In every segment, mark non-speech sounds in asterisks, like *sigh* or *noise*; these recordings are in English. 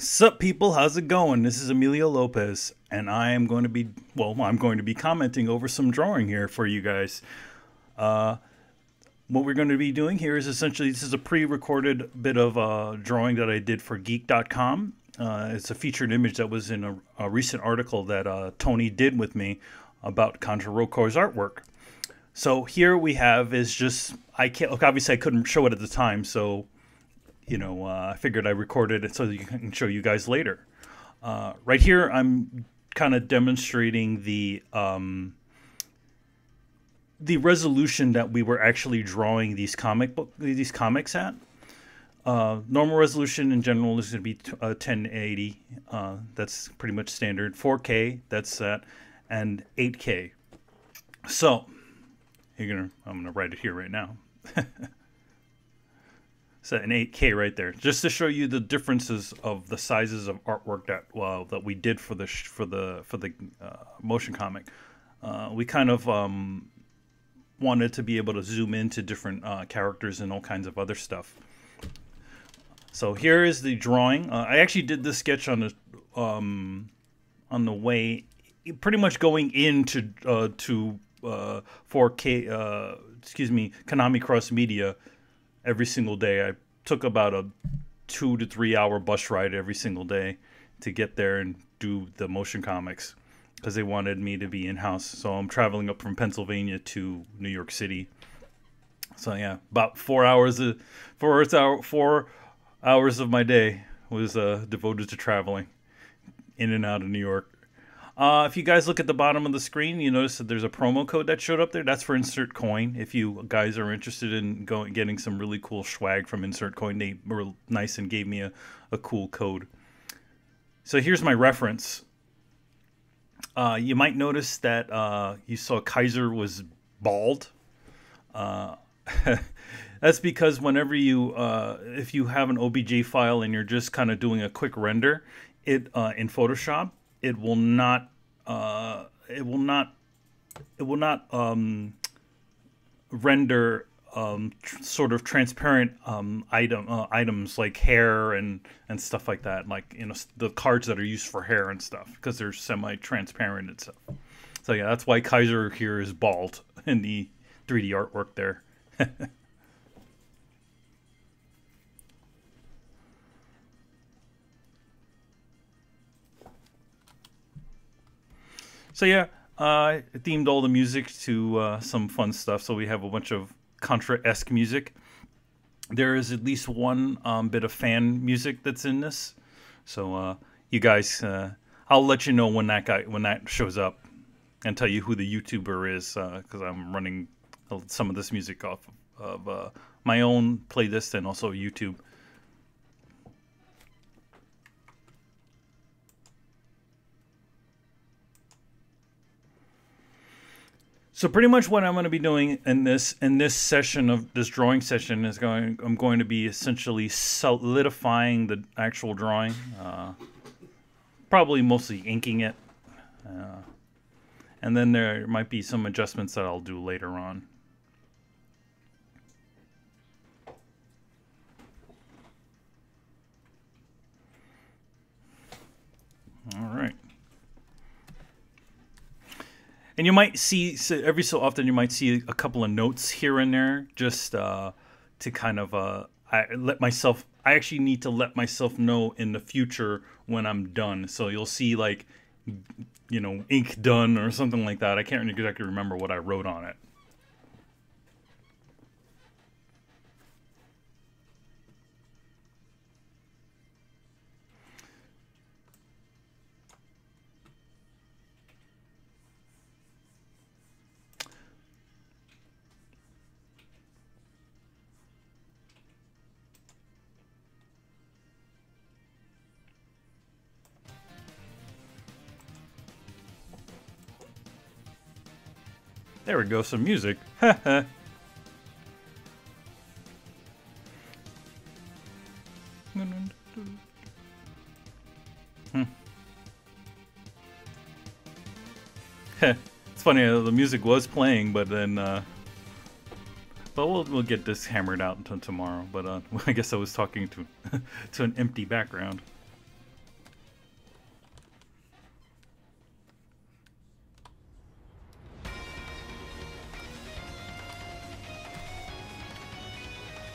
Sup, people? How's it going? This is Emilio Lopez, and I am going to be well. I'm going to be commenting over some drawing here for you guys. Uh, what we're going to be doing here is essentially this is a pre-recorded bit of uh, drawing that I did for Geek.com. Uh, it's a featured image that was in a, a recent article that uh, Tony did with me about Contra Rogue Corps artwork. So here we have is just I can't look. Obviously, I couldn't show it at the time, so you know uh, I figured I recorded it so you can show you guys later. Uh, right here, I'm kind of demonstrating the um, the resolution that we were actually drawing these comic book these comics at. Uh, normal resolution in general is going to be t- uh, 1080. Uh, that's pretty much standard. 4K, that's set, and 8K. So, you're gonna. I'm gonna write it here right now. *laughs* An 8K right there, just to show you the differences of the sizes of artwork that well that we did for the for the for the uh, motion comic. Uh, we kind of um, wanted to be able to zoom into different uh, characters and all kinds of other stuff. So here is the drawing. Uh, I actually did this sketch on the um, on the way, pretty much going into uh, to uh, 4K. Uh, excuse me, Konami Cross Media every single day. I took about a two to three hour bus ride every single day to get there and do the motion comics because they wanted me to be in house. So I'm traveling up from Pennsylvania to New York City. So yeah, about four hours of four hours four hours of my day was uh, devoted to traveling in and out of New York. Uh, if you guys look at the bottom of the screen, you notice that there's a promo code that showed up there. That's for Insert Coin. If you guys are interested in going getting some really cool swag from Insert Coin, they were nice and gave me a, a cool code. So here's my reference. Uh, you might notice that uh, you saw Kaiser was bald. Uh, *laughs* that's because whenever you, uh, if you have an OBJ file and you're just kind of doing a quick render, it uh, in Photoshop, it will not uh, it will not it will not um, render um, tr- sort of transparent um, item uh, items like hair and and stuff like that, like you know the cards that are used for hair and stuff, because they're semi-transparent and. So yeah, that's why Kaiser here is bald in the 3D artwork there. *laughs* So yeah, uh, themed all the music to uh, some fun stuff. So we have a bunch of Contra-esque music. There is at least one um, bit of fan music that's in this. So uh, you guys, uh, I'll let you know when that guy when that shows up, and tell you who the YouTuber is because I'm running some of this music off of uh, my own playlist and also YouTube. So pretty much what I'm going to be doing in this in this session of this drawing session is going I'm going to be essentially solidifying the actual drawing, uh, probably mostly inking it, uh, and then there might be some adjustments that I'll do later on. All right. And you might see so every so often you might see a couple of notes here and there just uh, to kind of uh, I let myself. I actually need to let myself know in the future when I'm done. So you'll see like you know ink done or something like that. I can't exactly remember what I wrote on it. There we go, some music. *laughs* Hmm. *laughs* it's funny, the music was playing, but then, uh, but we'll, we'll get this hammered out until tomorrow. But uh, *laughs* I guess I was talking to to an empty background.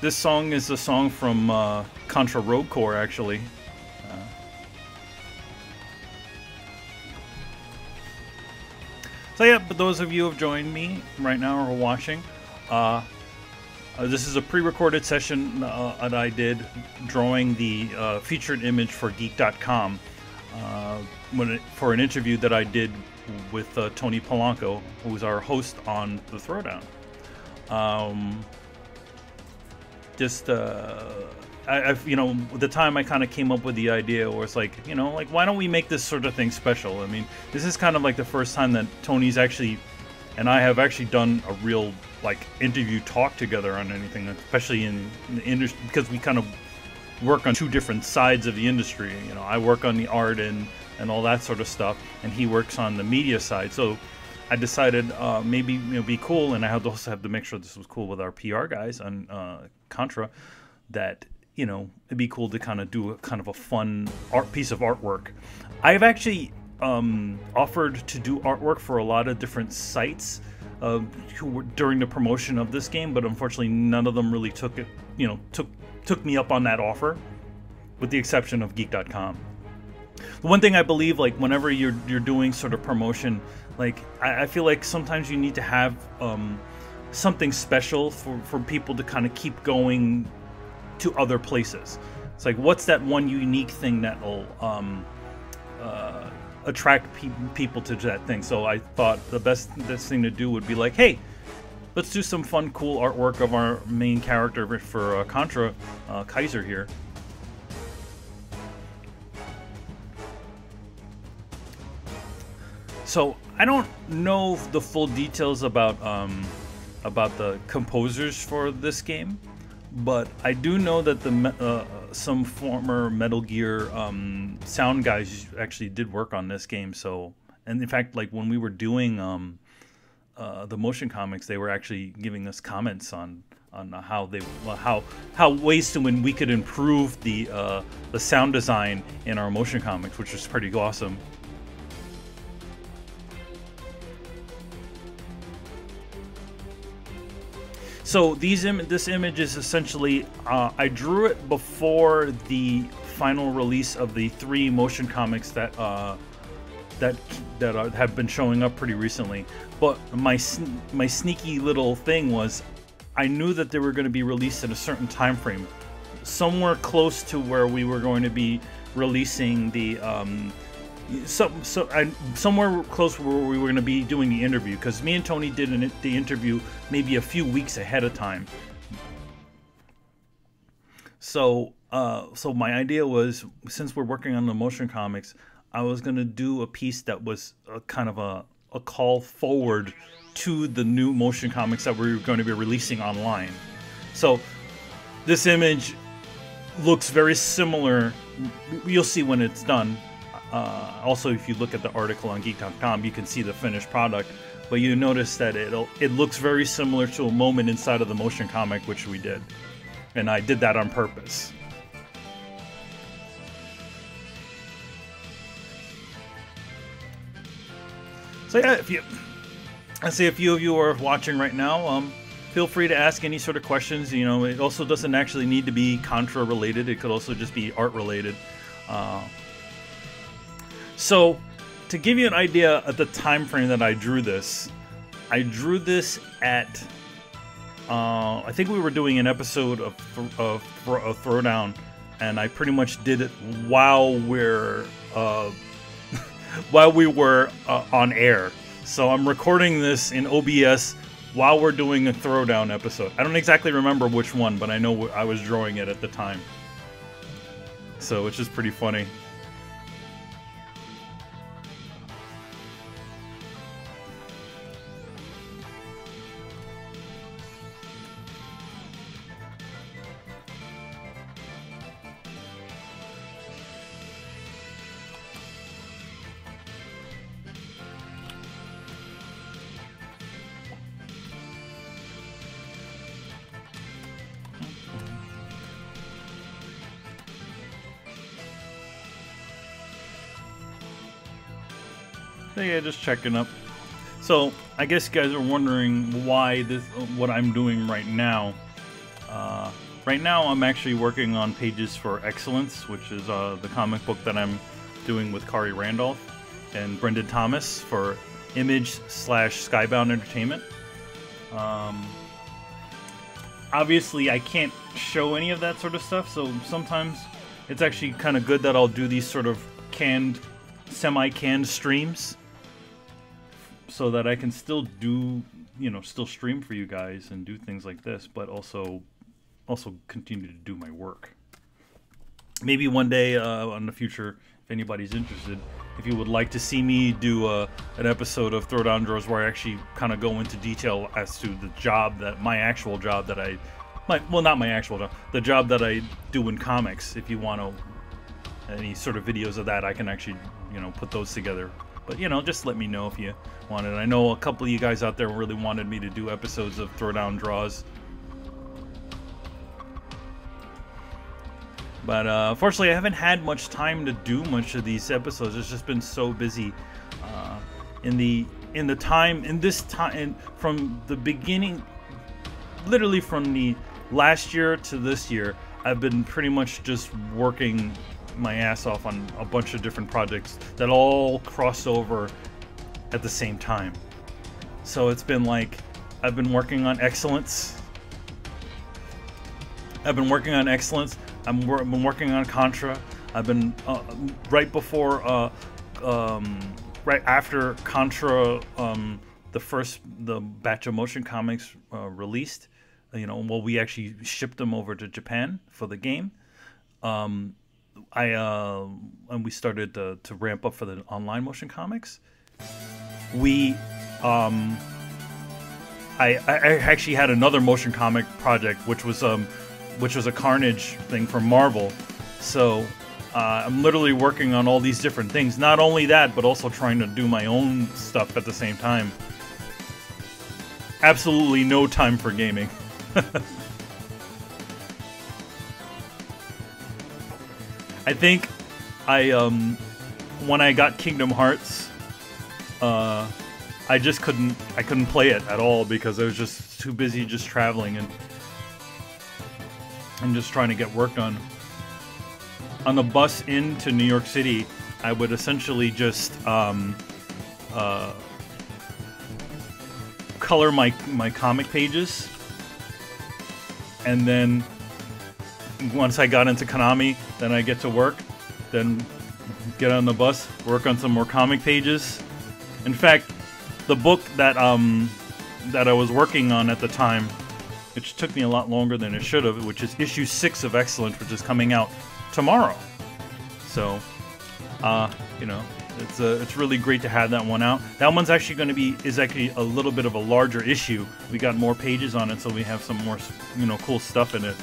This song is a song from uh, Contra Corps, actually. Uh, so yeah, but those of you who have joined me right now or are watching, uh, uh, this is a pre-recorded session uh, that I did drawing the uh, featured image for Geek.com when it, for an interview that I did with Tony Polanco, who's our host on the Throwdown. Um, just uh, I, have you know the time I kind of came up with the idea where it's like you know like why don't we make this sort of thing special? I mean this is kind of like the first time that Tony's actually and I have actually done a real like interview talk together on anything, especially in, in the industry because we kind of work on two different sides of the industry. You know, I work on the art and and all that sort of stuff, and he works on the media side. So I decided uh, maybe you know be cool, and I had also have to make sure this was cool with our PR guys on uh, Contra that you know it'd be cool to kind of do a kind of a fun art piece of artwork. I've actually um, offered to do artwork for a lot of different sites uh, who were during the promotion of this game, but unfortunately none of them really took it. You know, took took me up on that offer, with the exception of Geek.com. The one thing I believe, like whenever you're you're doing sort of promotion, like I, I feel like sometimes you need to have um, something special for for people to kind of keep going to other places. It's like what's that one unique thing that'll um, uh, attract pe- people to that thing. So I thought the best best thing to do would be like, hey, let's do some fun, cool artwork of our main character for uh, Contra uh, Kaiser here. So I don't know the full details about um, about the composers for this game, but I do know that the uh, some former Metal Gear um, sound guys actually did work on this game. So, and in fact, like when we were doing um, uh, the motion comics, they were actually giving us comments on on how they how how ways to when we could improve the uh, the sound design in our motion comics, which was pretty awesome. So these Im- this image is essentially uh, I drew it before the final release of the three motion comics that uh, that that are, have been showing up pretty recently. But my my sneaky little thing was I knew that they were going to be released in a certain time frame, somewhere close to where we were going to be releasing the um, so, so I, somewhere close where we were going to be doing the interview because me and Tony did an, the interview maybe a few weeks ahead of time. So, uh, so my idea was since we're working on the motion comics, I was going to do a piece that was a, kind of a, a call forward to the new motion comics that we're going to be releasing online. So, this image looks very similar. You'll see when it's done uh, also, if you look at the article on Geek.com, you can see the finished product. But you notice that it it looks very similar to a moment inside of the motion comic, which we did, and I did that on purpose. So yeah, if you, I see a few of you are watching right now. Um, feel free to ask any sort of questions. You know, it also doesn't actually need to be Contra related. It could also just be art related. Uh, so, to give you an idea of the time frame that I drew this, I drew this at. Uh, I think we were doing an episode of, of, of Throwdown, and I pretty much did it while we're uh, *laughs* while we were uh, on air. So I'm recording this in OBS while we're doing a Throwdown episode. I don't exactly remember which one, but I know I was drawing it at the time. So it's just pretty funny. Yeah, just checking up. So I guess you guys are wondering why this, what I'm doing right now. Uh, right now I'm actually working on pages for Excellence, which is uh, the comic book that I'm doing with Khary Randolph and Brandon Thomas for Image slash Skybound Entertainment. Um, obviously, I can't show any of that sort of stuff, so sometimes it's actually kind of good that I'll do these sort of canned, semi-canned streams so that I can still do, you know, still stream for you guys and do things like this, but also also continue to do my work. Maybe one day uh, in the future, if anybody's interested, if you would like to see me do uh, an episode of Throwdown Draws where I actually kind of go into detail as to the job that my actual job that I, my well not my actual job, the job that I do in comics. If you want to, any sort of videos of that, I can actually you know put those together. But you know, just let me know if you want it. I know a couple of you guys out there really wanted me to do episodes of Throwdown Draws. But uh, unfortunately, I haven't had much time to do much of these episodes. It's just been so busy uh, in the in the time in this time from the beginning, literally from the last year to this year. I've been pretty much just working my ass off on a bunch of different projects that all cross over at the same time. So it's been like I've been working on excellence. I've been working on excellence I'm I've been working on Contra. I've been uh, right before, uh, um, right after Contra, um, the first the batch of motion comics uh, released. You know, well, we actually shipped them over to Japan for the game. Um, I uh, and we started to, to ramp up for the online motion comics. We, um, I, I actually had another motion comic project, which was um, which was a Carnage thing from Marvel. So uh, I'm literally working on all these different things. Not only that, but also trying to do my own stuff at the same time. Absolutely no time for gaming. *laughs* I think I um when I got Kingdom Hearts, uh, I just couldn't I couldn't play it at all because I was just too busy just traveling and I'm just trying to get work done. On the bus into New York City, I would essentially just um, uh, color my my comic pages, and then once I got into Konami, then I get to work, then get on the bus, work on some more comic pages. In fact, the book that um, that I was working on at the time which took me a lot longer than it should have, which is issue six of Excellence, which is coming out tomorrow. So, uh, you know, it's it's really great to have that one out. That one's actually going to be is actually a little bit of a larger issue. We got more pages on it, so we have some more you know cool stuff in it.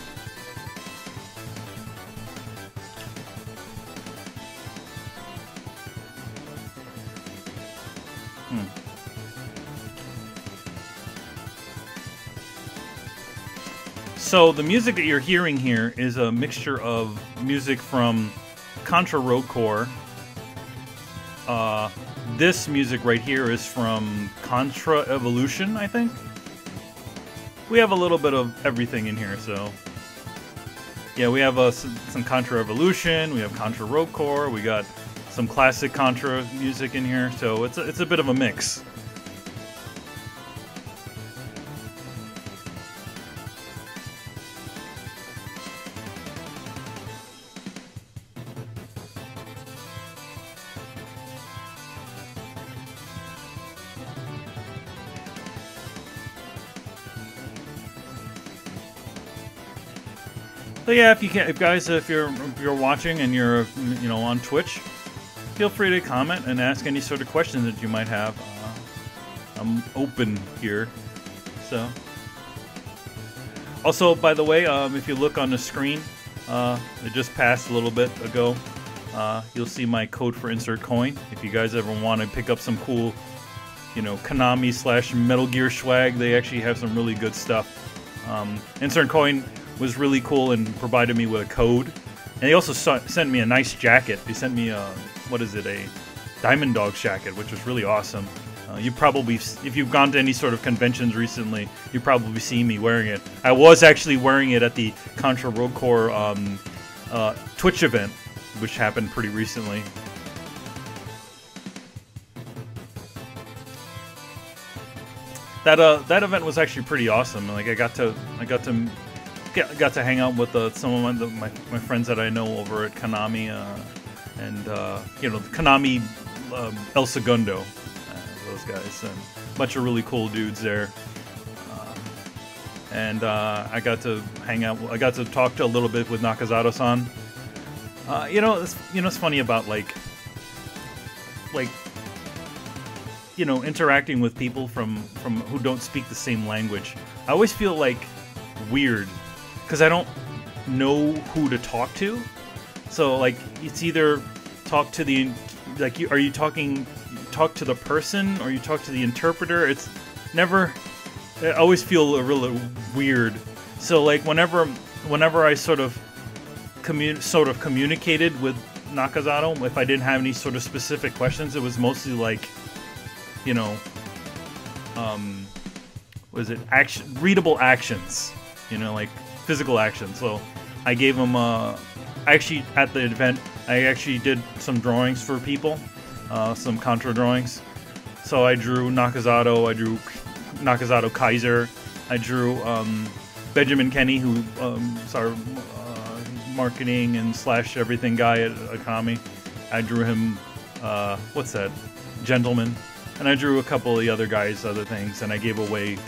So the music that you're hearing here is a mixture of music from Contra Rogue Corps. Uh, this music right here is from Contra Evolution, I think. We have a little bit of everything in here, so yeah, we have uh, some Contra Evolution, we have Contra Rogue Corps, we got some classic Contra music in here, so it's a, it's a bit of a mix. So yeah, if you can, if guys, if you're if you're watching and you're you know on Twitch, feel free to comment and ask any sort of questions that you might have. Uh, I'm open here, so. Also, by the way, um, if you look on the screen, uh, it just passed a little bit ago. Uh, you'll see my code for insert coin. If you guys ever want to pick up some cool, you know, Konami slash Metal Gear swag, they actually have some really good stuff. Um, insert coin was really cool and provided me with a code. And he also sent me a nice jacket. He sent me a, what is it, a Diamond Dogs jacket, which was really awesome. Uh, you probably, if you've gone to any sort of conventions recently, you probably seen me wearing it. I was actually wearing it at the Contra Rogue Corps um, uh, Twitch event, which happened pretty recently. That uh, that event was actually pretty awesome. Like I got to, I got to, get, got to hang out with uh, some of my, the, my, my friends that I know over at Konami, uh, and uh, you know Konami um, El Segundo, uh, those guys, and a bunch of really cool dudes there. Uh, and uh, I got to hang out. I got to talk to a little bit with Nakazato-san. You know, it's, you know, it's funny about like, like, you know, interacting with people from from who don't speak the same language. I always feel like weird because I don't know who to talk to. So like, it's either talk to the like, you, are you talking talk to the person or you talk to the interpreter? It's never. I always feel a really weird. So like, whenever whenever I sort of commun- sort of communicated with Nakazato, if I didn't have any sort of specific questions, it was mostly like, you know, um, was it action readable actions, you know, like physical action. So I gave him uh, actually at the event I actually did some drawings for people, uh, some Contra drawings. So I drew Nakazato, I drew Nakazato Kaiser, I drew um, Benjamin Kenny, who um, our uh, marketing and slash everything guy at Konami. I drew him, uh, what's that, Gentleman. And I drew a couple of the other guys, other things, and I gave away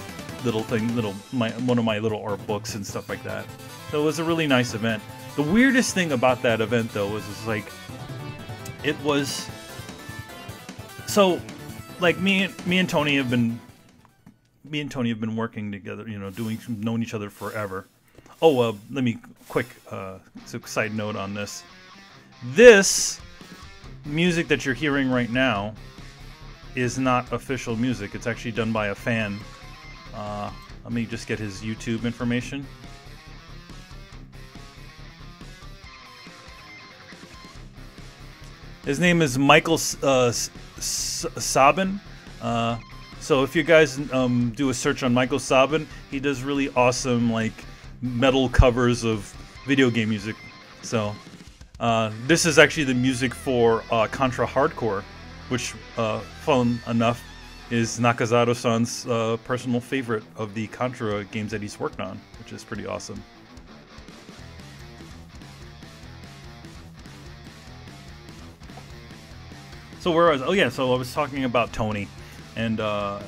little thing, little my one of my little art books and stuff like that. So it was a really nice event. The weirdest thing about that event, though, was, was like it was so like me and me and Tony have been me and Tony have been working together, you know, doing known each other forever. Oh, uh, let me quick uh, side note on this. This music that you're hearing right now is not official music. It's actually done by a fan. Uh, let me just get his YouTube information. His name is Michael uh, Sobin. Uh, so if you guys um, do a search on Michael Sobin, he does really awesome like metal covers of video game music. So uh, this is actually the music for uh, Contra Hard Corps, which, uh, fun enough, is Nakazato-san's uh, personal favorite of the Contra games that he's worked on, which is pretty awesome. So where was? Oh yeah, so I was talking about Tony, and uh,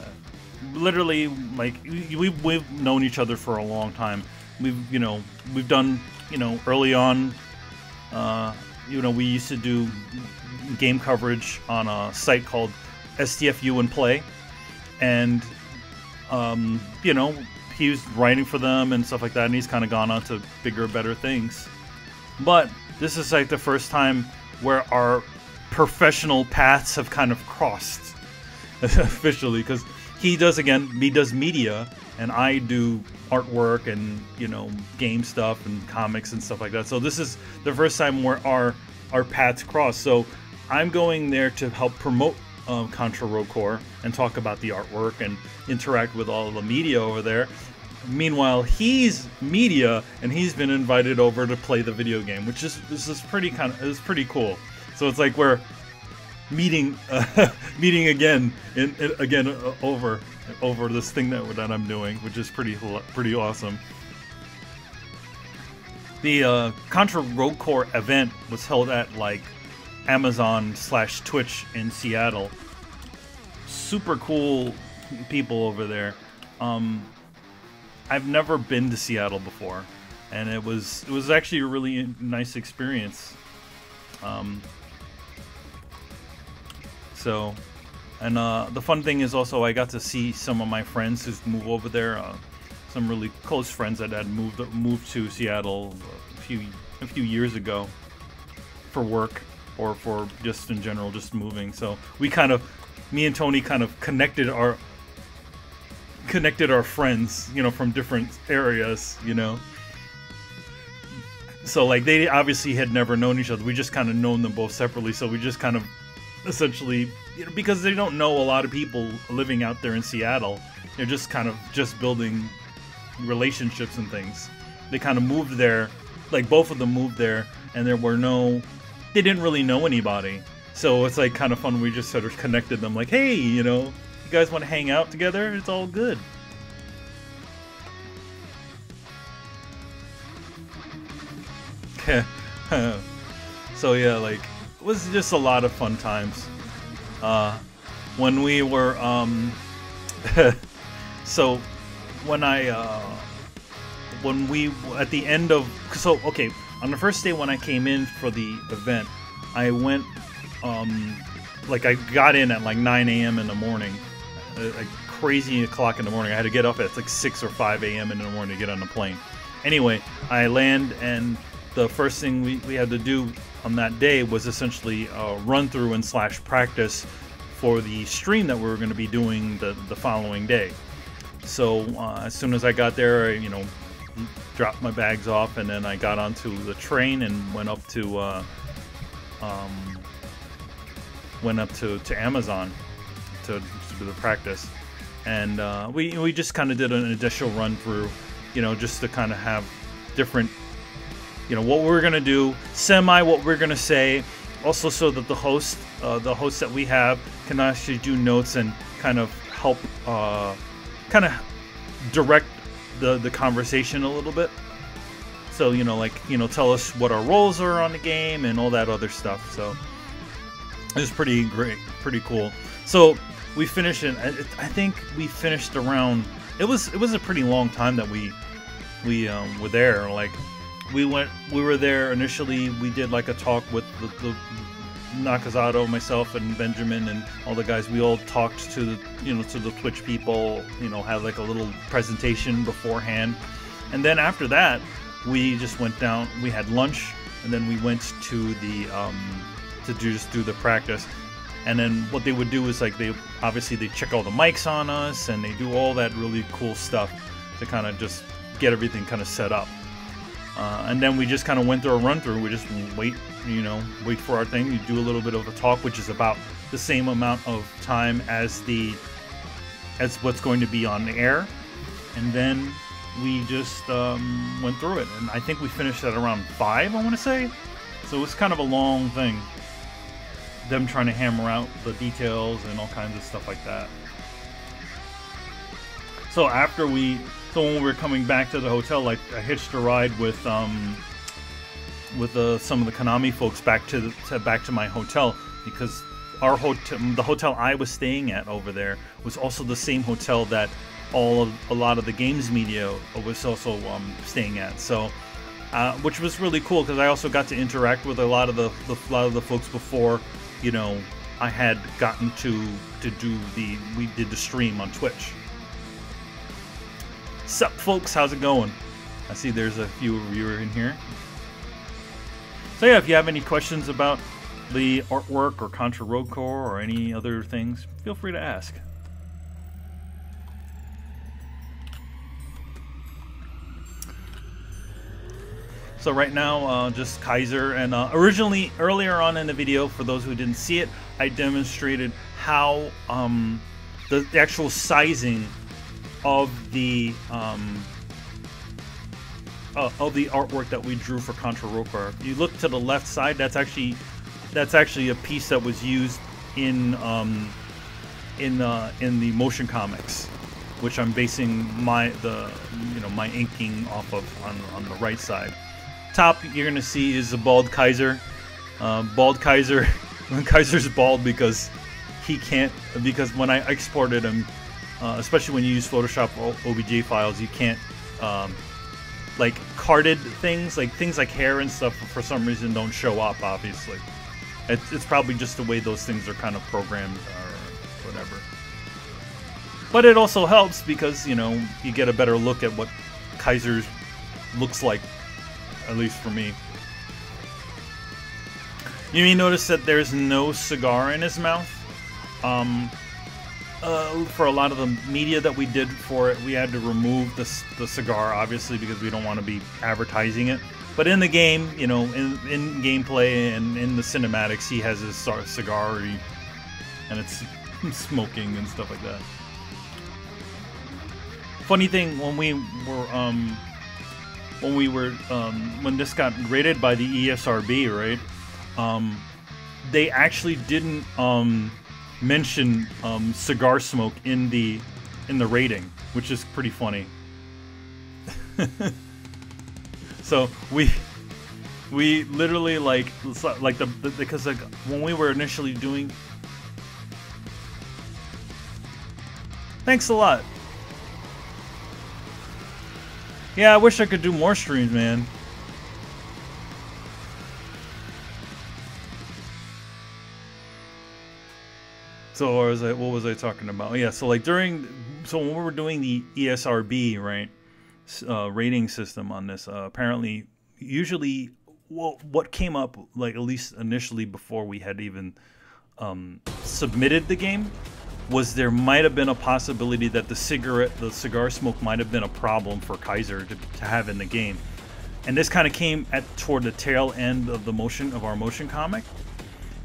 literally like we we've known each other for a long time. We've you know we've done you know early on. Uh, you know we used to do game coverage on a site called STFU and Play, and um, you know he was writing for them and stuff like that, and he's kind of gone on to bigger, better things. But this is like the first time where our professional paths have kind of crossed *laughs* officially because he does again he does media and I do artwork and you know game stuff and comics and stuff like that. So this is the first time where our our paths cross. So I'm going there to help promote um, Contra Rogue Corps and talk about the artwork and interact with all the media over there. Meanwhile, he's media and he's been invited over to play the video game, which is this is pretty kind of is pretty cool. So it's like we're meeting, uh, *laughs* meeting again, in, in again uh, over over this thing that that I'm doing, which is pretty pretty awesome. The uh, Contra Rogue Corps event was held at like Amazon slash Twitch in Seattle. Super cool people over there. Um, I've never been to Seattle before, and it was it was actually a really nice experience. Um, so, and uh, the fun thing is also I got to see some of my friends who've moved over there. Uh, some really close friends that had moved moved to Seattle a few a few years ago for work or for just in general, just moving. So we kind of, me and Tony kind of connected our connected our friends, you know, from different areas, you know. So like they obviously had never known each other. We just kind of known them both separately. So we just kind of essentially you know, because they don't know a lot of people living out there in Seattle. They're just kind of just building relationships and things. They kind of moved there, like both of them moved there, and there were no, they didn't really know anybody. So it's like kind of fun. We just sort of connected them, like, hey, you know, you guys want to hang out together? It's all good. *laughs* so yeah, like it was just a lot of fun times. Uh, when we were um, *laughs* so when I uh, when we at the end of so okay on the first day when I came in for the event, I went um, like I got in at like 9 a.m. in the morning, uh, like crazy o'clock in the morning. I had to get up at like 6 or 5 a.m. in the morning to get on the plane. Anyway, I land and the first thing we, we had to do on that day was essentially a run through and slash practice for the stream that we were going to be doing the, the following day. So uh, as soon as I got there, you know, dropped my bags off and then I got onto the train and went up to uh, um, went up to, to Amazon to, to do the practice. And uh, we, we just kind of did an additional run through, you know, just to kind of have different you know what we're gonna do, semi what we're gonna say, also so that the host, uh, the host that we have, can actually do notes and kind of help, uh, kind of direct the the conversation a little bit. So you know, like you know, tell us what our roles are on the game and all that other stuff. So it was pretty great, pretty cool. So we finished it. I think we finished around. It was it was a pretty long time that we we um, were there. Like we went we were there initially we did like a talk with the, the Nakazato, myself and Benjamin and all the guys we all talked to the you know to the Twitch people you know had like a little presentation beforehand. And then after that we just went down we had lunch and then we went to the um, to just do the practice. And then what they would do is like they obviously they check all the mics on us and they do all that really cool stuff to kind of just get everything kind of set up uh, and then we just kind of went through a run through. We just wait, you know, wait for our thing. You do a little bit of a talk, which is about the same amount of time as the as what's going to be on the air, and then we just um, went through it. And I think we finished at around five. I want to say, so it was kind of a long thing. Them trying to hammer out the details and all kinds of stuff like that. So after we so when we were coming back to the hotel, like I hitched a ride with um, with uh, some of the Konami folks back to, to back to my hotel because our hotel, the hotel I was staying at over there, was also the same hotel that all of a lot of the games media was also um, staying at. So, uh, which was really cool because I also got to interact with a lot of the, the lot of the folks before, you know, I had gotten to to do the we did the stream on Twitch. Sup, folks? How's it going? I see there's a few of you in here. So yeah, if you have any questions about the artwork or Contra Rogue Corps or any other things, feel free to ask. So right now, uh, just Kaiser, and uh, originally, earlier on in the video, for those who didn't see it, I demonstrated how um, the actual sizing of the um, uh, of the artwork that we drew for Contra Corps. You look to the left side. That's actually that's actually a piece that was used in um, in uh, in the motion comics, which I'm basing my the you know my inking off of on on the right side. Top you're gonna see is a bald Kaiser. Uh, bald Kaiser. *laughs* Kaiser's bald because he can't because when I exported him uh, especially when you use Photoshop OBJ files, you can't um, like carded things, like things like hair and stuff, for some reason don't show up. Obviously, it's, it's probably just the way those things are kind of programmed or whatever. But it also helps because you know you get a better look at what Kaiser looks like, at least for me. You may notice that there's no cigar in his mouth. Um, uh, for a lot of the media that we did for it, we had to remove the, the cigar, obviously, because we don't want to be advertising it. But in the game, you know, in, in gameplay and in the cinematics, he has his cigar, and it's *laughs* smoking and stuff like that. Funny thing, when we were um, when we were um, when this got rated by the ESRB, right? Um, they actually didn't um, mention um, cigar smoke in the in the rating, which is pretty funny. *laughs* so we we literally like like the, the because like when we were initially doing. Thanks a lot. Yeah, I wish I could do more streams, man. So what was I, what was I talking about? Yeah, so like during, so when we were doing the ESRB, right, uh, rating system on this, uh, apparently, usually, well, what came up, like at least initially before we had even um, submitted the game, was there might have been a possibility that the cigarette, the cigar smoke might have been a problem for Kaiser to, to have in the game. And this kind of came at toward the tail end of the motion of our motion comic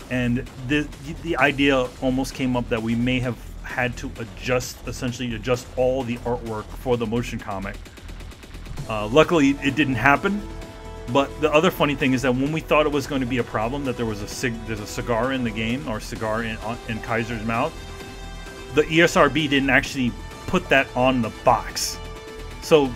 and the the idea almost came up that we may have had to adjust essentially adjust all the artwork for the motion comic. Uh, luckily, it didn't happen. But the other funny thing is that when we thought it was going to be a problem that there was a cig- there's a cigar in the game or cigar in in Kaiser's mouth, the ESRB didn't actually put that on the box. So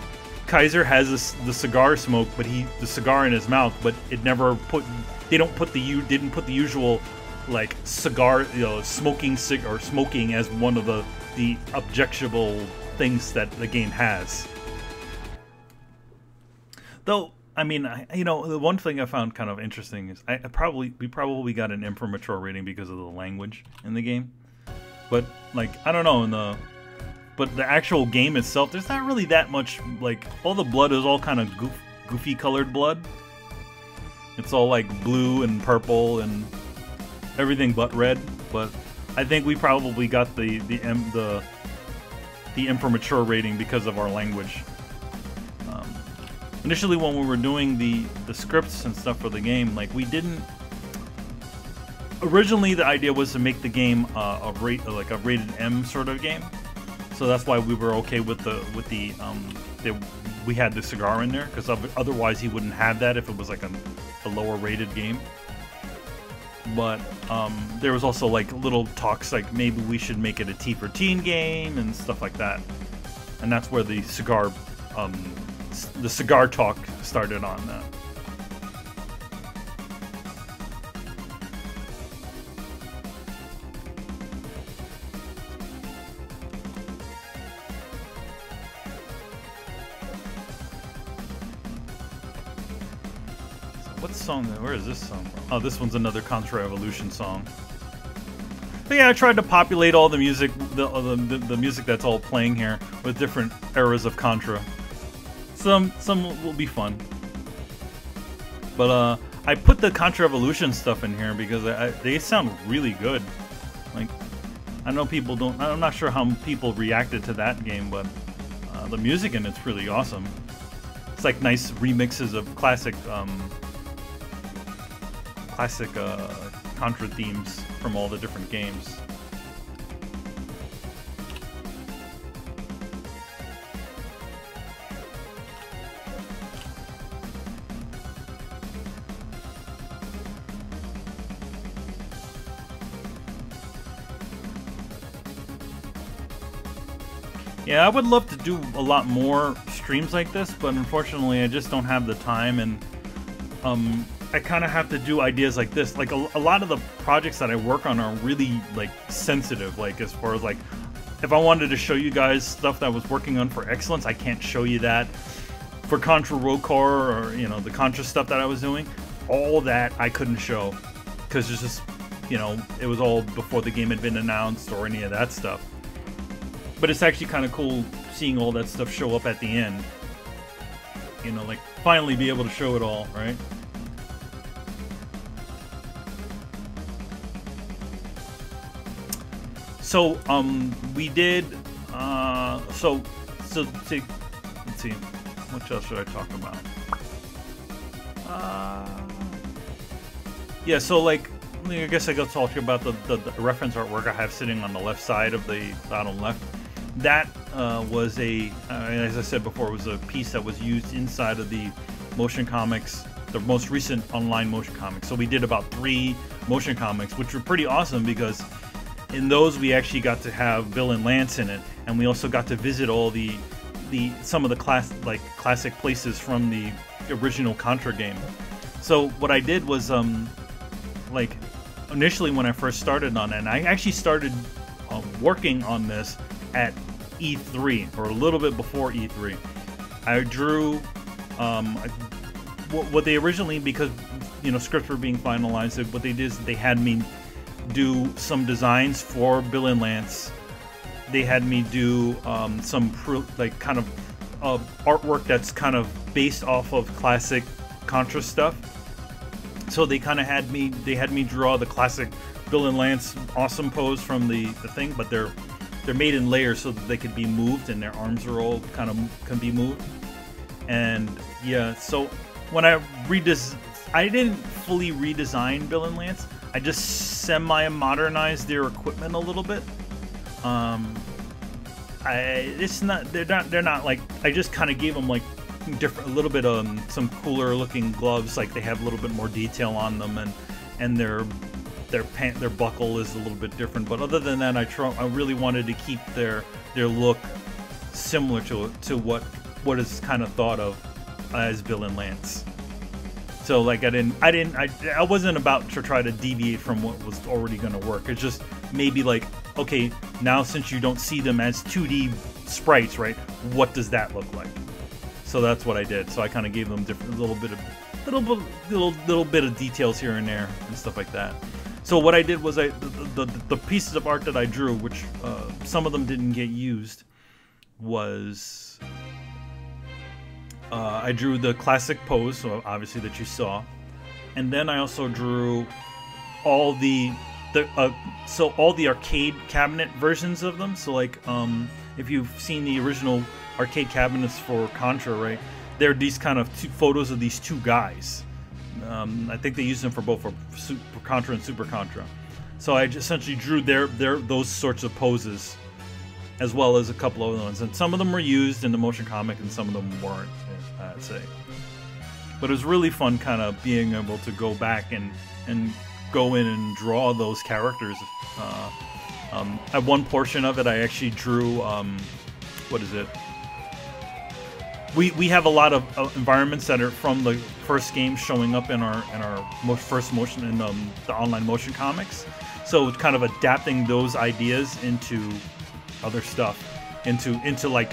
Kaiser has this, the cigar smoke, but he the cigar in his mouth, but it never put they don't put the you didn't put the usual like cigar you know smoking cig or smoking as one of the the objectionable things that the game has. Though I mean, I, you know, the one thing I found kind of interesting is I, I probably we probably got an M for Mature rating because of the language in the game, but like I don't know in the but the actual game itself, there's not really that much like all the blood is all kind of goof, goofy colored blood. It's all like blue and purple and everything but red. But I think we probably got the the the the M for Mature rating because of our language. Um, initially, when we were doing the the scripts and stuff for the game, like we didn't. Originally, the idea was to make the game uh, a rate like a rated M sort of game, so that's why we were okay with the with the um, the, we had the cigar in there because otherwise he wouldn't have that if it was like a a lower rated game. But um, there was also like little talks like maybe we should make it a T for teen game and stuff like that. And that's where the cigar, um, the cigar talk started on that. Song? Where is this song from? Oh, this one's another Contra Evolution song. But yeah, I tried to populate all the music, the, the, the music that's all playing here with different eras of Contra. Some some will be fun. But uh, I put the Contra Evolution stuff in here because I, I, they sound really good. Like, I know people don't. I'm not sure how people reacted to that game, but uh, the music in it's really awesome. It's like nice remixes of classic um, classic uh, Contra themes from all the different games. Yeah, I would love to do a lot more streams like this, but unfortunately I just don't have the time and um, I kind of have to do ideas like this. Like a, a, lot of the projects that I work on are really like sensitive. Like as far as like, if I wanted to show you guys stuff that I was working on for excellence, I can't show you that. For Contra Road or you know the Contra stuff that I was doing, all that I couldn't show because it's just you know it was all before the game had been announced or any of that stuff. But it's actually kind of cool seeing all that stuff show up at the end. You know, like finally be able to show it all, right? So um, we did. Uh, so so to, let's see, what else should I talk about? Uh, yeah, so like I guess I go talk about the, the, the, reference artwork I have sitting on the left side of the bottom left. That uh, was a, as I said before, it was a piece that was used inside of the motion comics, the most recent online motion comics. So we did about three motion comics, which were pretty awesome because in those we actually got to have Bill and Lance in it, and we also got to visit all the the some of the class like classic places from the original Contra game. So what I did was um like initially when I first started on it, and I actually started um, working on this at E3 or a little bit before E3. I drew um, what they originally because you know scripts were being finalized. What they did is they had me do some designs for Bill and Lance. They had me do um, some like kind of uh, artwork that's kind of based off of classic Contra stuff so they kind of had me they had me draw the classic Bill and Lance awesome pose from the, the thing, but they're they're made in layers so that they could be moved and their arms are all kind of can be moved. And yeah, so when I redes I didn't fully redesign Bill and Lance. I just semi modernized their equipment a little bit. Um, I it's not they're not they're not like I just kind of gave them like different, a little bit um some cooler looking gloves. Like they have a little bit more detail on them, and and their their pant their buckle is a little bit different. But other than that, I try, I really wanted to keep their their look similar to to what what is kind of thought of as Bill and Lance. So like I didn't I didn't I, I wasn't about to try to deviate from what was already going to work. It's just maybe like okay now since you don't see them as 2D sprites, right? What does that look like? So that's what I did. So I kind of gave them different little bit of little little little bit of details here and there and stuff like that. So what I did was I the the, the pieces of art that I drew, which uh, some of them didn't get used, was uh, I drew the classic pose, so obviously that you saw, and then I also drew all the the uh, so all the arcade cabinet versions of them. So like um, if you've seen the original arcade cabinets for Contra, right? They're these kind of two photos of these two guys. Um, I think they used them for both for Super Contra and Super Contra. So I essentially drew their their those sorts of poses, as well as a couple of other ones, and some of them were used in the motion comic, and some of them weren't. Say. But it was really fun, kind of being able to go back and and go in and draw those characters. Uh, um, at one portion of it, I actually drew um, what is it? we we have a lot of uh, environments that are from the first game showing up in our in our most first motion in um, the online motion comics. So kind of adapting those ideas into other stuff, into into like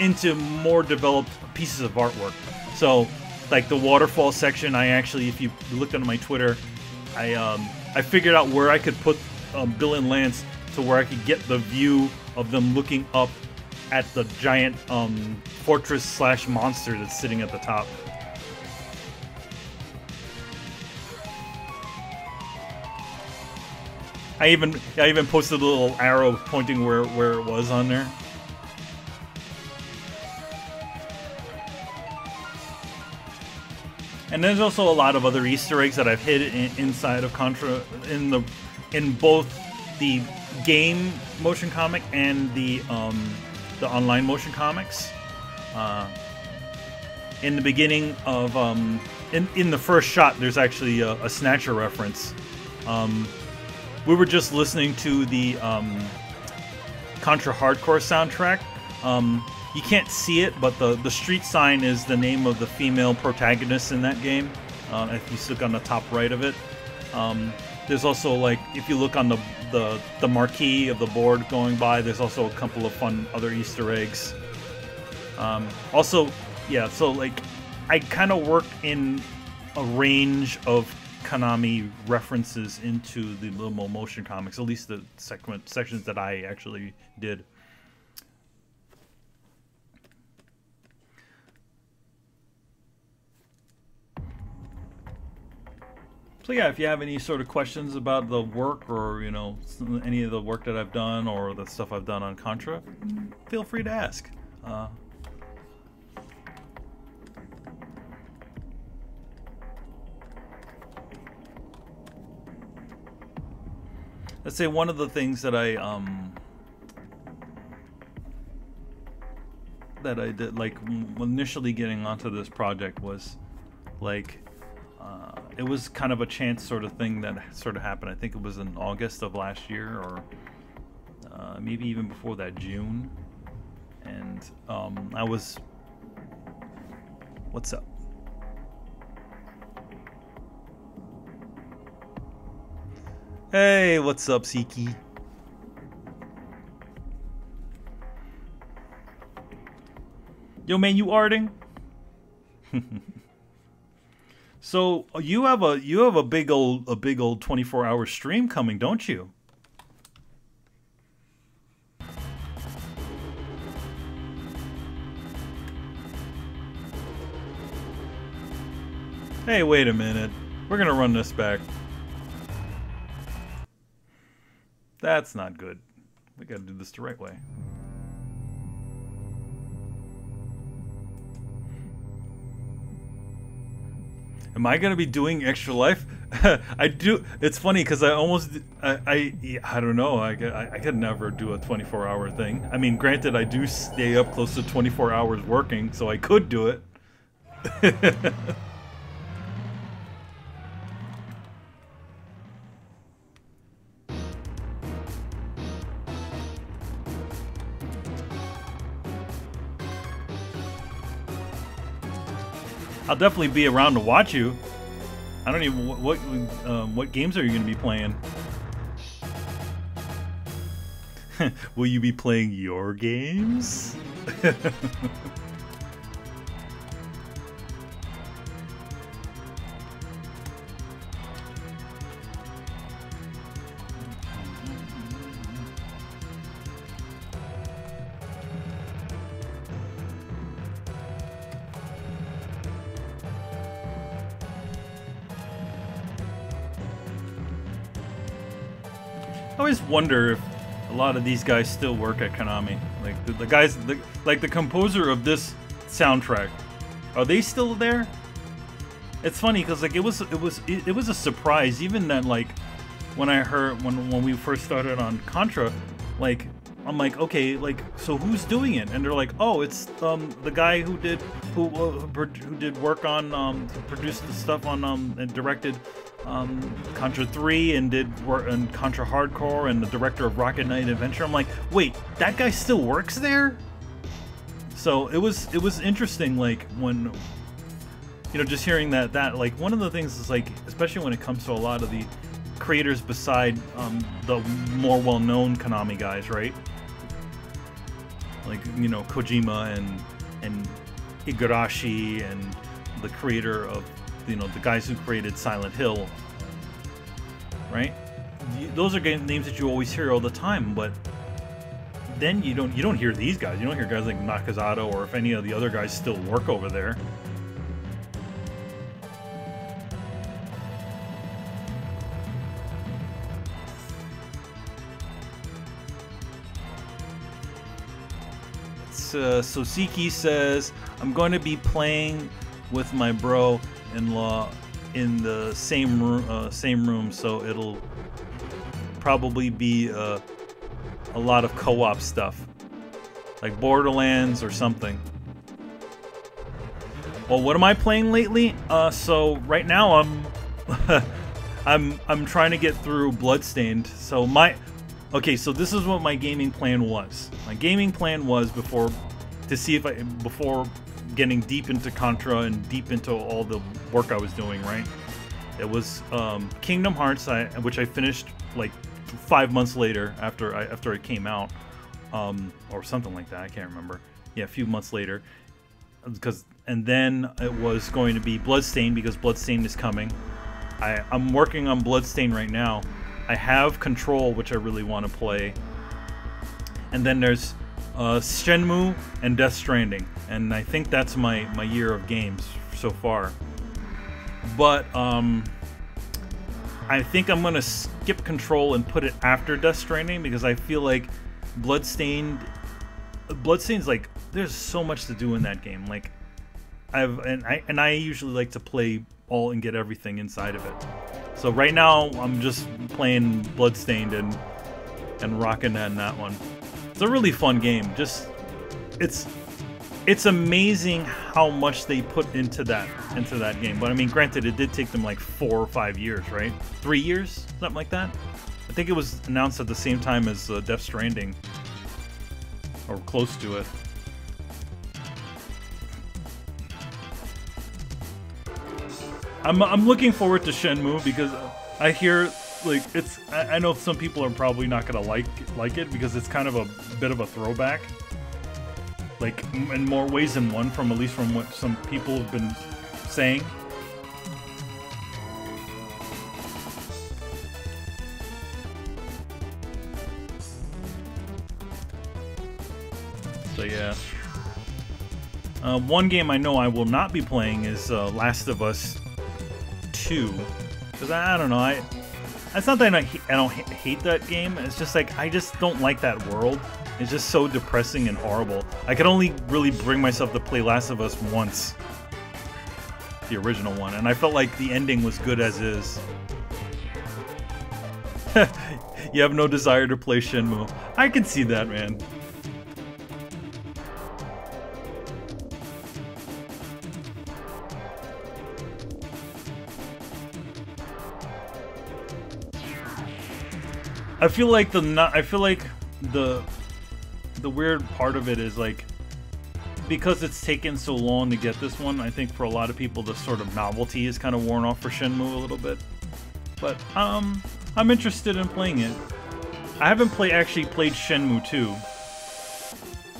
into more developed pieces of artwork. So like the waterfall section, I actually, if you looked on my Twitter, I um, I figured out where I could put um, Bill and Lance to where I could get the view of them looking up at the giant um, fortress slash monster that's sitting at the top. I even I even posted a little arrow pointing where where it was on there. And there's also a lot of other Easter eggs that I've hid in, inside of Contra in the in both the game motion comic and the um, the online motion comics. Uh, in the beginning of um, in in the first shot, there's actually a, a Snatcher reference. Um, we were just listening to the um, Contra Hard Corps soundtrack. You can't see it, but the the street sign is the name of the female protagonist in that game. Uh, if you look on the top right of it, um, there's also like if you look on the the the marquee of the board going by. There's also a couple of fun other Easter eggs. Um, also, yeah, so like I kind of worked in a range of Konami references into the Limo Motion comics, at least the segment sections that I actually did. So yeah, if you have any sort of questions about the work or you know any of the work that I've done or the stuff I've done on Contra, feel free to ask. Uh, let's say one of the things that I um, that I did like initially getting onto this project was like it was kind of a chance sort of thing that sort of happened. I think it was in August of last year, or uh, maybe even before that, June. And um, I was. What's up? Hey, what's up, Siki? Yo, man, you arting? *laughs* so uh, you have a you have a big old a big old 24 hour stream coming, don't you? Hey, wait a minute. We're gonna run this back. That's not good. We gotta do this the right way. Am I gonna be doing extra life? *laughs* I do. It's funny because I almost, I, I, I don't know. I, I, I could never do a 24 hour thing. I mean, granted, I do stay up close to 24 hours working, so I could do it. *laughs* I'll definitely be around to watch you. I don't even what what, um, what games are you going to be playing? *laughs* Will you be playing your games? *laughs* wonder if a lot of these guys still work at Konami. Like the, the guys, the, like the composer of this soundtrack, are they still there? It's funny because like it was it was it, it, was a surprise even that like when I heard when when we first started on Contra, like I'm like okay like so who's doing it and they're like oh it's um the guy who did who uh, who did work on um produced the stuff on um and directed um, Contra 3 and did work and Contra Hard Corps and the director of Rocket Knight Adventure. I'm like, wait, that guy still works there? So it was it was interesting, like when you know just hearing that that like one of the things is like especially when it comes to a lot of the creators beside um, the more well-known Konami guys, right? Like you know Kojima and and Igarashi and the creator of you know the guys who created Silent Hill, right? Those are names that you always hear all the time, but then you don't you don't hear these guys. You don't hear guys like Nakazato or if any of the other guys still work over there. Uh, Sosiki says, I'm going to be playing with my bro in-law in the same room, uh, same room, so it'll probably be uh, a lot of co-op stuff, like Borderlands or something. Well, what am I playing lately? Uh, so right now I'm, *laughs* I'm I'm trying to get through Bloodstained. So my, okay, so this is what my gaming plan was. My gaming plan was before, to see if I before getting deep into Contra and deep into all the work I was doing, right? It was um, Kingdom Hearts, I, which I finished like five months later after I, after it came out, um, or something like that. I can't remember. Yeah, a few months later, because and then it was going to be Bloodstain because Bloodstain is coming. I, I'm working on Bloodstain right now. I have Control, which I really want to play, and then there's uh, Shenmue and Death Stranding, and I think that's my my year of games so far. But um, I think I'm gonna skip Control and put it after Death Stranding because I feel like Bloodstained, Bloodstained's like there's so much to do in that game. Like I've and I and I usually like to play all and get everything inside of it. So right now I'm just playing Bloodstained and and rocking that in that one. It's a really fun game. Just it's it's amazing how much they put into that into that game. But I mean, granted, it did take them like four or five years, right? Three years, something like that. I think it was announced at the same time as uh, Death Stranding, or close to it. I'm I'm looking forward to Shenmue because I hear like it's I, I know some people are probably not gonna like like it because it's kind of a bit of a throwback. Like in more ways than one from at least from what some people have been saying. So yeah. Uh, one game I know I will not be playing is uh, Last of Us 2 because I, I, don't know I it's not that I, I don't hate that game it's just like I just don't like that world it's just so depressing and horrible. I could only really bring myself to play Last of Us once. The original one. And I felt like the ending was good as is. *laughs* you have no desire to play Shenmue. I can see that, man. I feel like the not I feel like the the weird part of it is like because it's taken so long to get this one, I think for a lot of people the sort of novelty is kind of worn off for Shenmue a little bit. But um, I'm interested in playing it. I haven't play actually played Shenmue 2.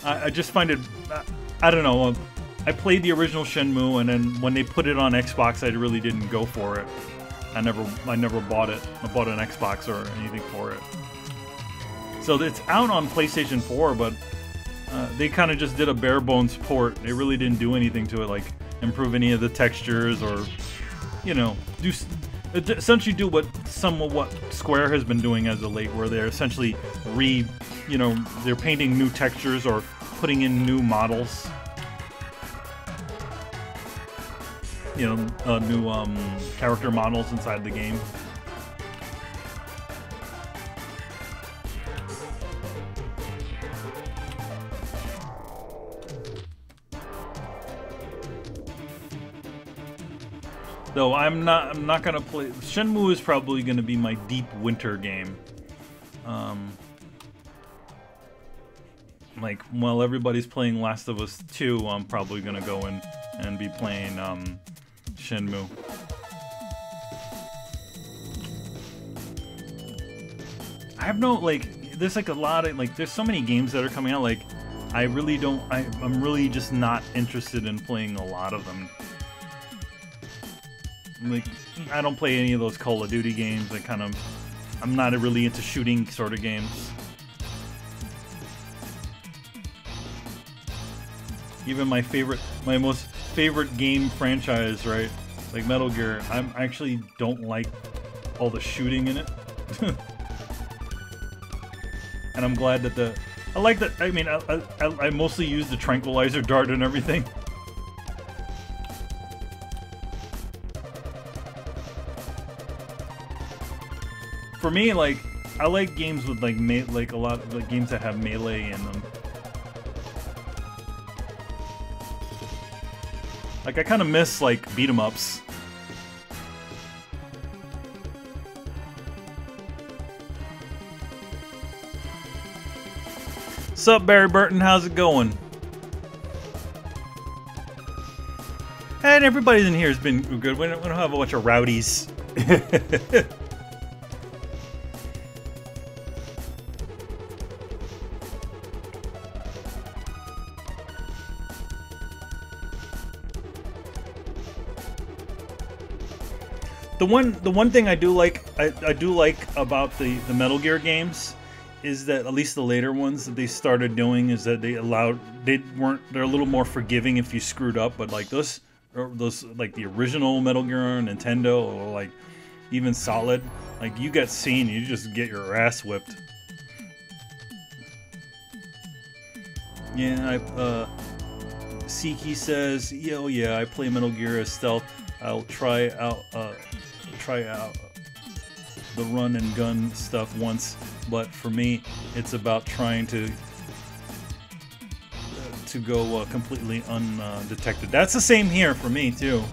I, I just find it, I, I don't know. I played the original Shenmue, and then when they put it on Xbox, I really didn't go for it. I never, I never bought it. I bought an Xbox or anything for it. So it's out on PlayStation 4, but uh, they kind of just did a bare bones port. They really didn't do anything to it, like improve any of the textures or, you know, do essentially do what some of what Square has been doing as of late, where they're essentially re, you know, they're painting new textures or putting in new models. You know, uh, new um, character models inside the game. Though I'm not I'm not gonna play Shenmue is probably gonna be my deep winter game. Um like while everybody's playing Last of Us 2, I'm probably gonna go in and be playing um Shenmue. I have no like there's like a lot of like there's so many games that are coming out like I really don't I, I'm really just not interested in playing a lot of them like, I don't play any of those Call of Duty games. I kind of, I'm not really into shooting sort of games. Even my favorite, my most favorite game franchise, right? Like Metal Gear, I actually don't like all the shooting in it. *laughs* and I'm glad that the, I like that, I mean, I, I, I mostly use the tranquilizer dart and everything. for me, like I like games with like me like a lot of like games that have melee in them. Like I kind of miss like beat 'em ups. Sup, Barry Burton? How's it going? And everybody in here has been good. We don't, we don't have a bunch of rowdies. *laughs* one the one thing I do like I, I do like about the, the Metal Gear games is that at least the later ones that they started doing is that they allowed they weren't they're a little more forgiving if you screwed up, but like those those like the original Metal Gear on Nintendo or like even solid, like you get seen, you just get your ass whipped. Yeah, I, uh, Siki says, yeah, oh yeah, I play Metal Gear as stealth. I'll try out, uh, try out the run and gun stuff once, but for me, it's about trying to to go uh, completely undetected. That's the same here for me too.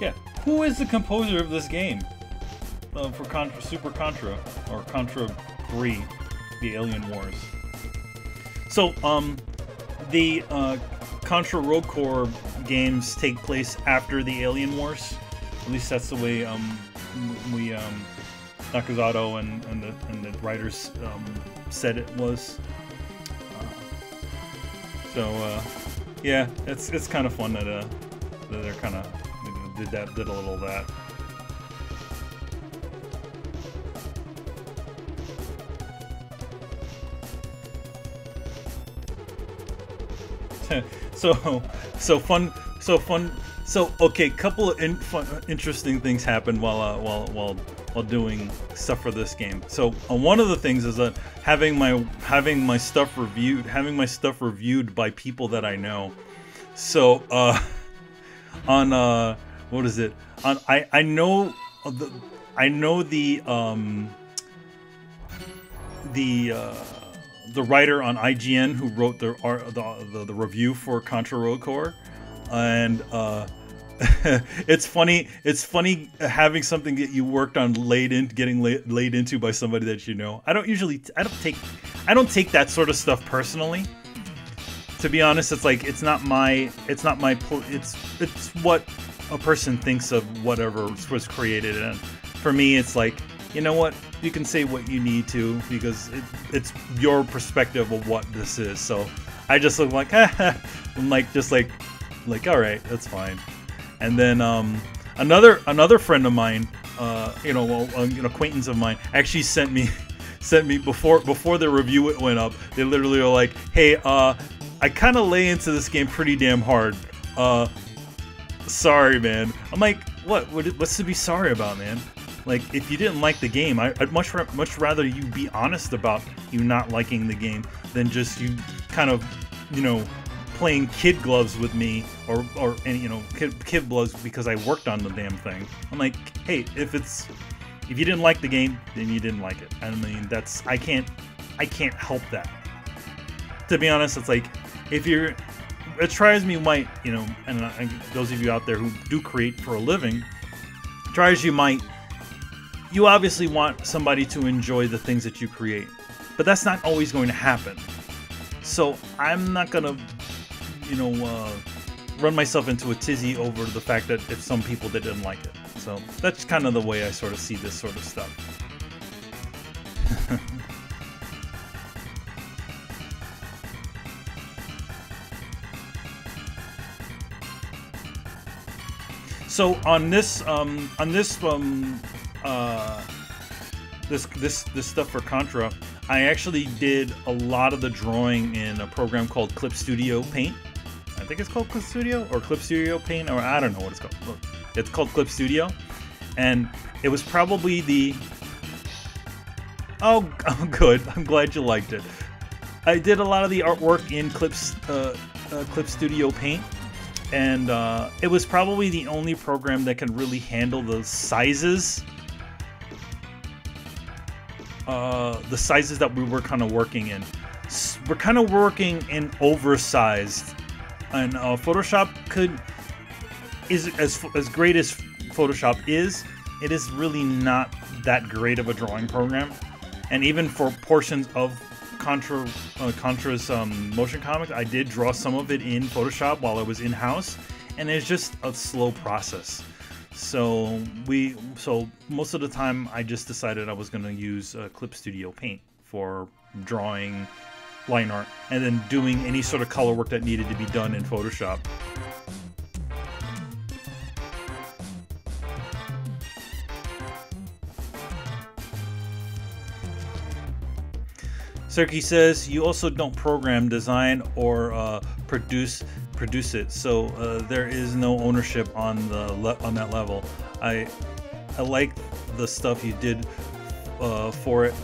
Yeah, who is the composer of this game? Uh, for Contra, Super Contra or Contra 3, the Alien Wars. So, um, the uh, Contra Rogue Corps games take place after the Alien Wars. At least that's the way um, we um, Nakazato and, and, the, and the writers um, said it was. Uh, so uh, yeah, it's it's kind of fun that uh, that they're kind of did that did a little of that. *laughs* so so fun so fun so okay couple of in, fun, interesting things happened while uh, while while while doing stuff for this game. So uh, one of the things is that having my having my stuff reviewed having my stuff reviewed by people that i know. So uh *laughs* on uh what is it? On i i know the i know the um the uh the writer on IGN who wrote the the, the, the review for Contra Rogue Corps, and uh, *laughs* it's funny. It's funny having something that you worked on laid in, getting laid, laid into by somebody that you know. I don't usually. I don't take. I don't take that sort of stuff personally. To be honest, it's like it's not my. It's not my. It's it's what a person thinks of whatever was created, and for me, it's like you know what? You can say what you need to because it, it's your perspective of what this is. So I just look like, *laughs* I'm like, just like, like, all right, that's fine. And then um, another another friend of mine, uh, you know, well, uh, an acquaintance of mine, actually sent me *laughs* sent me before before the review it went up. They literally were like, hey, uh, I kind of lay into this game pretty damn hard. Uh, sorry, man. I'm like, what? What's to be sorry about, man? Like, if you didn't like the game, I, would much much rather you be honest about you not liking the game than just you kind of, you know, playing kid gloves with me or or any you know kid, kid gloves because I worked on the damn thing. I'm like, hey, if it's if you didn't like the game, then you didn't like it. I mean, that's I can't I can't help that. To be honest, it's like if you're it as you might, you know, and, and those of you out there who do create for a living, try as you might, you obviously want somebody to enjoy the things that you create, but that's not always going to happen. So I'm not gonna, you know, uh, run myself into a tizzy over the fact that it's some people that didn't like it. So that's kind of the way I sort of see this sort of stuff. *laughs* so on this um, on this um, uh, this this this stuff for Contra, I actually did a lot of the drawing in a program called Clip Studio Paint. I think it's called Clip Studio or Clip Studio Paint, or I don't know what it's called. It's called Clip Studio, and it was probably the. Oh, *laughs* oh good. I'm glad you liked it. I did a lot of the artwork in Clips uh, uh, Clip Studio Paint, and uh, it was probably the only program that can really handle the sizes uh, the sizes that we were kind of working in. We're kind of working in oversized, and uh, Photoshop could is as as great as Photoshop is. It is really not that great of a drawing program, and even for portions of Contra uh, Contra's um, motion comic, I did draw some of it in Photoshop while I was in house, and it's just a slow process. So we so most of the time I just decided I was going to use uh, Clip Studio Paint for drawing line art and then doing any sort of color work that needed to be done in Photoshop. Serki says you also don't program, design, or uh, produce produce it, so uh, there is no ownership on the on that level. I I like the stuff you did uh, for it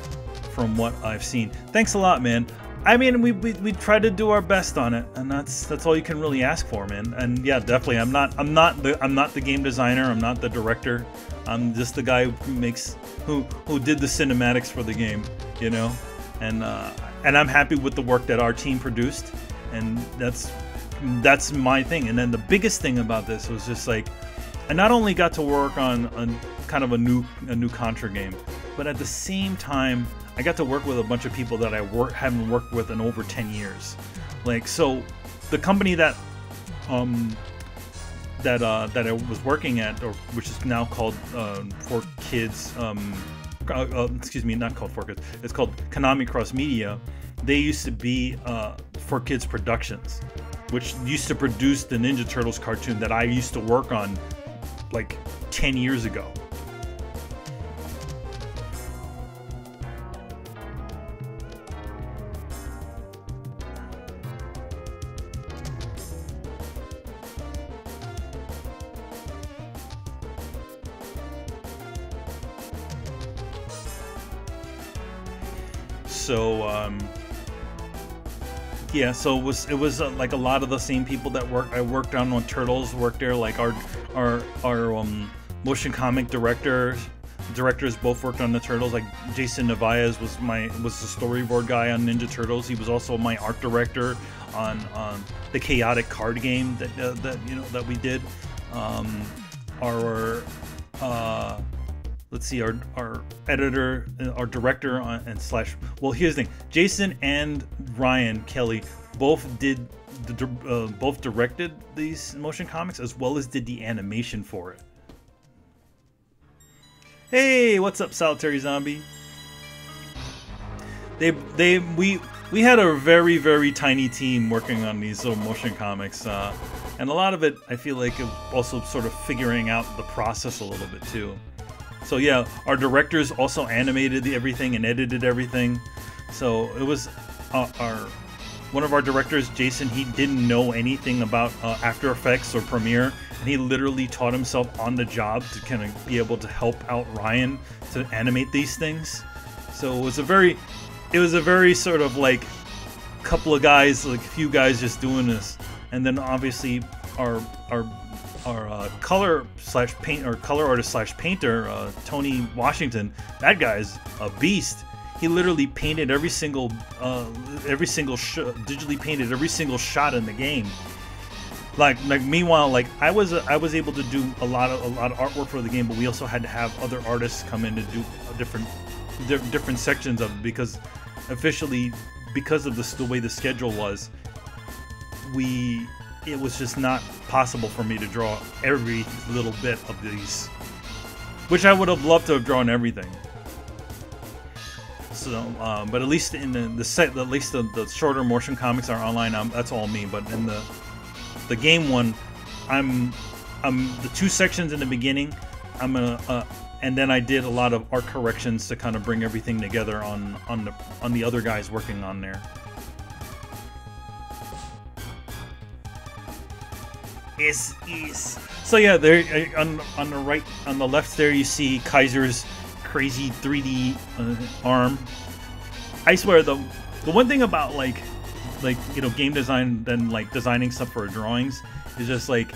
from what I've seen. Thanks a lot, man. I mean, we, we we try to do our best on it, and that's that's all you can really ask for, man. And yeah, definitely, I'm not I'm not the I'm not the game designer. I'm not the director. I'm just the guy who makes who who did the cinematics for the game, you know. And uh, and I'm happy with the work that our team produced, and that's that's my thing. And then the biggest thing about this was just like, I not only got to work on, on kind of a new a new Contra game, but at the same time I got to work with a bunch of people that I work haven't worked with in over 10 years. Like so the company that um that uh that I was working at or which is now called uh, for kids um uh, uh, excuse me not called 4Kids it's called Konami Cross Media they used to be uh, 4Kids productions which used to produce the Ninja Turtles cartoon that I used to work on like 10 years ago. So um, yeah, so it was it was uh, like a lot of the same people that work I worked on when Turtles worked there. Like our our our um, motion comic director directors both worked on the Turtles. Like Jason Nevaez was my was the storyboard guy on Ninja Turtles. He was also my art director on on the chaotic card game that uh, that you know that we did. Um, our uh, let's see, our our editor, uh, our director, and slash. Well, here's the thing: Jason and Ryan Kelly both did uh, both directed these motion comics as well as did the animation for it. Hey, what's up, Solitary Zombie? They they we we had a very very tiny team working on these little motion comics, uh, and a lot of it I feel like also sort of figuring out the process a little bit too. So yeah, our directors also animated everything and edited everything. So it was uh, our one of our directors, Jason. He didn't know anything about uh, After Effects or Premiere, and he literally taught himself on the job to kind of be able to help out Ryan to animate these things. So it was a very, it was a very sort of like couple of guys, like a few guys just doing this, and then obviously our our our uh, color slash paint or color artist slash painter uh, Tony Washington. That guy's a beast. He literally painted every single uh, every single sh- digitally painted every single shot in the game. Like like meanwhile like I was I was able to do a lot of a lot of artwork for the game, but we also had to have other artists come in to do different different sections of it because officially because of the way the schedule was we it was just not possible for me to draw every little bit of these, which I would have loved to have drawn everything. So, um, but at least in the, the set, at least the, the shorter motion comics are online. Um, that's all me. But in the the game one, I'm I'm the two sections in the beginning. I'm gonna uh, and then I did a lot of art corrections to kind of bring everything together on on the on the other guys working on there. Is is. So yeah, there uh, on on the right on the left there you see Kaiser's crazy 3D uh, arm. I swear the the one thing about like like you know game design then like designing stuff for drawings is just like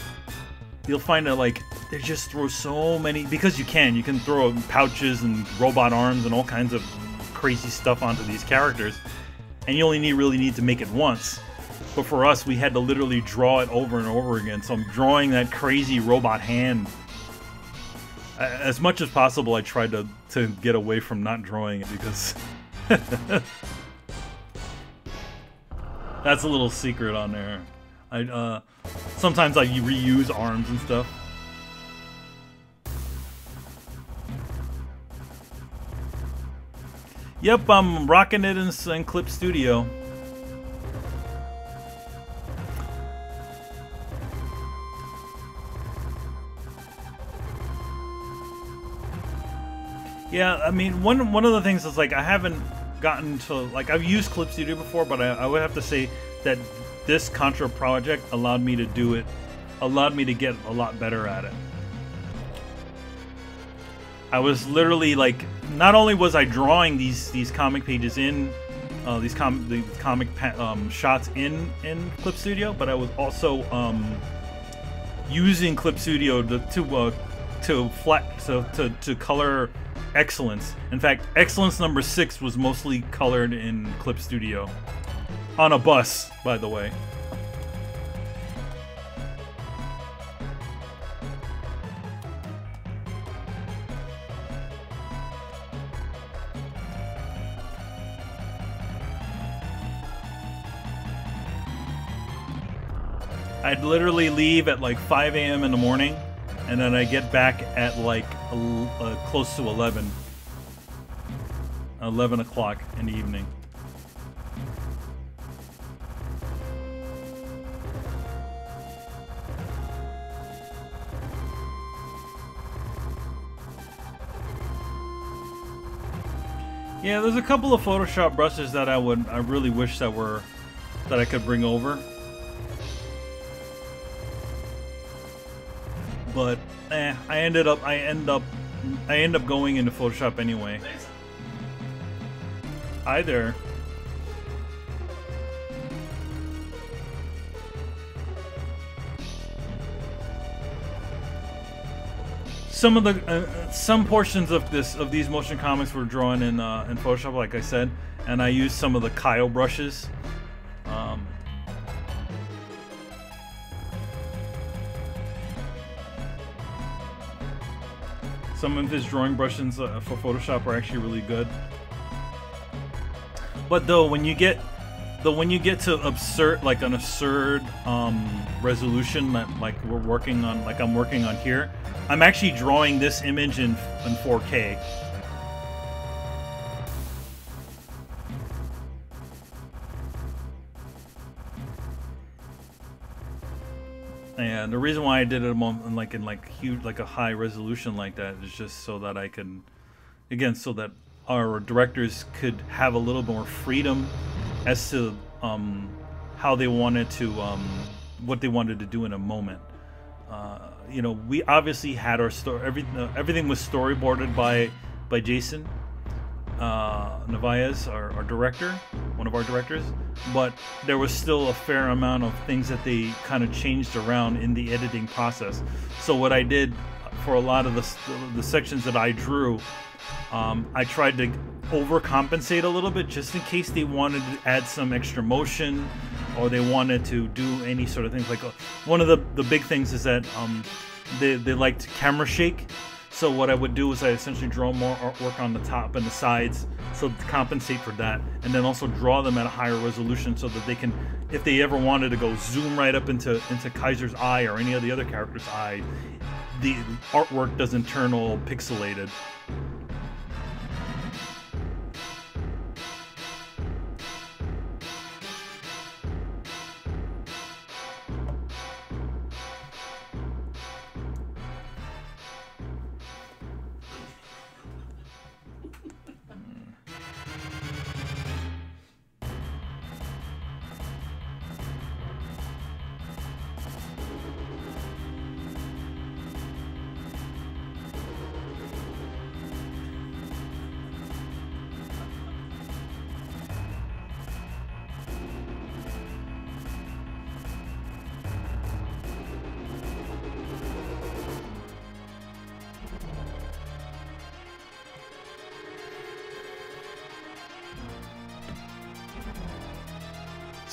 you'll find that like they just throw so many because you can you can throw pouches and robot arms and all kinds of crazy stuff onto these characters and you only need really need to make it once but for us, we had to literally draw it over and over again. So I'm drawing that crazy robot hand. As much as possible, I tried to, to get away from not drawing it because... *laughs* That's a little secret on there. I uh, Sometimes I reuse arms and stuff. Yep, I'm rocking it in, in Clip Studio. Yeah, I mean, one one of the things is like I haven't gotten to like I've used Clip Studio before, but I, I would have to say that this Contra project allowed me to do it, allowed me to get a lot better at it. I was literally like, not only was I drawing these these comic pages in, uh, these com the comic um, shots in in Clip Studio, but I was also um, using Clip Studio to to uh, to flat to, to to color Excellence. In fact, Excellence number six was mostly colored in Clip Studio on a bus, by the way. I'd literally leave at like 5 a.m. in the morning, and then I get back at like uh, close to 11. 11 o'clock in the evening. Yeah, there's a couple of Photoshop brushes that I would I really wish that were that I could bring over. But eh, I ended up I end up I end up going into Photoshop anyway. Hi there. some of the uh, some portions of this of these motion comics were drawn in uh, in Photoshop, like I said, and I used some of the Kyle brushes. Some of his drawing brushes uh, for Photoshop are actually really good. But though, when you get though when you get to absurd like an absurd um, resolution that like we're working on like I'm working on here I'm actually drawing this image in, in 4k and the reason why I did it in like in like huge like a high resolution like that is just so that I can again so that our directors could have a little more freedom as to um, how they wanted to um, what they wanted to do in a moment. Uh, you know, we obviously had our story. Every, uh, everything was storyboarded by by Jason uh, our, our director, one of our directors. But there was still a fair amount of things that they kind of changed around in the editing process. So what I did for a lot of the the sections that I drew um, I tried to overcompensate a little bit just in case they wanted to add some extra motion or they wanted to do any sort of things. Like uh, one of the, the big things is that um, they, they liked camera shake. So what I would do is I essentially draw more artwork on the top and the sides so to compensate for that and then also draw them at a higher resolution so that they can if they ever wanted to go zoom right up into into Kaiser's eye or any of the other characters' eye the artwork doesn't turn all pixelated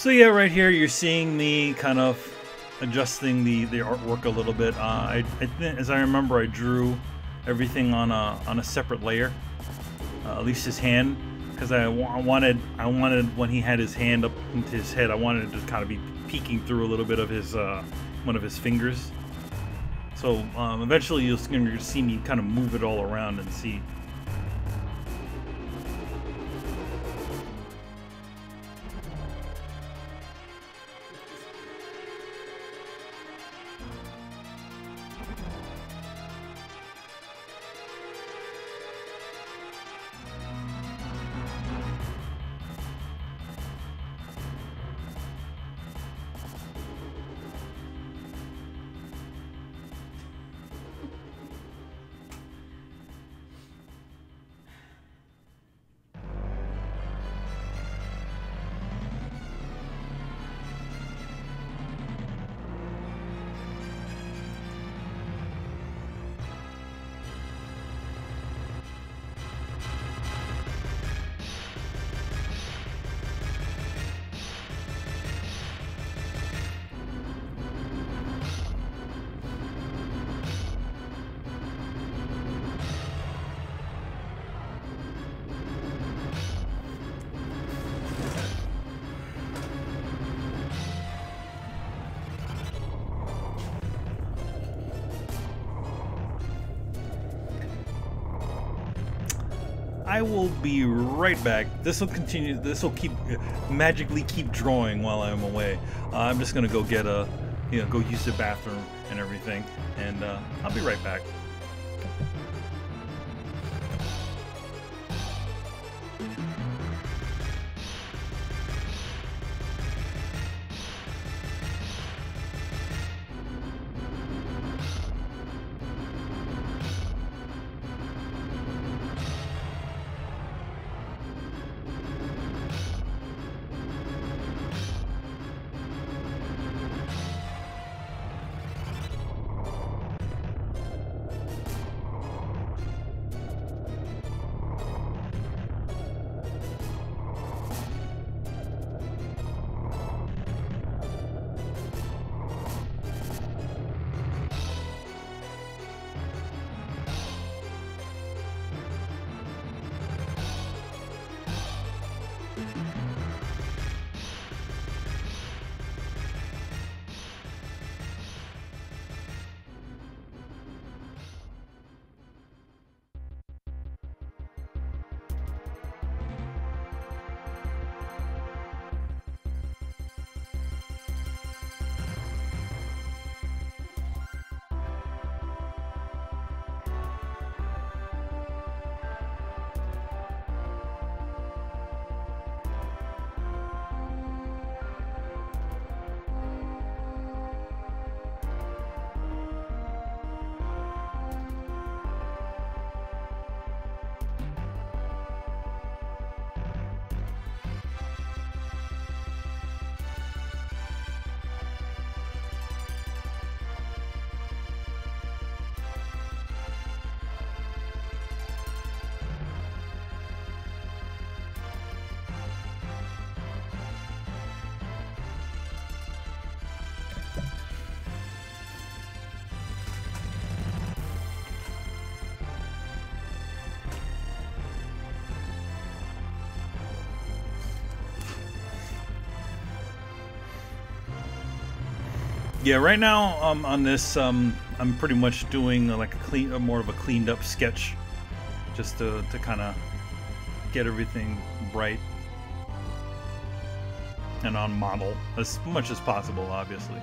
So yeah, right here you're seeing me kind of adjusting the, the artwork a little bit. Uh, I, I as I remember, I drew everything on a on a separate layer, uh, at least his hand, because I, I wanted I wanted when he had his hand up into his head, I wanted it to kind of be peeking through a little bit of his uh, one of his fingers. So um, eventually you'll going to see me kind of move it all around and see right back. This will continue. This will keep magically keep drawing while I'm away. Uh, I'm just gonna go get a, you know, go use the bathroom and everything, and uh, I'll be right back. Yeah, right now um, on this, um, I'm pretty much doing uh, like a clean, uh, more of a cleaned up sketch, just to, to kind of get everything right and on model as much as possible, obviously.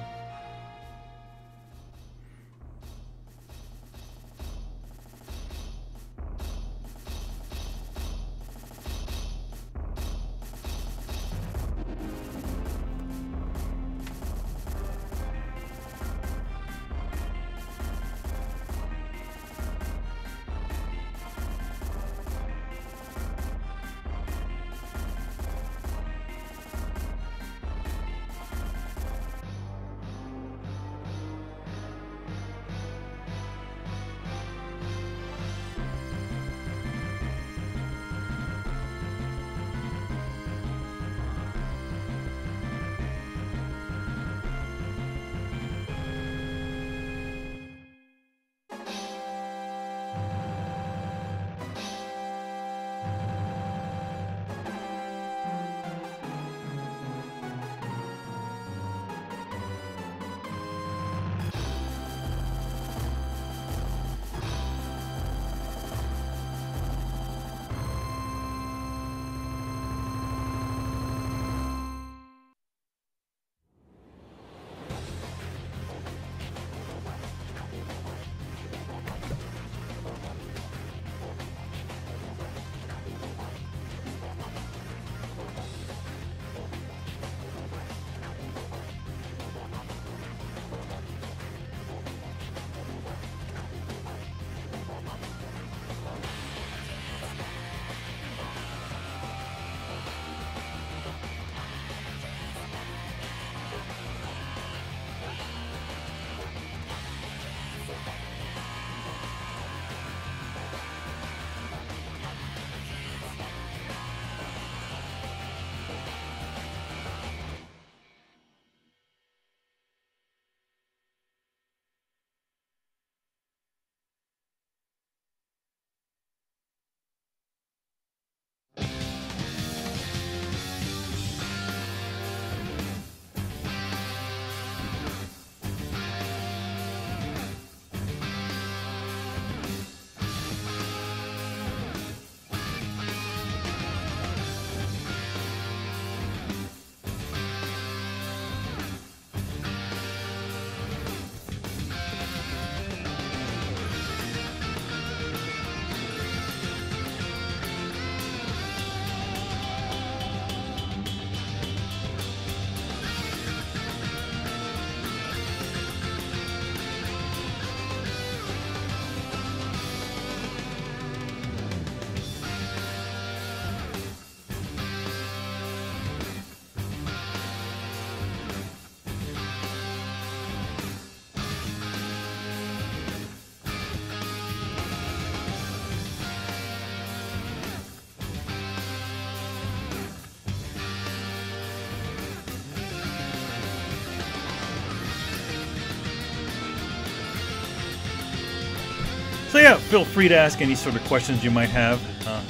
Feel free to ask any sort of questions you might have. Uh,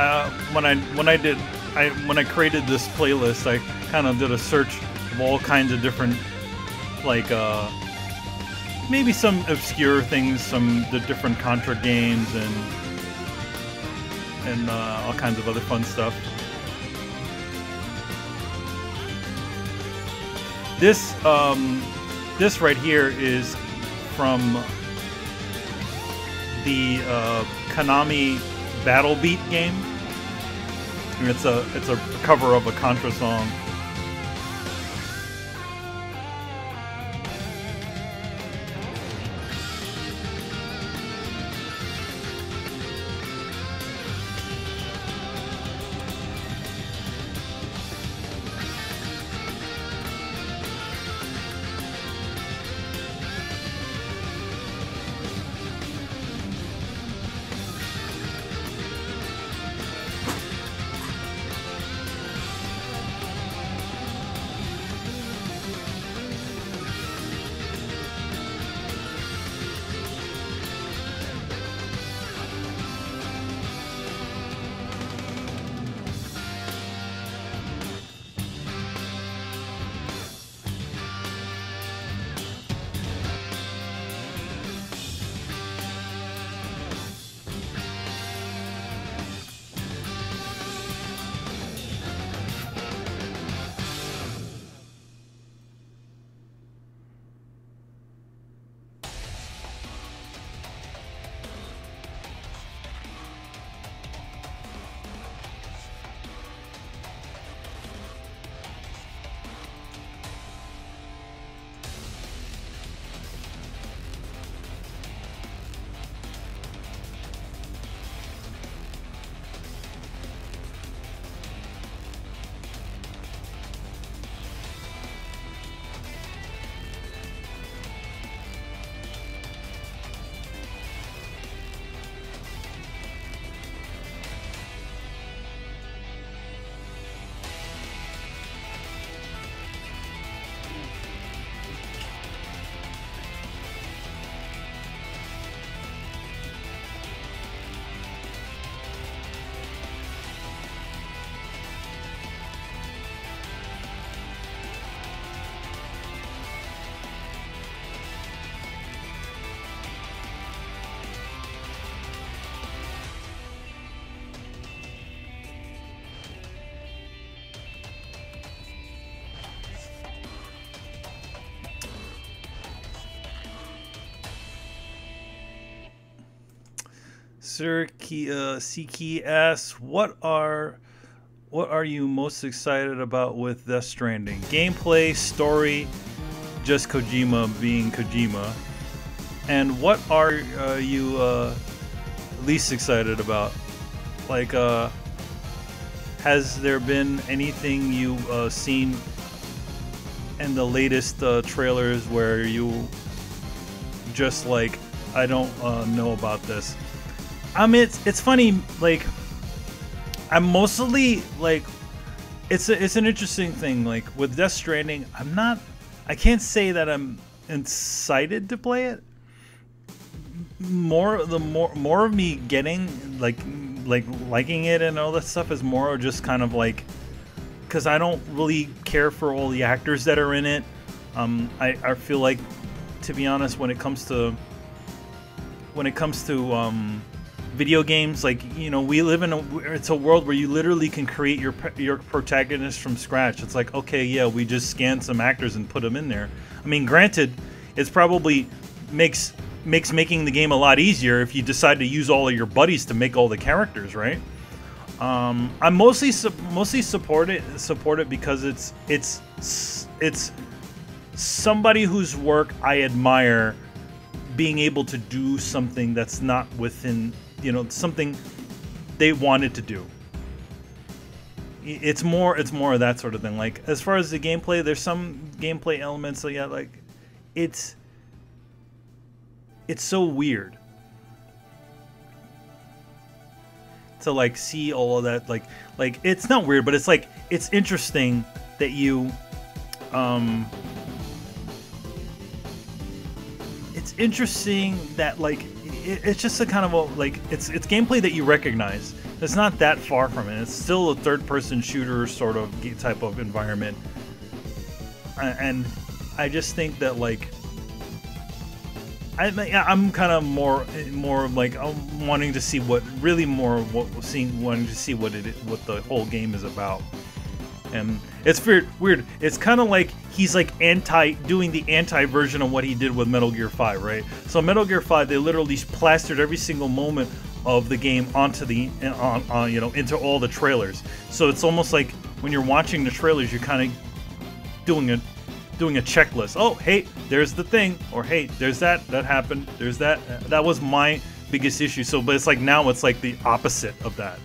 uh, when I when I did I when I created this playlist, I kind of did a search of all kinds of different like uh, maybe some obscure things, some the different Contra games and and uh, all kinds of other fun stuff. This um, this right here is from the uh, Konami Battle Beat game. It's a it's a cover of a Contra song. Sir Key, uh, asks, "What are what are you most excited about with Death Stranding? Gameplay, story, just Kojima being Kojima, and what are uh, you uh, least excited about? Like, uh, has there been anything you uh, seen in the latest uh, trailers where you just like, I don't uh, know about this?" I mean, it's it's funny. Like, I'm mostly like, it's a, it's an interesting thing. Like with Death Stranding, I'm not. I can't say that I'm incited to play it. More the more more of me getting like like liking it and all that stuff is more just kind of like because I don't really care for all the actors that are in it. Um, I, I feel like, to be honest, when it comes to when it comes to um, video games like you know we live in a it's a world where you literally can create your your protagonist from scratch. It's like okay yeah we just scan some actors and put them in there. I mean granted it's probably makes makes making the game a lot easier if you decide to use all of your buddies to make all the characters right? Um, i'm mostly mostly support it support it because it's it's it's somebody whose work i admire being able to do something that's not within you know something they wanted to do it's more it's more of that sort of thing. Like as far as the gameplay, there's some gameplay elements. So yeah, like it's it's so weird to like see all of that. Like like it's not weird, but it's like it's interesting that you um it's interesting that like it's just a kind of a like it's it's gameplay that you recognize. It's not that far from it. It's still a third person shooter sort of type of environment. And i just think that like I, I'm kind of more, more like I'm wanting to see what really more what seeing wanting to see what it what the whole game is about and it's weird. Weird. It's kind of like he's like anti doing the anti version of what he did with Metal Gear 5, right? So Metal Gear 5, they literally plastered every single moment of the game onto the on, on you know into all the trailers. So it's almost like when you're watching the trailers, you're kind of doing a doing a checklist. Oh, hey, there's the thing, or hey, there's that that happened. There's that. That was my biggest issue. So, but it's like now it's like the opposite of that.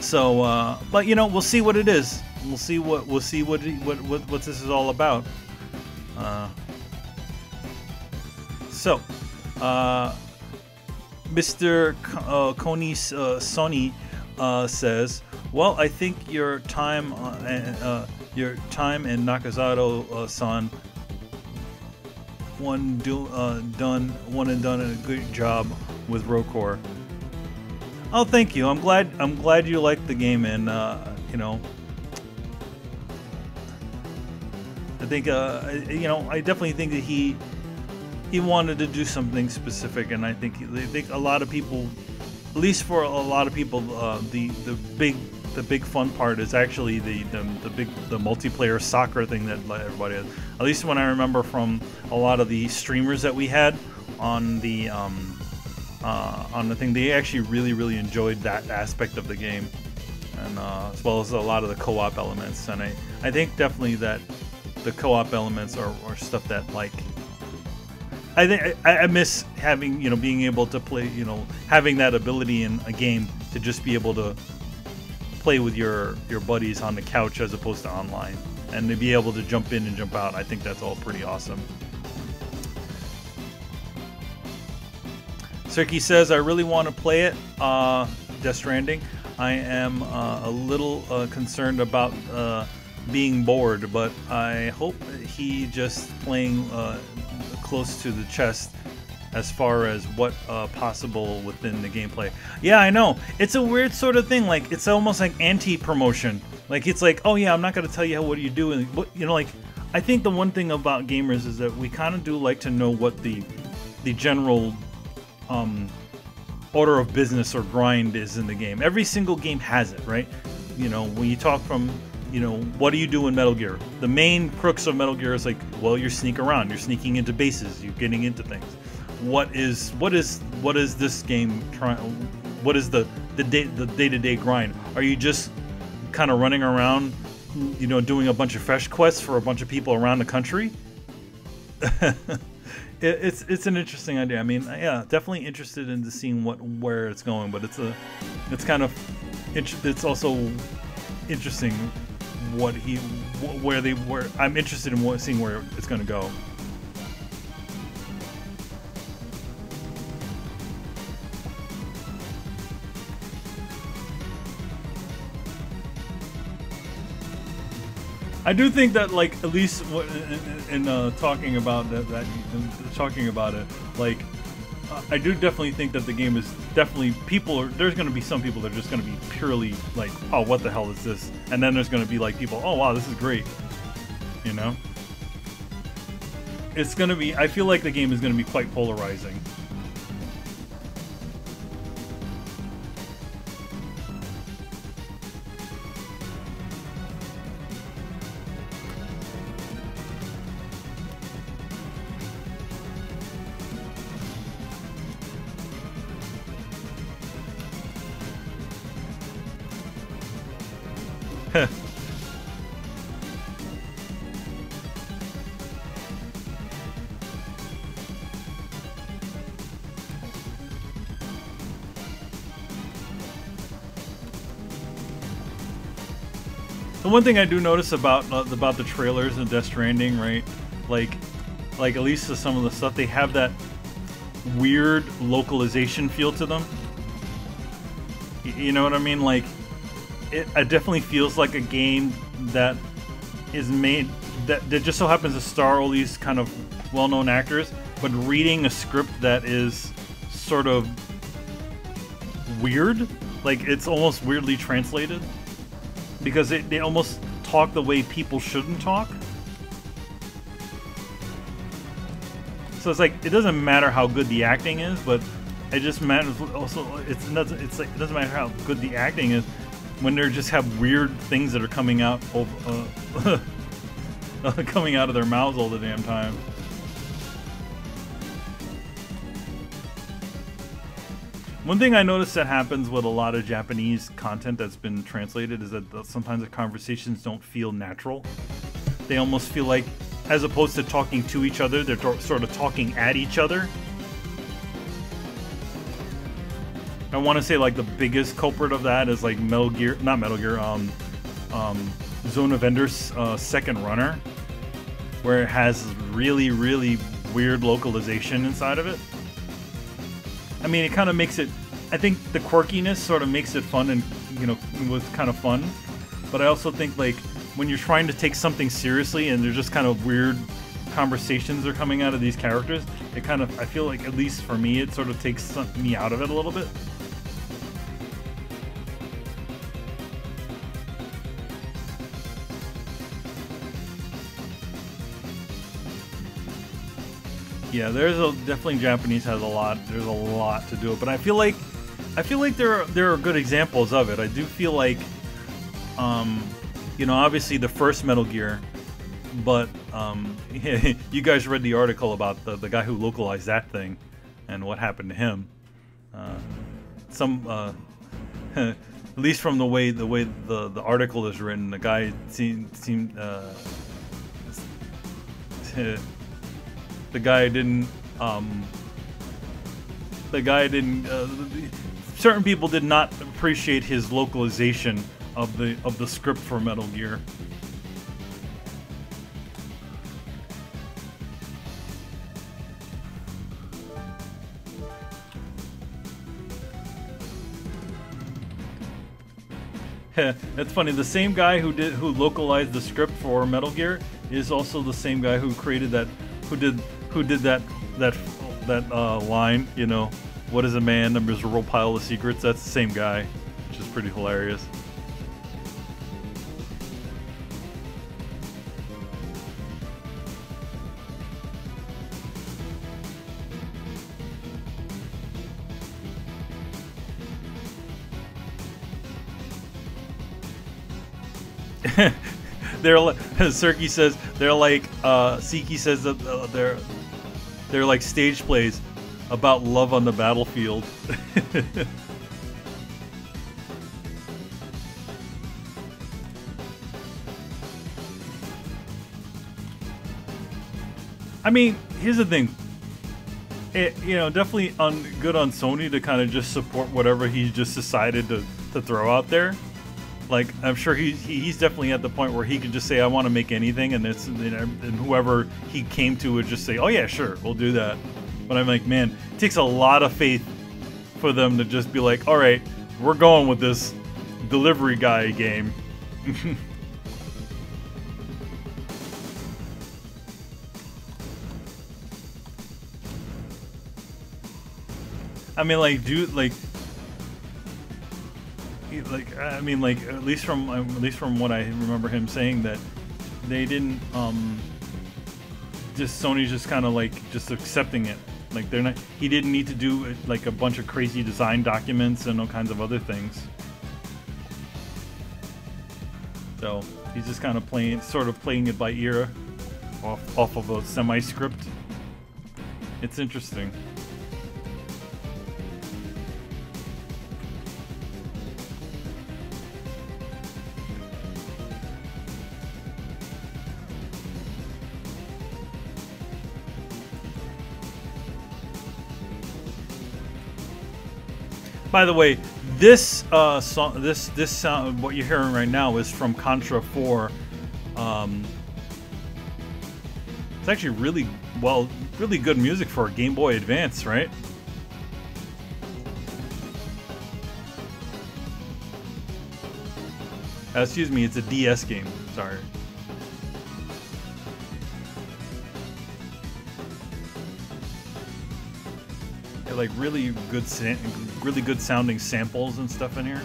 So, uh, but you know, we'll see what it is. We'll see what we'll see what what what, what this is all about. Uh, so, uh, Mr. Uh, Coney uh, Sony uh, says, "Well, I think your time, uh, your time and Nakazato-san one do, done one and done a good job with Rocore. Oh, thank you. I'm glad. I'm glad you liked the game, and uh, you know, I think uh, you know, I definitely think that he he wanted to do something specific, and I think I think a lot of people, at least for a lot of people, uh, the the big the big fun part is actually the, the, the big the multiplayer soccer thing that everybody has. At least when I remember from a lot of the streamers that we had on the um, uh, on the thing. They actually really, really enjoyed that aspect of the game, and uh, as well as a lot of the co-op elements. And I, I think definitely that the co-op elements are, are stuff that like. I think I, I miss having you know being able to play you know having that ability in a game to just be able to play with your your buddies on the couch as opposed to online and to be able to jump in and jump out. I think that's all pretty awesome. Turkey says, I really want to play it, uh, Death Stranding. I am uh, a little uh, concerned about uh, being bored, but I hope he just playing uh, close to the chest as far as what uh, possible within the gameplay. Yeah, I know. It's a weird sort of thing. Like it's almost like anti-promotion. Like it's like, oh yeah, I'm not gonna tell you how what you do, and what you know, like I think the one thing about gamers is that we kind of do like to know what the the general um, order of business or grind is in the game. Every single game has it, right? You know, when you talk from, you know, what do you do in Metal Gear? The main crux of Metal Gear is like, well, you're sneak around, you're sneaking into bases, you're getting into things. What is what is what is this game trying? What is the the day the day to day grind? Are you just kind of running around, you know, doing a bunch of fresh quests for a bunch of people around the country? *laughs* it, it's it's an interesting idea. I mean, yeah, definitely interested in seeing what where it's going, but it's a it's kind of it's also interesting what he where they where I'm interested in what, seeing where it's going to go. I do think that like at least in, in uh, talking about that, that talking about it, like I do definitely think that the game is definitely people are there's going to be some people that are just going to be purely like oh what the hell is this? And then there's going to be like people oh wow this is great. You know? It's going to be I feel like the game is going to be quite polarizing one thing I do notice about uh, about the trailers in Death Stranding, right? Like, like at least some of the stuff, they have that weird localization feel to them. You know what I mean? Like, it, it definitely feels like a game that is made that, that just so happens to star all these kind of well-known actors, but reading a script that is sort of weird, like it's almost weirdly translated because it, they almost talk the way people shouldn't talk. So it's like it doesn't matter how good the acting is, but it just matters. Also, it's it's like it doesn't matter how good the acting is when they just have weird things that are coming out uh, *laughs* coming out of their mouths all the damn time. One thing I noticed that happens with a lot of Japanese content that's been translated is that sometimes the conversations don't feel natural. They almost feel like, as opposed to talking to each other, they're sort of talking at each other. I want to say like the biggest culprit of that is like Metal Gear, not Metal Gear, um, um, Zone of Enders uh, Second Runner, where it has really, really weird localization inside of it. I mean, it kind of makes it. I think the quirkiness sort of makes it fun, and you know, was kind of fun. But I also think like when you're trying to take something seriously, and there's just kind of weird conversations are coming out of these characters, it kind of. I feel like at least for me, it sort of takes me out of it a little bit. Yeah, there's a definitely Japanese has a lot. There's a lot to do it, but I feel like I feel like there are, there are good examples of it. I do feel like, um, you know, obviously the first Metal Gear, but um, *laughs* you guys read the article about the the guy who localized that thing and what happened to him. Uh, some, uh, *laughs* at least from the way the way the the article is written, the guy seemed seemed. Uh, *laughs* the guy didn't um, the guy didn't uh, certain people did not appreciate his localization of the of the script for Metal Gear. *laughs* That's funny. The same guy who did who localized the script for Metal Gear is also the same guy who created that who did who did that that that uh, line. You know, what is a man? A miserable pile of secrets. That's the same guy, which is pretty hilarious. *laughs* they're like *laughs* says they're like uh Siki says that uh, they're they're like stage plays about love on the battlefield. *laughs* I mean, here's the thing. It, you know, definitely on good on Sony to kind of just support whatever he just decided to, to throw out there like I'm sure he, he he's definitely at the point where he could just say I want to make anything, and it's and, whoever he came to would just say, oh yeah, sure, we'll do that. But I'm like, man, it takes a lot of faith for them to just be like, all right, we're going with this delivery guy game. *laughs* I mean, like, dude, like, like I mean, like at least from at least from what I remember him saying that they didn't um just Sony's just kind of like just accepting it. Like they're not. He didn't need to do like a bunch of crazy design documents and all kinds of other things. So he's just kind of playing, sort of playing it by ear, off off of a semi script. It's interesting. By the way, This uh, song, this this sound, what you're hearing right now is from Contra 4. Um, it's actually really well, really good music for a Game Boy Advance, right? Uh, excuse me, it's a DS game. Sorry. Like really good, really good sounding samples and stuff in here.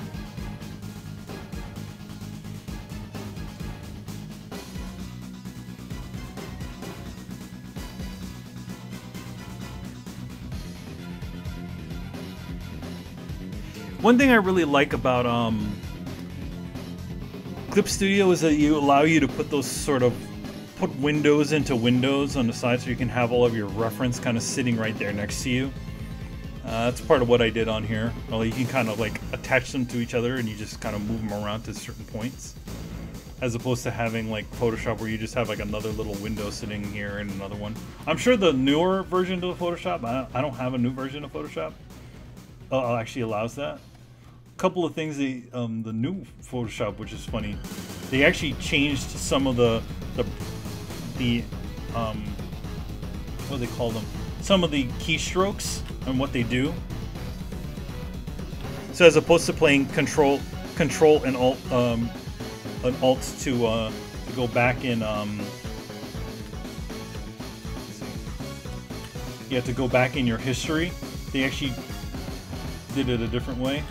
One thing I really like about um, Clip Studio is that you allow you to put those sort of put windows into windows on the side so you can have all of your reference kind of sitting right there next to you. Uh, that's part of what I did on here. Well, you can kind of like attach them to each other and you just kind of move them around to certain points. As opposed to having like Photoshop where you just have like another little window sitting here and another one. I'm sure the newer version of Photoshop, I don't have a new version of Photoshop, uh, actually allows that A couple of things the um, the new Photoshop, which is funny. They actually changed some of the the the um, what do they call them? Some of the keystrokes and what they do. So as opposed to playing Control Control and Alt um, an Alt to uh, to go back in. Um, you have to go back in your history. They actually did it a different way.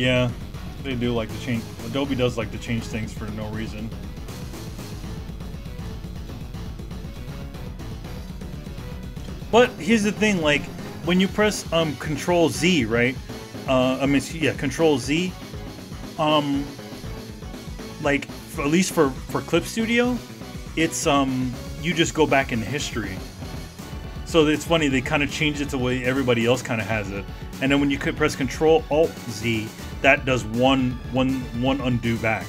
Yeah, they do like to change. Adobe does like to change things for no reason. But here's the thing, like when you press um Control Z, right? Uh, I mean, yeah, Control Z. Um, like at least for for Clip Studio, it's um you just go back in history. So it's funny they kind of changed it the way everybody else kind of has it. And then when you could press Control Alt Z, that does one one one undo back.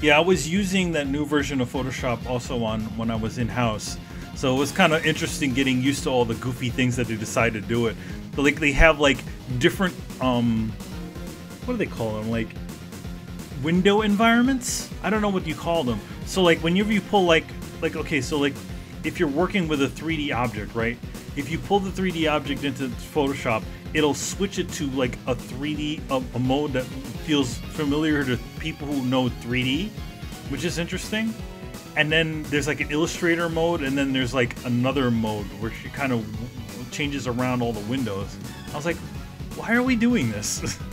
Yeah, I was using that new version of Photoshop also on when I was in house so it was kind of interesting getting used to all the goofy things that they decided to do it. But like they have like different um what do they call them? Like window environments? I don't know what you call them. So like whenever you pull like like okay, so like if you're working with a 3D object, right? If you pull the 3D object into Photoshop, it'll switch it to like a 3D a, a mode that feels familiar to people who know 3D, which is interesting and then there's like an illustrator mode and then there's like another mode where she kind of changes around all the windows. I was like why are we doing this? *laughs*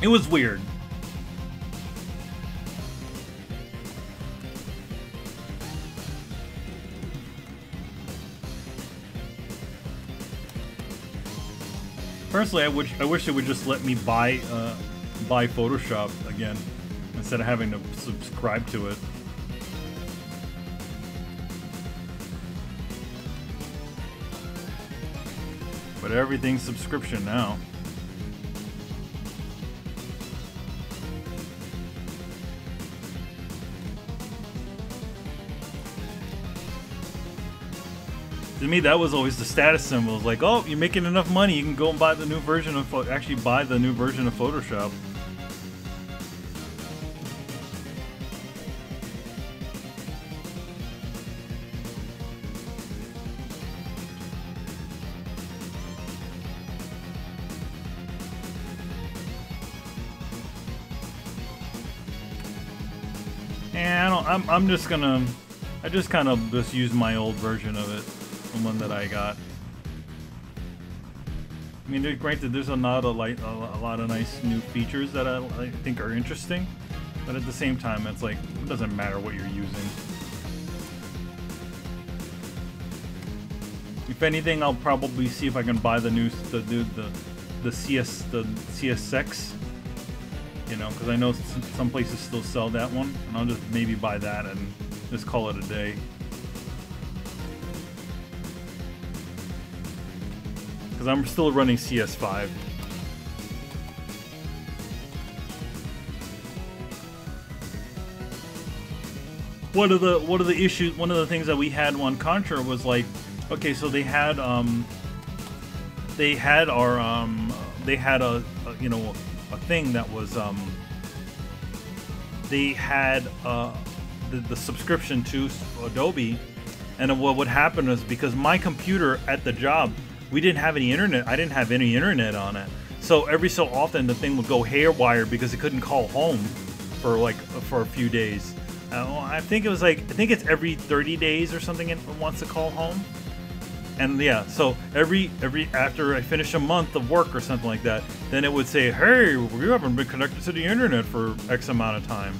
It was weird Personally, I wish I wish it would just let me buy uh, buy Photoshop again instead of having to subscribe to it. But everything's subscription now. To me that was always the status symbol. It's like, oh, you're making enough money, you can go and buy the new version of actually buy the new version of Photoshop. Yeah, I don't, I'm, I'm just gonna, I just kind of just use my old version of it one that I got. I mean, granted, there's a lot of light, a lot of nice new features that I, I think are interesting, but at the same time, it's like it doesn't matter what you're using. If anything, I'll probably see if I can buy the new the the the, the CS the CSX. You know, because I know some places still sell that one, and I'll just maybe buy that and just call it a day. Because I'm still running CS5. one of the one of the issues one of the things that we had on Contra was like okay so they had um they had our um they had a, a you know a thing that was um they had uh the, the subscription to Adobe and what would happen is because my computer at the job we didn't have any internet I didn't have any internet on it so every so often the thing would go haywire because it couldn't call home for like for a few days uh, I think it was like I think it's every 30 days or something it wants to call home. And yeah, so every every after I finish a month of work or something like that, then it would say, "Hey, you haven't been connected to the internet for X amount of time."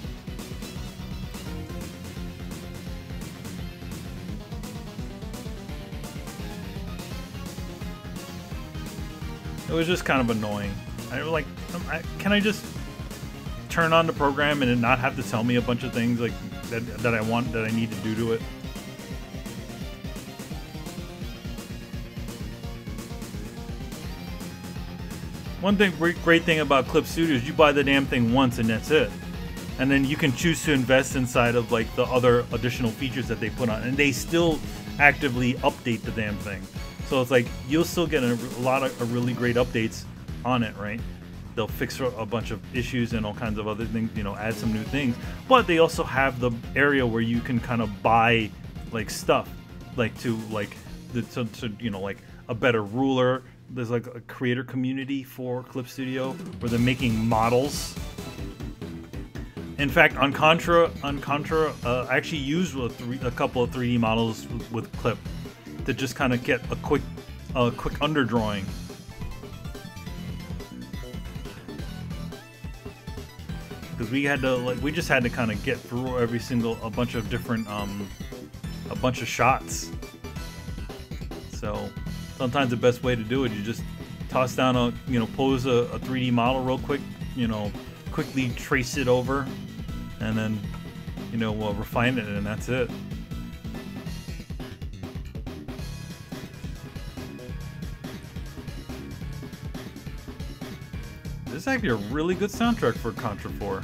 It was just kind of annoying. I was like, um, I, can I just turn on the program and not have to tell me a bunch of things like that, that I want that I need to do to it. One thing great, great thing about Clip Studio is you buy the damn thing once and that's it. And then you can choose to invest inside of like the other additional features that they put on and they still actively update the damn thing. So it's like you'll still get a, a lot of really great updates on it, right? they'll fix a bunch of issues and all kinds of other things, you know, add some new things. But they also have the area where you can kind of buy like stuff, like to like the, to, to you know like a better ruler. There's like a creator community for Clip Studio where they're making models. In fact, on Contra, on Contra, uh, I actually used a, three, a couple of 3D models with, with Clip to just kind of get a quick, a quick underdrawing because we had to like we just had to kind of get through every single a bunch of different um a bunch of shots. So sometimes the best way to do it, you just toss down a you know pose a, a 3D model real quick, you know, quickly trace it over, and then you know we'll refine it, and that's it. Is actually a really good soundtrack for Contra 4.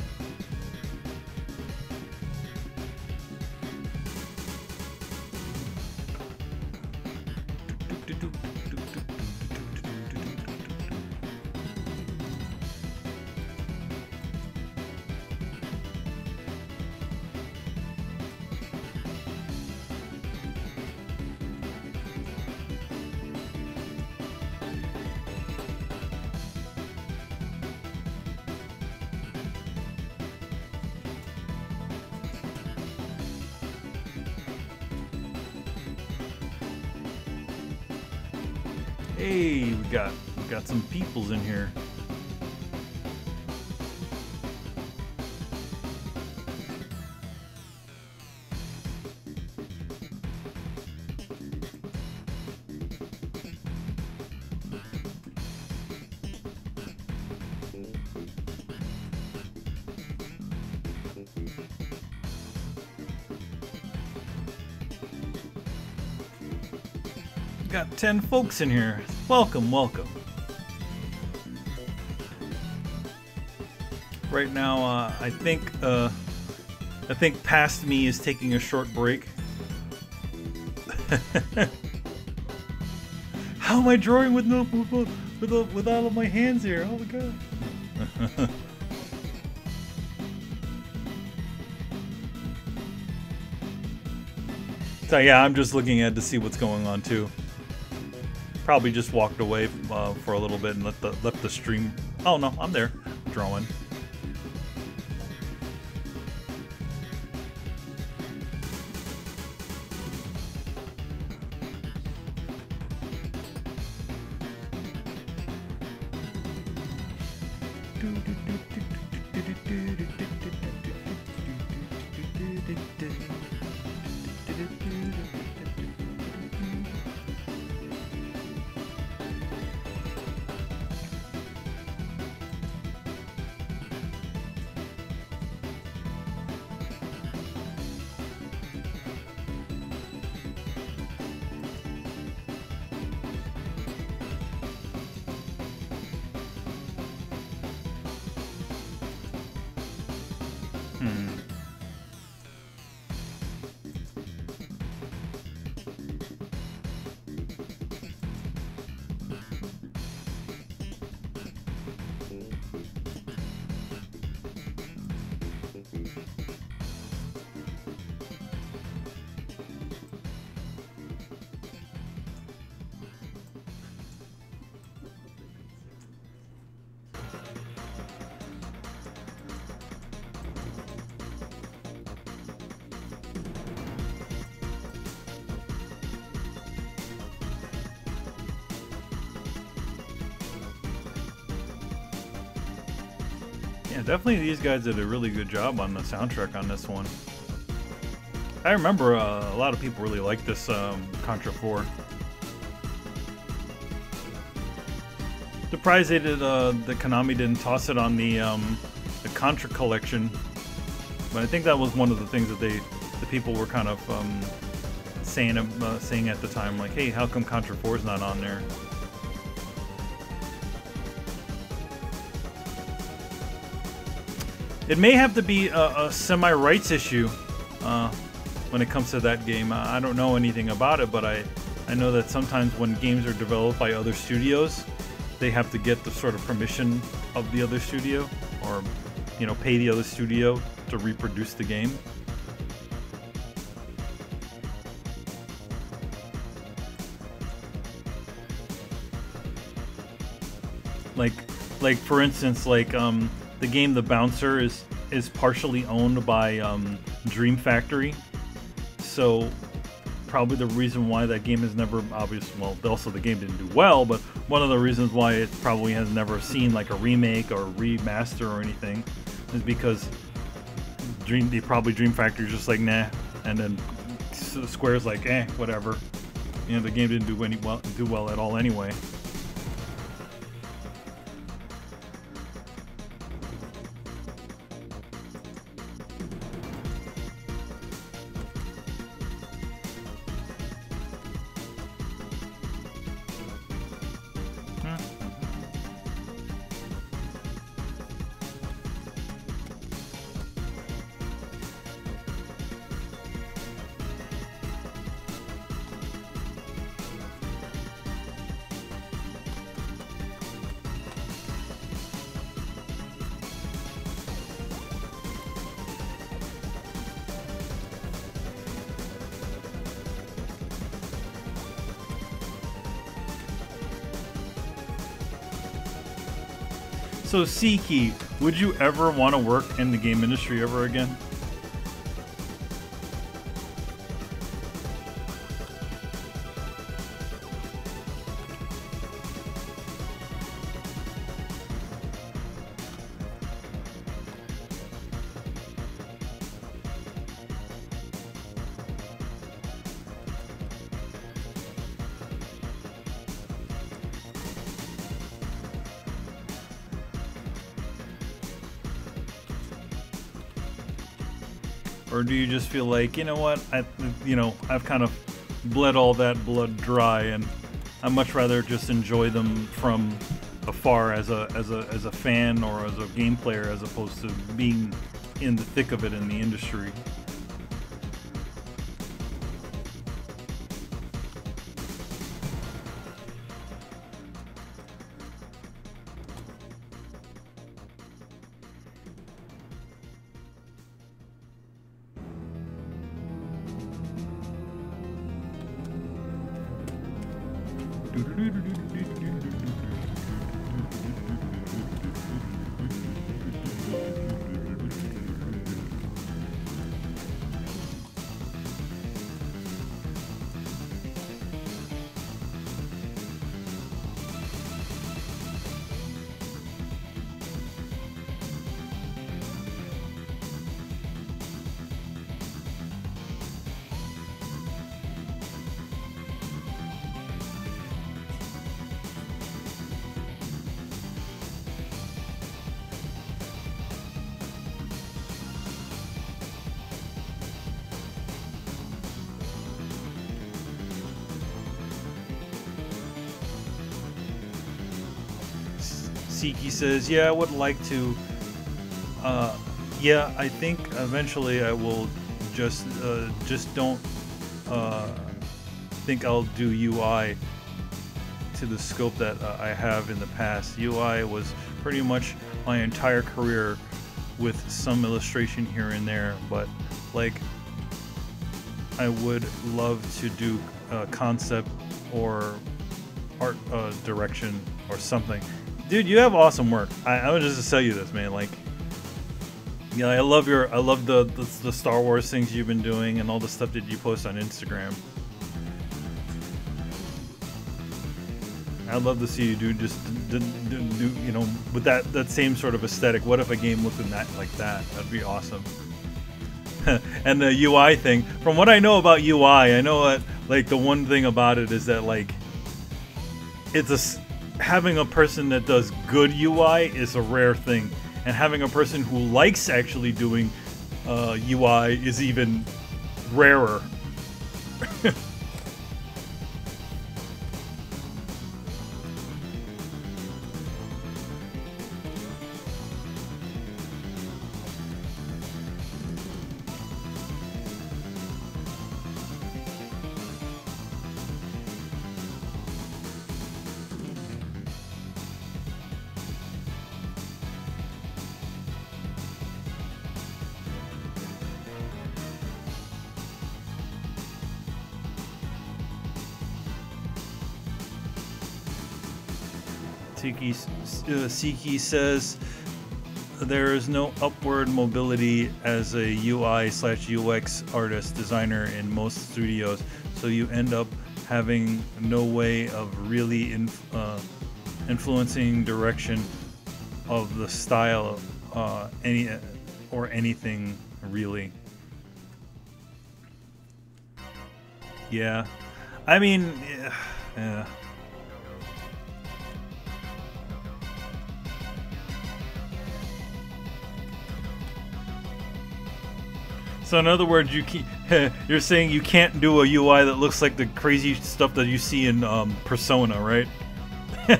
10 folks in here. Welcome, welcome. Right now, uh, I think uh, I think past me is taking a short break. *laughs* How am I drawing with no with, with, with all of my hands here? Oh my god. *laughs* so yeah, I'm just looking at to see what's going on too probably just walked away uh, for a little bit and let the left the stream. Oh no, I'm there, drawing. Definitely these guys did a really good job on the soundtrack on this one. I remember uh, a lot of people really liked this um, Contra 4. Surprised they did, uh, the Konami didn't toss it on the um, the Contra collection, but I think that was one of the things that they, the people were kind of um, saying uh, saying at the time, like, "Hey, how come Contra 4 is not on there?" It may have to be a, a semi-rights issue uh, when it comes to that game. I don't know anything about it, but I, I know that sometimes when games are developed by other studios, they have to get the sort of permission of the other studio or you know pay the other studio to reproduce the game like like for instance like um the game the bouncer is is partially owned by um, dream factory. So probably the reason why that game has never obvious well also the game didn't do well but one of the reasons why it probably has never seen like a remake or a remaster or anything is because dream they probably dream factory's just like nah and then square's like eh whatever. You know the game didn't do any well do well at all anyway So, Siki, would you ever want to work in the game industry ever again? Feel like you know what I you know I've kind of bled all that blood dry and I much rather just enjoy them from afar as a as a as a fan or as a game player as opposed to being in the thick of it in the industry. Says, "Yeah, I would like to. Uh, yeah, I think eventually I will. Just, uh, just don't uh, think I'll do UI to the scope that uh, I have in the past. UI was pretty much my entire career with some illustration here and there, but like." I would love to do concept or art uh, direction or something dude, you have awesome work. I, I was just tell you this, man. Like, yeah, I love your, I love the, the, the Star Wars things you've been doing and all the stuff that you post on Instagram. I'd love to see you do just do, do, do, you know with that that same sort of aesthetic. What if a game looked in that like that? That'd be awesome. *laughs* and the UI thing, from what I know about UI, I know that like the one thing about it is that like it's a having a person that does good UI is a rare thing, and having a person who likes actually doing uh, UI is even rarer. Tiki uh, Siki says there is no upward mobility as a UI slash UX artist designer in most studios, so you end up having no way of really inf- uh, influencing direction of the style uh, any or anything really. Yeah, I mean, yeah. So in other words, you *laughs* you're saying you can't do a UI that looks like the crazy stuff that you see in um, Persona, right? *laughs*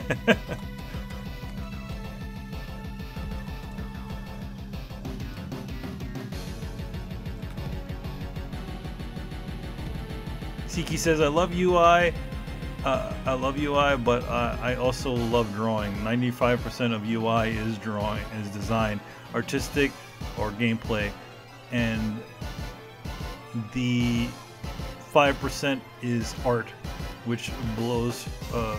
Siki says, "I love UI. Uh, I love UI, but uh, I also love drawing. 95% of UI is drawing, is design, artistic, or gameplay." and the 5% is art, which blows uh,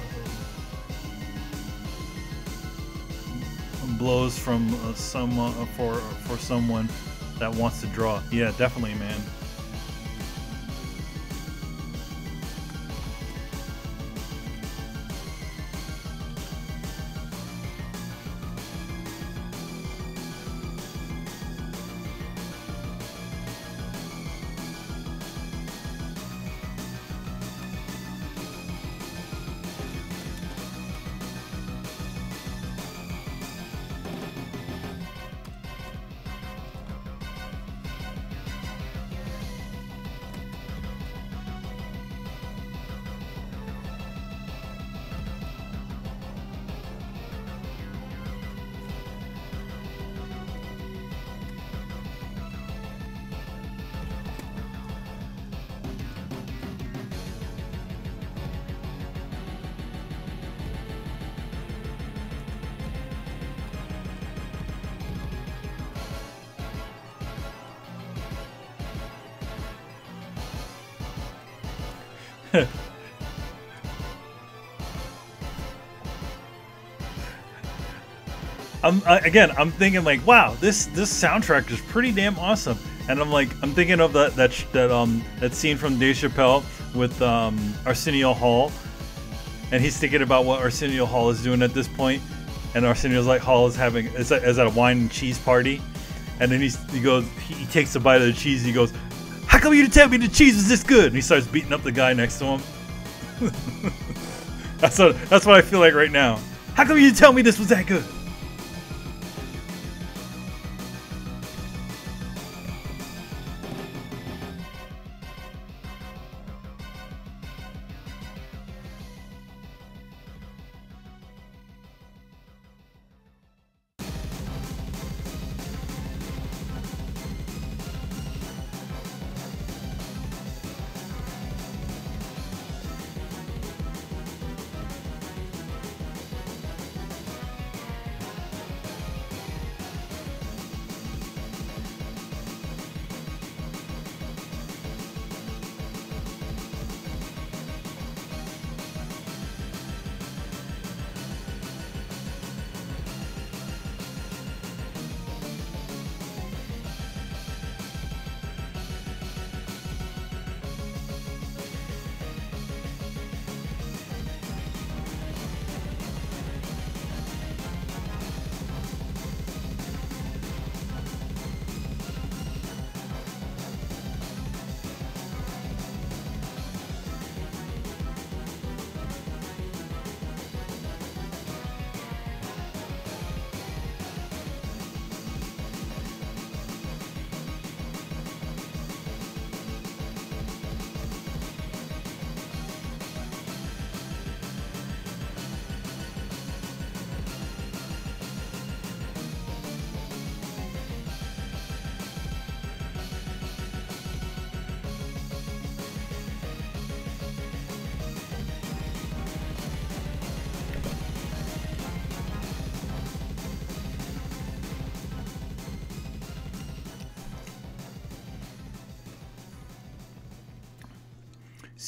blows from uh, someone uh, for for someone that wants to draw. Yeah, definitely, man. I'm again. I'm thinking like, wow, this this soundtrack is pretty damn awesome. And I'm like, I'm thinking of that that that um that scene from Dave Chappelle with um Arsenio Hall, and he's thinking about what Arsenio Hall is doing at this point, and Arsenio's like Hall is having is at, is a wine and cheese party, and then he's, he goes he, takes a bite of the cheese. He goes, "How come you didn't tell me the cheese was this good?" And he starts beating up the guy next to him. *laughs* that's what that's what I feel like right now. How come you didn't tell me this was that good?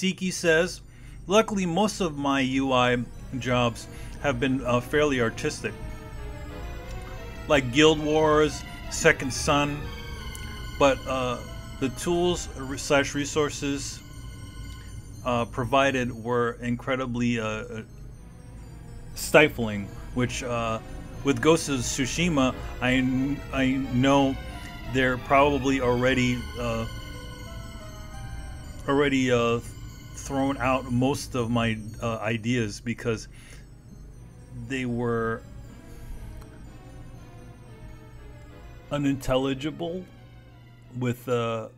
Siki says, luckily most of my UI jobs have been uh, fairly artistic, like Guild Wars, Second Son, but uh, the tools slash resources uh, provided were incredibly uh, uh, stifling, which uh, with Ghost of Tsushima, I, I know they're probably already already thrown out most of my uh, ideas because they were unintelligible with uh,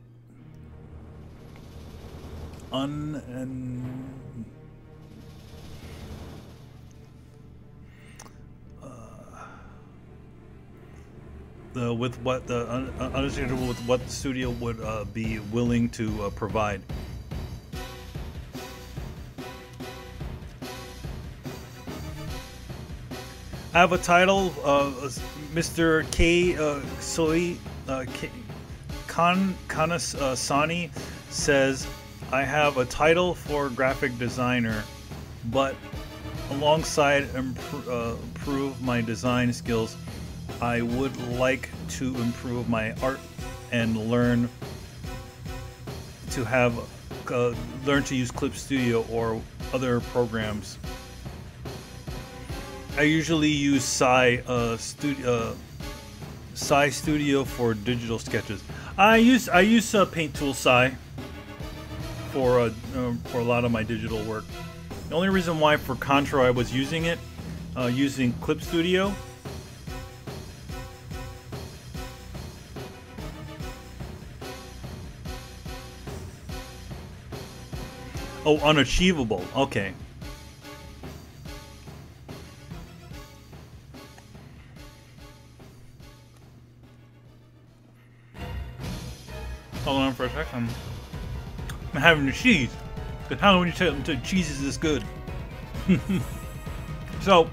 un and uh, with what the understandable with what the studio would uh, be willing to uh, provide. I have a title, uh, Mr. K. Uh, Soy uh, Kanasani says, I have a title for graphic designer, but alongside imp- uh, improve my design skills, I would like to improve my art and learn to have uh, learn to use Clip Studio or other programs. I usually use Sai uh, Studio uh, Sai Studio for digital sketches. I use I use uh, Paint Tool Sai for uh, uh, for a lot of my digital work. The only reason why for Contra I was using it, uh, using Clip Studio, Oh, unachievable. Okay. Hold on for a second. I'm having the cheese. Because how many times cheese is this good? *laughs* so,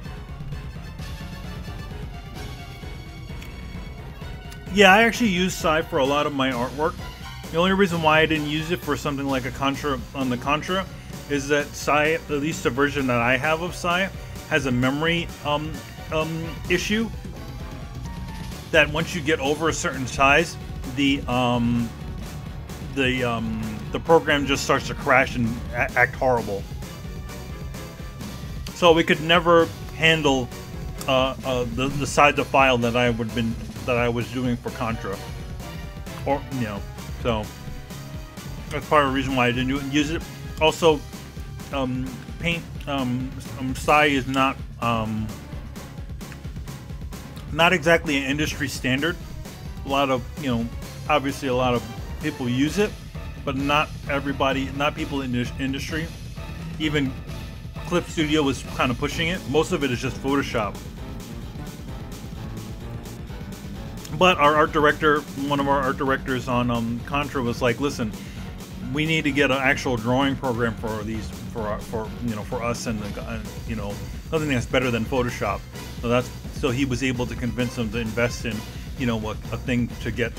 yeah, I actually use Sai for a lot of my artwork. The only reason why I didn't use it for something like a Contra on the Contra is that Sai, at least the version that I have of Sai, has a memory um, um, issue. That once you get over a certain size, the um, the um, the program just starts to crash and act horrible. So we could never handle uh, uh, the the size of file that I would been that I was doing for Contra, or you know. So that's part of the reason why I didn't use it. Also, um, paint um, um, Sai is not um, not exactly an industry standard. A lot of you know, obviously a lot of people use it, but not everybody, not people in this industry. Even Clip Studio was kind of pushing it. Most of it is just Photoshop. but our art director, one of our art directors on um, Contra, was like, "Listen, we need to get an actual drawing program for these for our, for you know for us and, the, you know nothing that's better than Photoshop." So that's so he was able to convince them to invest in you know a, a thing to get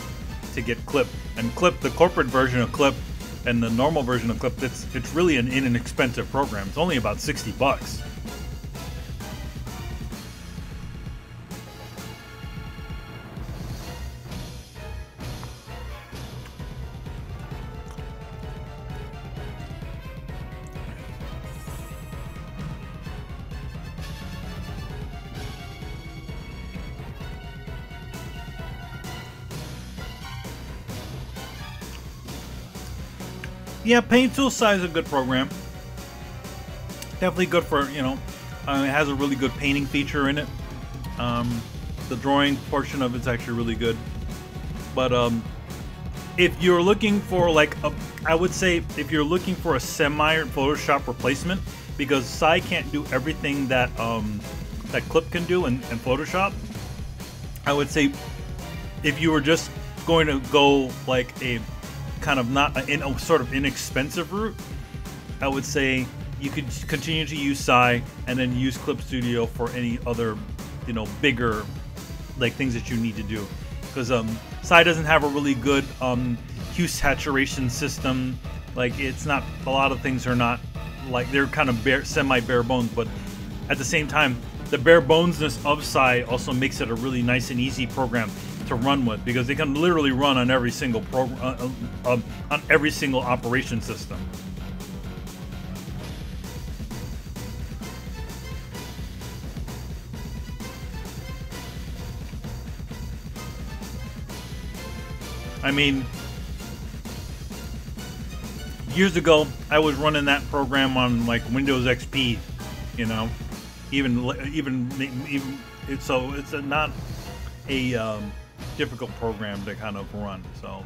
to get Clip and Clip the corporate version of Clip and the normal version of Clip. It's it's really an inexpensive program. It's only about sixty bucks. Yeah, Paint Tool Sai is a good program. Definitely good for, you know, uh, it has a really good painting feature in it. Um, the drawing portion of it's actually really good. But um, if you're looking for like a, I would say if you're looking for a semi Photoshop replacement, because Sai can't do everything that um, that Clip can do in, in Photoshop, I would say if you were just going to go like a kind of not in a sort of inexpensive route, I would say you could continue to use Sai and then use Clip Studio for any other, you know, bigger like things that you need to do. Because um, Sai doesn't have a really good um, hue saturation system. Like it's not a lot of things are not like they're kind of bare, semi bare bones, but at the same time, the bare bonesness of Sai also makes it a really nice and easy program to run with because they can literally run on every single program uh, uh, um, on every single operation system. I mean, years ago, I was running that program on like Windows XP, you know, even even even it's so it's a, not a um, difficult program to kind of run. So,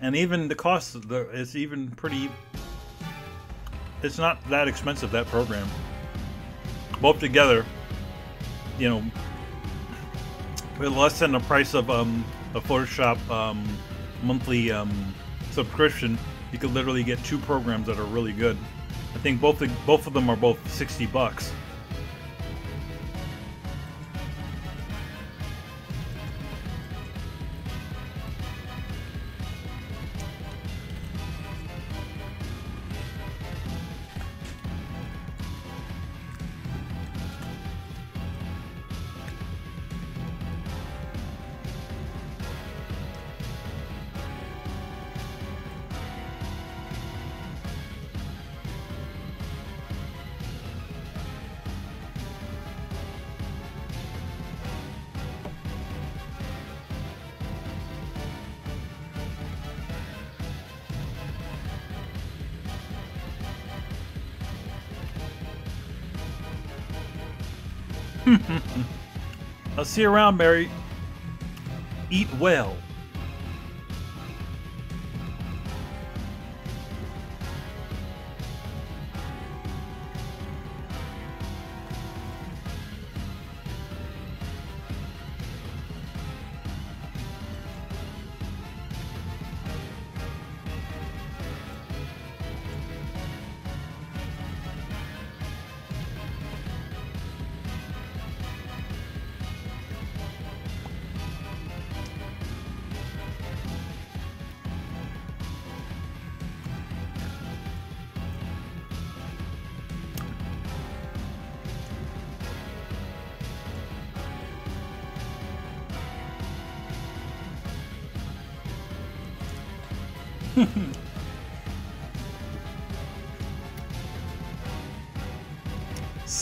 and even the cost is even pretty. It's not that expensive that program. Both together, you know, with less than the price of um, a Photoshop um, monthly um, subscription, you could literally get two programs that are really good. I think both both of them are both 60 bucks. See you around, Mary. Eat well.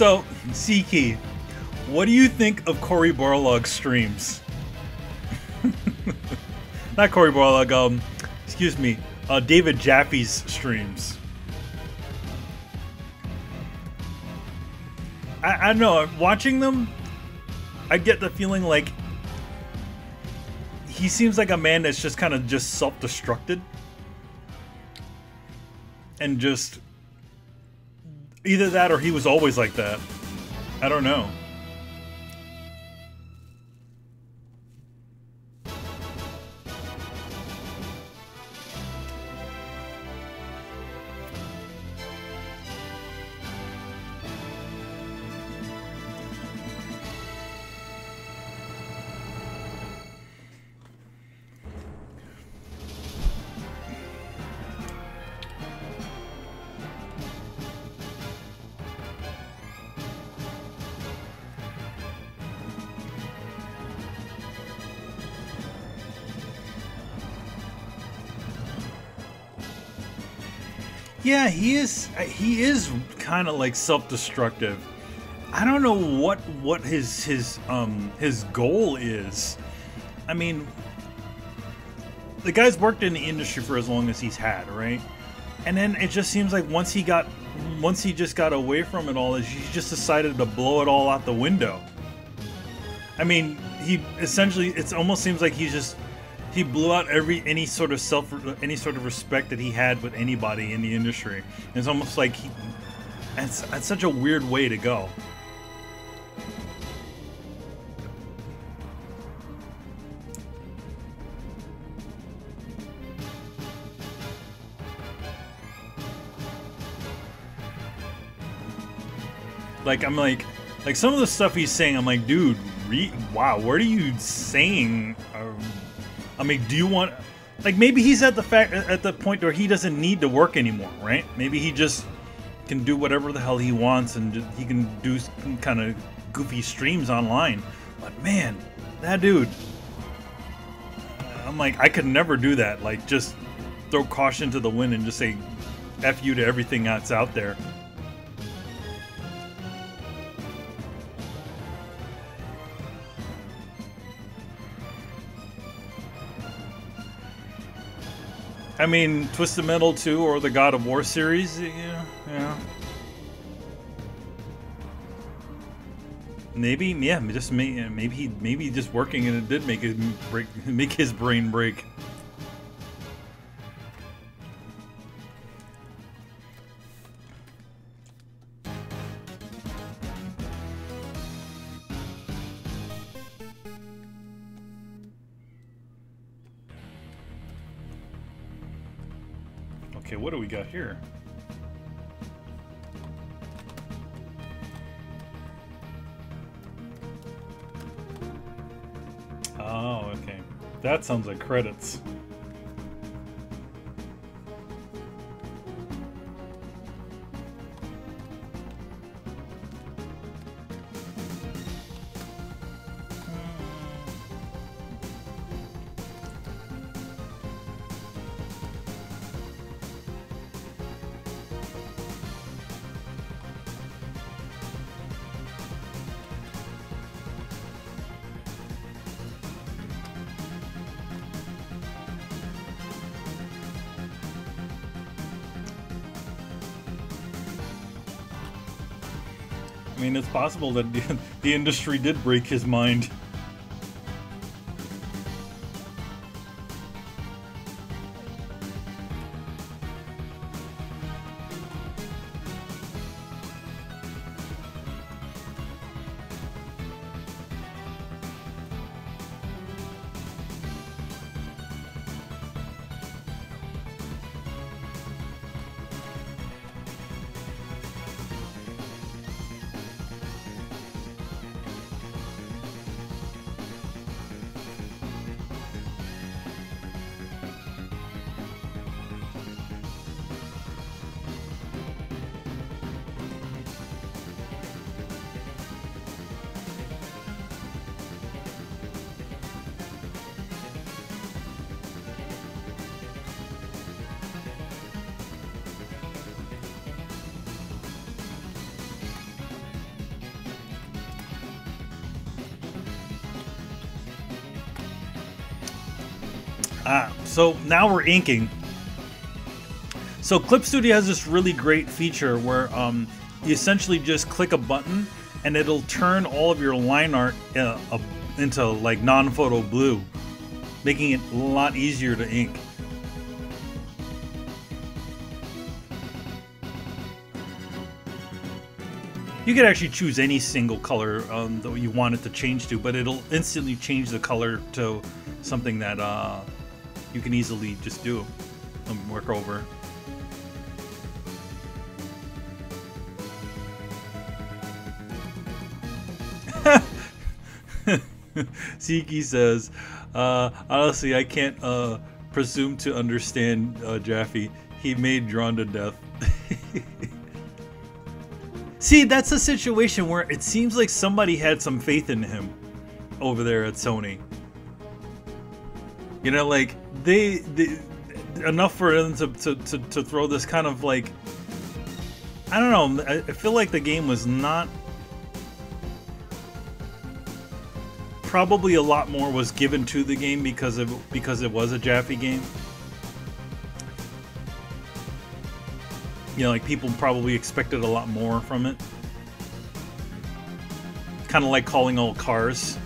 So, Siki, what do you think of Cory Barlog's streams? *laughs* Not Cory Barlog, um, excuse me, uh, David Jaffe's streams. I, I don't know, watching them, I get the feeling like he seems like a man that's just kind of just self-destructed and just either that or he was always like that. I don't know. Yeah, he is. He is kind of like self-destructive. I don't know what what his his um his goal is. I mean, the guy's worked in the industry for as long as he's had, right? And then it just seems like once he got once he just got away from it all, is he just decided to blow it all out the window. I mean, he essentially it almost seems like he's just he blew out every any sort of self any sort of respect that he had with anybody in the industry. It's almost like he, it's, it's such a weird way to go. Like I'm like, like some of the stuff he's saying, I'm like, dude, wow, what are you saying? Uh, I mean, do you want like maybe he's at the fact at the point where he doesn't need to work anymore, right? Maybe he just can do whatever the hell he wants and he can do kind of goofy streams online. But man, that dude, I'm like, I could never do that. Like, just throw caution to the wind and just say "f you" to everything that's out there. I mean, Twisted Metal 2 or the God of War series, yeah, yeah. Maybe, yeah, just maybe he maybe just working and it did make it break, *laughs* make his brain break. Got here? Oh, okay. That sounds like credits. Possible that *laughs* the, industry did break his mind. So now we're inking. So Clip Studio has this really great feature where um, you essentially just click a button and it'll turn all of your line art uh, into like non-photo blue, making it a lot easier to ink. You could actually choose any single color um, that you want it to change to, but it'll instantly change the color to something that uh, you can easily just do and work over. *laughs* Siki says, uh, honestly, I can't uh, presume to understand uh, Jaffe. He made Drawn to Death. *laughs* See, that's a situation where it seems like somebody had some faith in him over there at Sony. You know, like they, they enough for them to, to, to, to, throw this kind of like I don't know. I, feel like the game was not probably a lot more was given to the game because of because it was a Jaffe game. You know, like people probably expected a lot more from it. Kind of like calling all cars.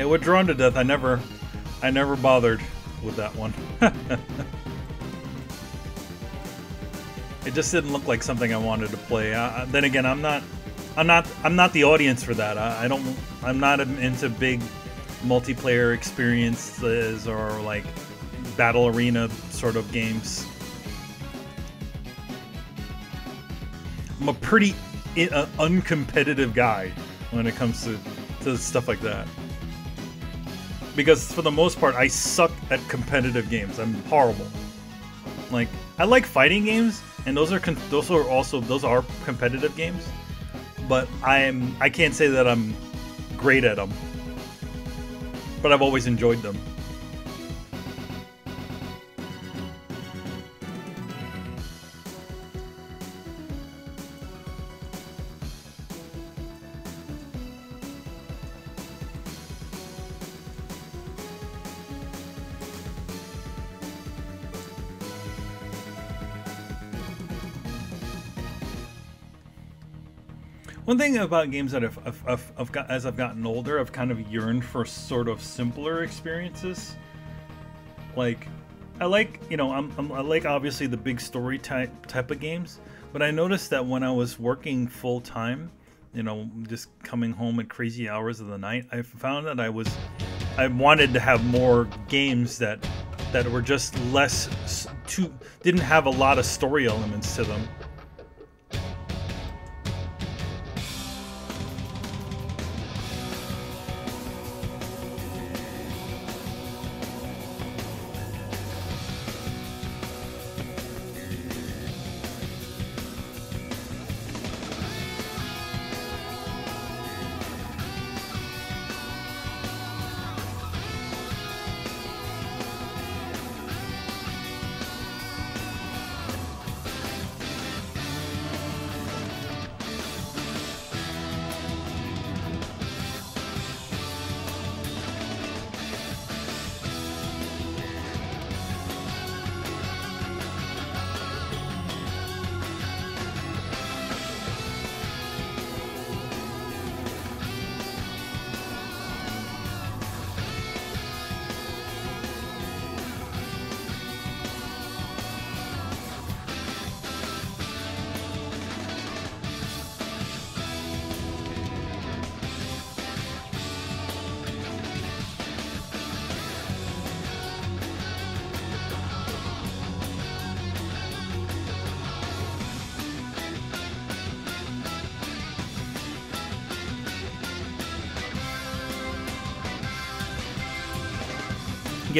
Yeah, with Drawn to Death, I never, I never bothered with that one. *laughs* it just didn't look like something I wanted to play. Uh, then again, I'm not, I'm not, I'm not the audience for that. I, I don't, I'm not into big multiplayer experiences or like battle arena sort of games. I'm a pretty uh, uncompetitive guy when it comes to, to stuff like that. Because for the most part, I suck at competitive games. I'm horrible. Like I like fighting games, and those are those are also those are competitive games. But I'm I can't say that I'm great at them. But I've always enjoyed them. Thing about games that I've, I've, I've, I've, got as I've gotten older, I've kind of yearned for sort of simpler experiences. Like, I like you know I'm, I'm I like obviously the big story type type of games, but I noticed that when I was working full time, you know, just coming home at crazy hours of the night, I found that I was I wanted to have more games that that were just less too didn't have a lot of story elements to them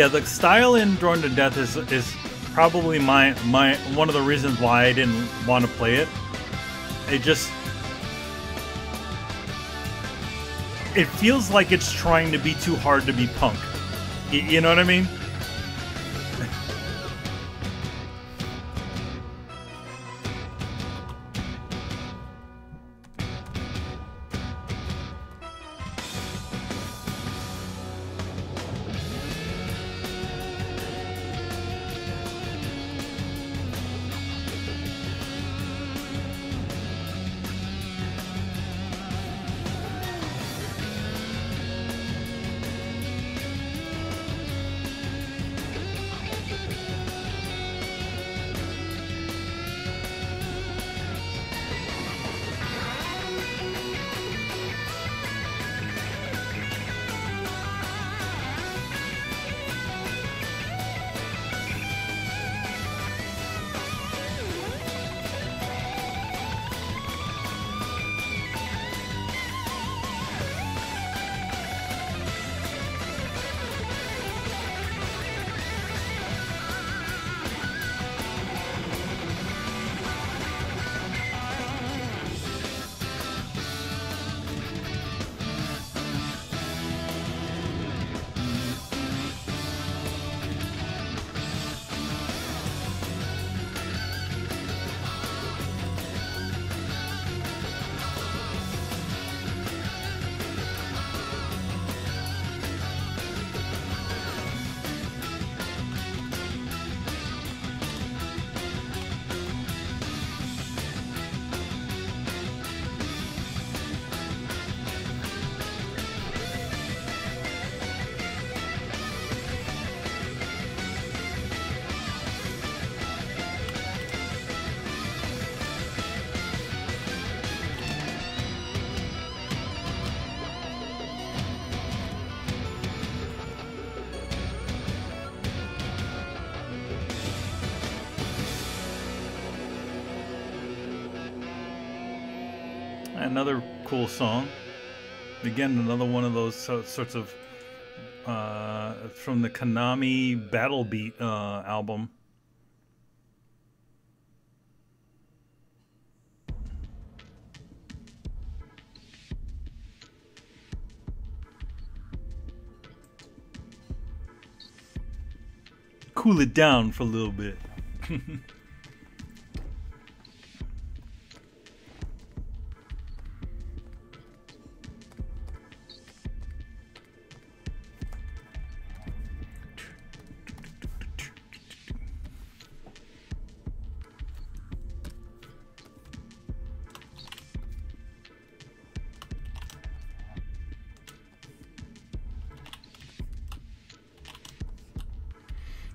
Yeah, the style in Drawn to Death is is probably my my one of the reasons why I didn't want to play it. It just it feels like it's trying to be too hard to be punk. You know what I mean? Song. Again, another one of those sorts of uh, from the Konami Battle Beat uh, album. Cool it down for a little bit. *laughs*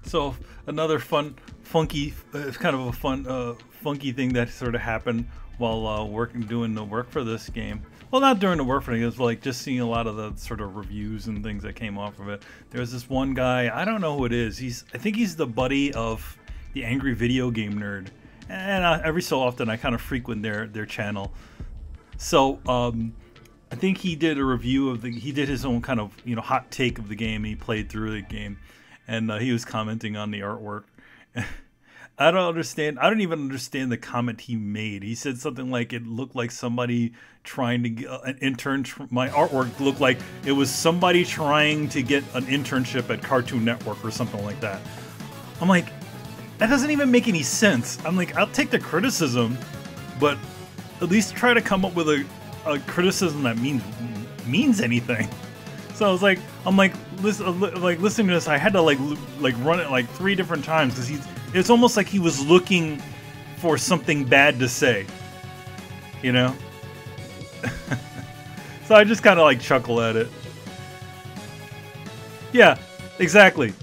So another fun, funky, uh, kind of a fun, uh, funky thing that sort of happened while uh, working, doing the work for this game. Well, not during the work for it. It was like just seeing a lot of the sort of reviews and things that came off of it. There was this one guy. I don't know who it is. He's, I think he's the buddy of the Angry Video Game Nerd, and uh, every so often I kind of frequent their their channel. So. Um, I think he did a review of the. He did his own kind of you know hot take of the game. He played through the game, and uh, he was commenting on the artwork. *laughs* I don't understand. I don't even understand the comment he made. He said something like it looked like somebody trying to get uh, an intern. My artwork looked like it was somebody trying to get an internship at Cartoon Network or something like that. I'm like, that doesn't even make any sense. I'm like, I'll take the criticism, but at least try to come up with a, a criticism that means means anything. *laughs* So I was like, I'm like, listen, uh, like listening to this, I had to like like run it like three different times because he's. It's almost like he was looking for something bad to say, you know. *laughs* so I just kind of like chuckle at it. Yeah, exactly.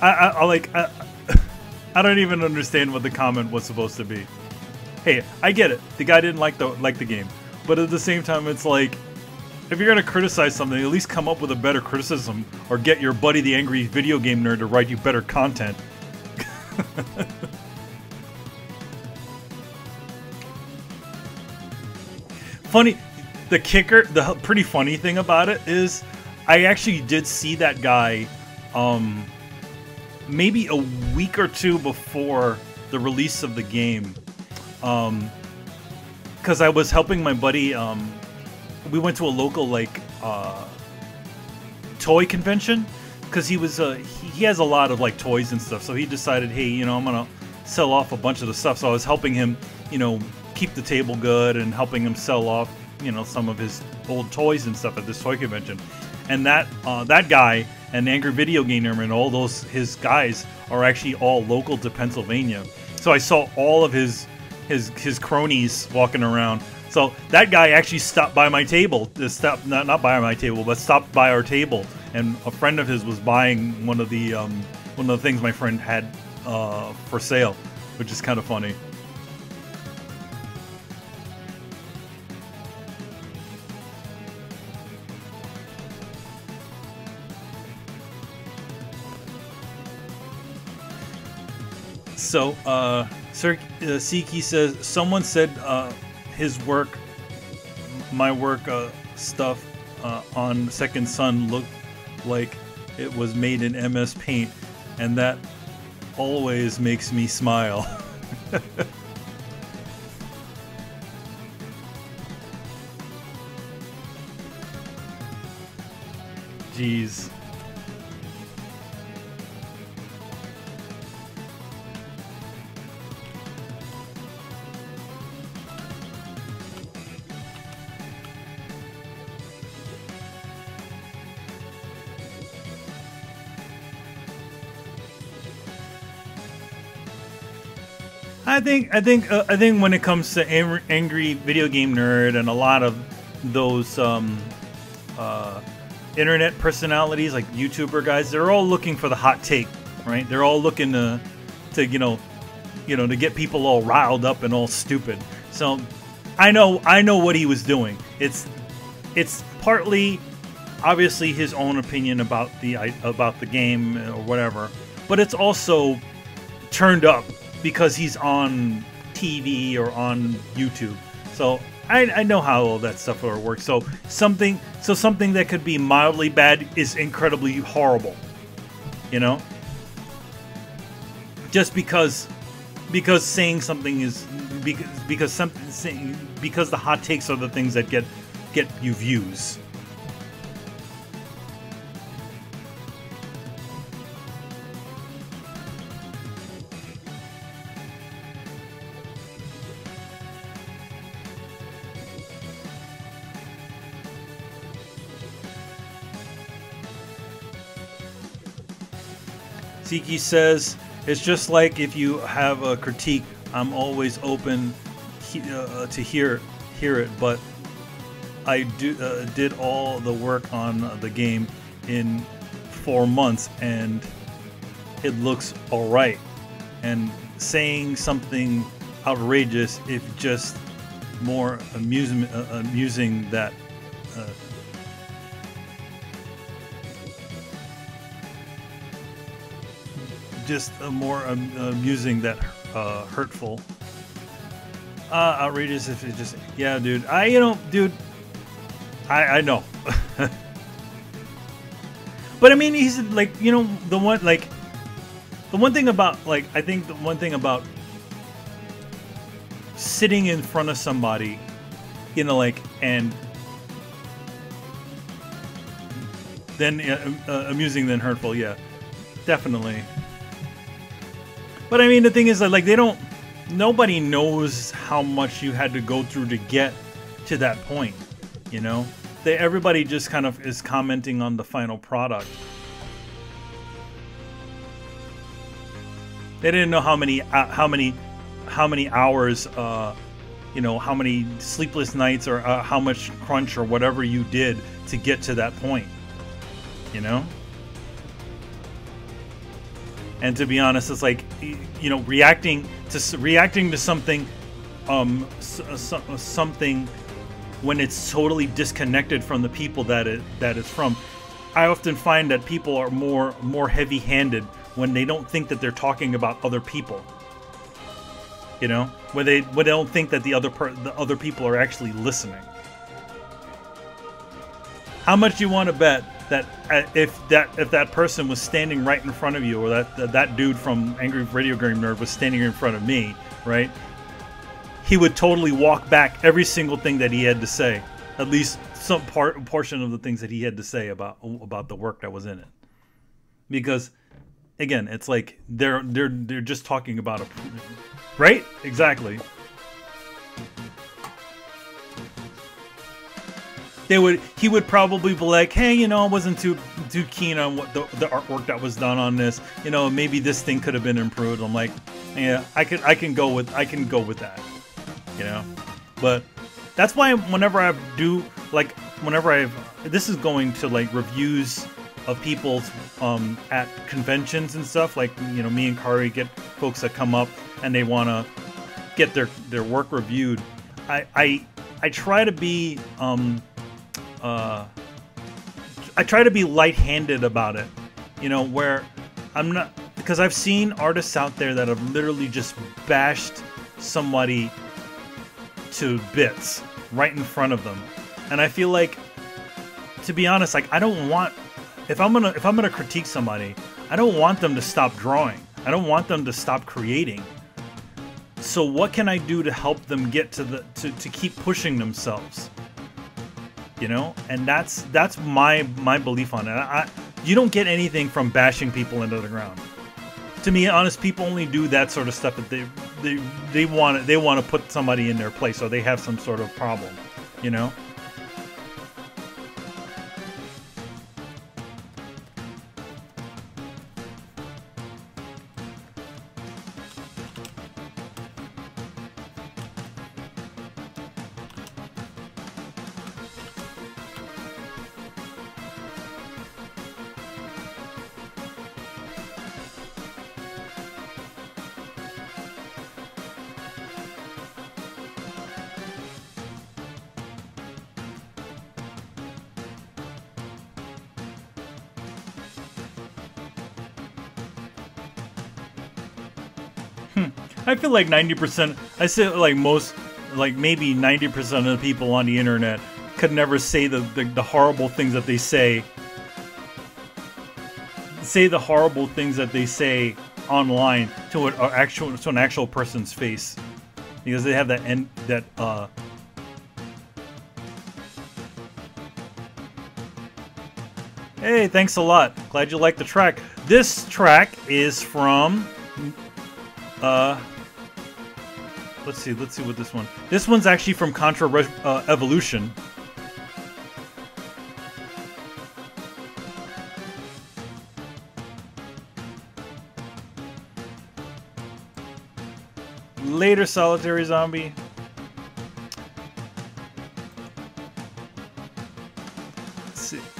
I, I, I like. I, *laughs* I don't even understand what the comment was supposed to be. Hey, I get it. The guy didn't like the like the game, but at the same time, it's like if you're gonna criticize something, at least come up with a better criticism, or get your buddy the angry video game nerd to write you better content. *laughs* funny, the kicker, the pretty funny thing about it is, I actually did see that guy, um, maybe a week or two before the release of the game, um, because I was helping my buddy, um, we went to a local like uh, toy convention because he was uh, he, has a lot of like toys and stuff. So he decided, hey, you know, I'm gonna sell off a bunch of the stuff. So I was helping him, you know, keep the table good and helping him sell off, you know, some of his old toys and stuff at this toy convention. And that uh, that guy and Angry Video Gamer and all those his guys are actually all local to Pennsylvania. So I saw all of his his his cronies walking around so that guy actually stopped by my table. Stopped not not by my table, but stopped by our table. And a friend of his was buying one of the um, one of the things my friend had uh, for sale, which is kind of funny. So, uh, Sir uh, Siki says someone said uh, his work, my work uh, stuff uh, on Second Son looked like it was made in MS Paint, and that always makes me smile. *laughs* Jeez. I think I think uh, I think when it comes to angry video game nerd and a lot of those um, uh, internet personalities like YouTuber guys, they're all looking for the hot take, right? They're all looking to to you know you know to get people all riled up and all stupid. So I know I know what he was doing. It's it's partly obviously his own opinion about the about the game or whatever, but it's also turned up because he's on TV or on YouTube. So I, I know how all that stuff works. So something so something that could be mildly bad is incredibly horrible. You know? Just because because saying something is because because something because the hot takes are the things that get get you views. Siki says, it's just like if you have a critique, I'm always open he, uh, to hear hear it, but I do uh, did all the work on the game in four months, and it looks all right. And saying something outrageous if just more amusement uh, amusing that just more amusing that uh, hurtful. Uh, outrageous if it just yeah, dude. I you know, dude. I I know. *laughs* but I mean, he's like you know the one like the one thing about like I think the one thing about sitting in front of somebody, you know, like and then uh, uh, amusing than hurtful. Yeah, definitely. But I mean, the thing is that like they don't. Nobody knows how much you had to go through to get to that point. You know, they everybody just kind of is commenting on the final product. They didn't know how many uh, how many how many hours uh, you know how many sleepless nights or uh, how much crunch or whatever you did to get to that point you know and to be honest, it's like you know reacting to reacting to something, um, something when it's totally disconnected from the people that it that it's from. I often find that people are more more heavy-handed when they don't think that they're talking about other people. You know, when they when they don't think that the other the other people are actually listening. How much you want to bet that uh, if that if that person was standing right in front of you, or that that, that dude from Angry Video Game Nerd was standing in front of me, right? He would totally walk back every single thing that he had to say, at least some part portion of the things that he had to say about about the work that was in it, because again, it's like they're they're they're just talking about a right exactly. They would he would probably be like, hey, you know, I wasn't too too keen on what the, the artwork that was done on this. You know, maybe this thing could have been improved. I'm like, yeah, I can I can go with I can go with that. You know, but that's why whenever I do like whenever I've this is going to like reviews of people's um, at conventions and stuff. Like you know, me and Kari get folks that come up and they want to get their their work reviewed. I I I try to be um, uh, I try to be light-handed about it, you know, where I'm not because I've seen artists out there that have literally just bashed somebody to bits right in front of them, and I feel like, to be honest, like I don't want if I'm gonna if I'm gonna critique somebody, I don't want them to stop drawing. I don't want them to stop creating. So what can I do to help them get to the to, to keep pushing themselves? You know? And that's that's my my belief on it. I, you don't get anything from bashing people into the ground. To me honest people only do that sort of stuff that they they they want they want to put somebody in their place or they have some sort of problem you know like 90%, I say like most, like maybe 90% of the people on the internet could never say the, the, the horrible things that they say say the horrible things that they say online to an actual to an actual person's face because they have that end that uh Hey, thanks a lot. Glad you liked the track. This track is from uh let's see, let's see what this one. This one's actually from Contra Re uh, Evolution. Later, Solitary Zombie.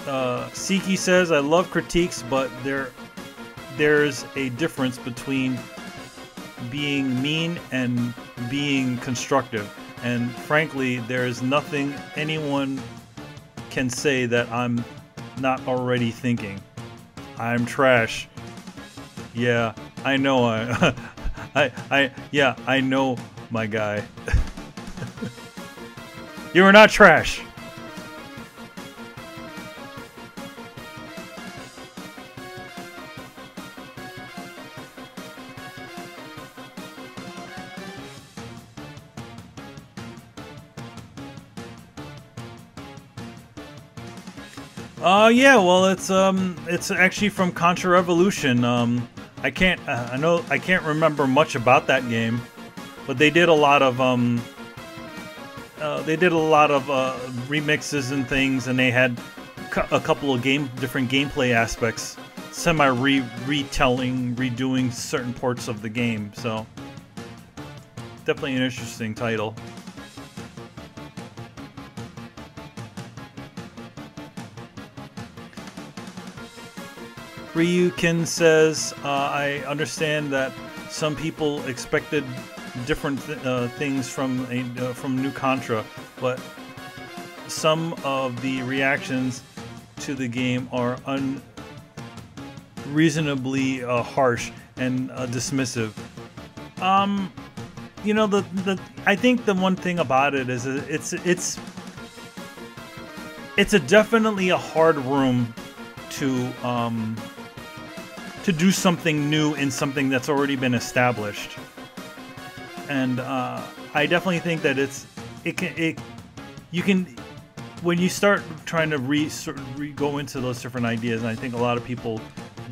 Uh, Siki says, "I love critiques, but there, there's a difference between being mean and being constructive. And frankly, there's nothing anyone can say that I'm not already thinking. I'm trash. Yeah, I know. I, *laughs* I, I, yeah, I know, my guy. *laughs* you are not trash." Uh, yeah, well, it's um, it's actually from Contra Revolution. Um, I can't, uh, I know, I can't remember much about that game, but they did a lot of um, uh, they did a lot of uh, remixes and things, and they had a couple of game different gameplay aspects, semi re retelling, redoing certain parts of the game. So definitely an interesting title. Ryukin says, uh, I understand that some people expected different th uh, things from a, uh, from New Contra, but some of the reactions to the game are unreasonably uh, harsh and uh, dismissive. Um, you know, the the I think the one thing about it is it's it's it's a definitely a hard room to um, to do something new in something that's already been established. And uh, I definitely think that it's it can it you can when you start trying to re, sort re go into those different ideas, and I think a lot of people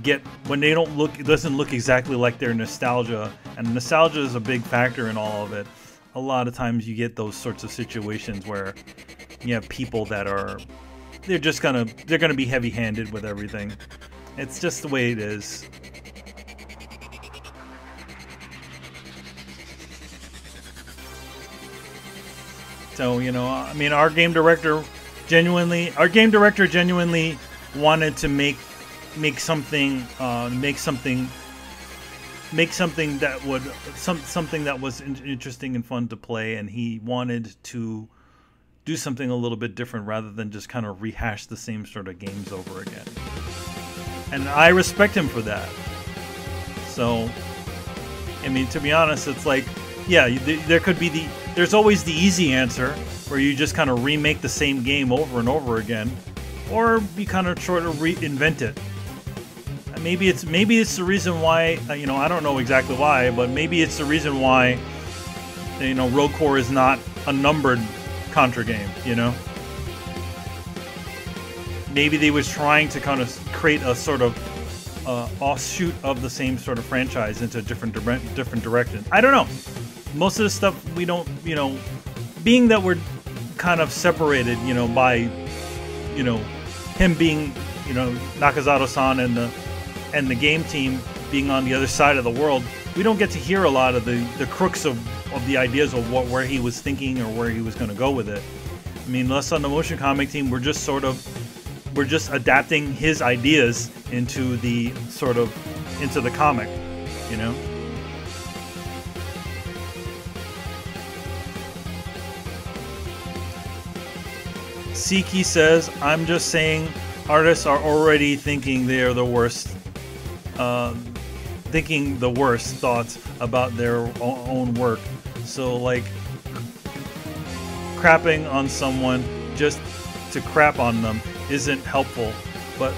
get when they don't look it doesn't look exactly like their nostalgia, and nostalgia is a big factor in all of it. A lot of times you get those sorts of situations where you have people that are they're just gonna they're gonna be heavy-handed with everything it's just the way it is. So, you know, I mean, our game director genuinely, our game director genuinely wanted to make make something, uh, make something, make something that would some something that was interesting and fun to play, and he wanted to do something a little bit different rather than just kind of rehash the same sort of games over again and I respect him for that. So, I mean, to be honest, it's like, yeah, there could be the, there's always the easy answer where you just kind of remake the same game over and over again, or you kind of try to reinvent it. Maybe it's maybe it's the reason why uh, you know I don't know exactly why, but maybe it's the reason why you know Rogue Corps is not a numbered Contra game. You know maybe they was trying to kind of create a sort of uh, offshoot of the same sort of franchise into a different different directions. I don't know. Most of the stuff we don't, you know, being that we're kind of separated, you know, by, you know, him being, you know, Nakazato-san and the and the game team being on the other side of the world, we don't get to hear a lot of the the crooks of of the ideas of what where he was thinking or where he was going to go with it. I mean, us on the motion comic team, we're just sort of we're just adapting his ideas into the sort of into the comic, you know. Siki says, "I'm just saying, artists are already thinking they are the worst, uh, thinking the worst thoughts about their own work. So like, crapping on someone just to crap on them isn't helpful, but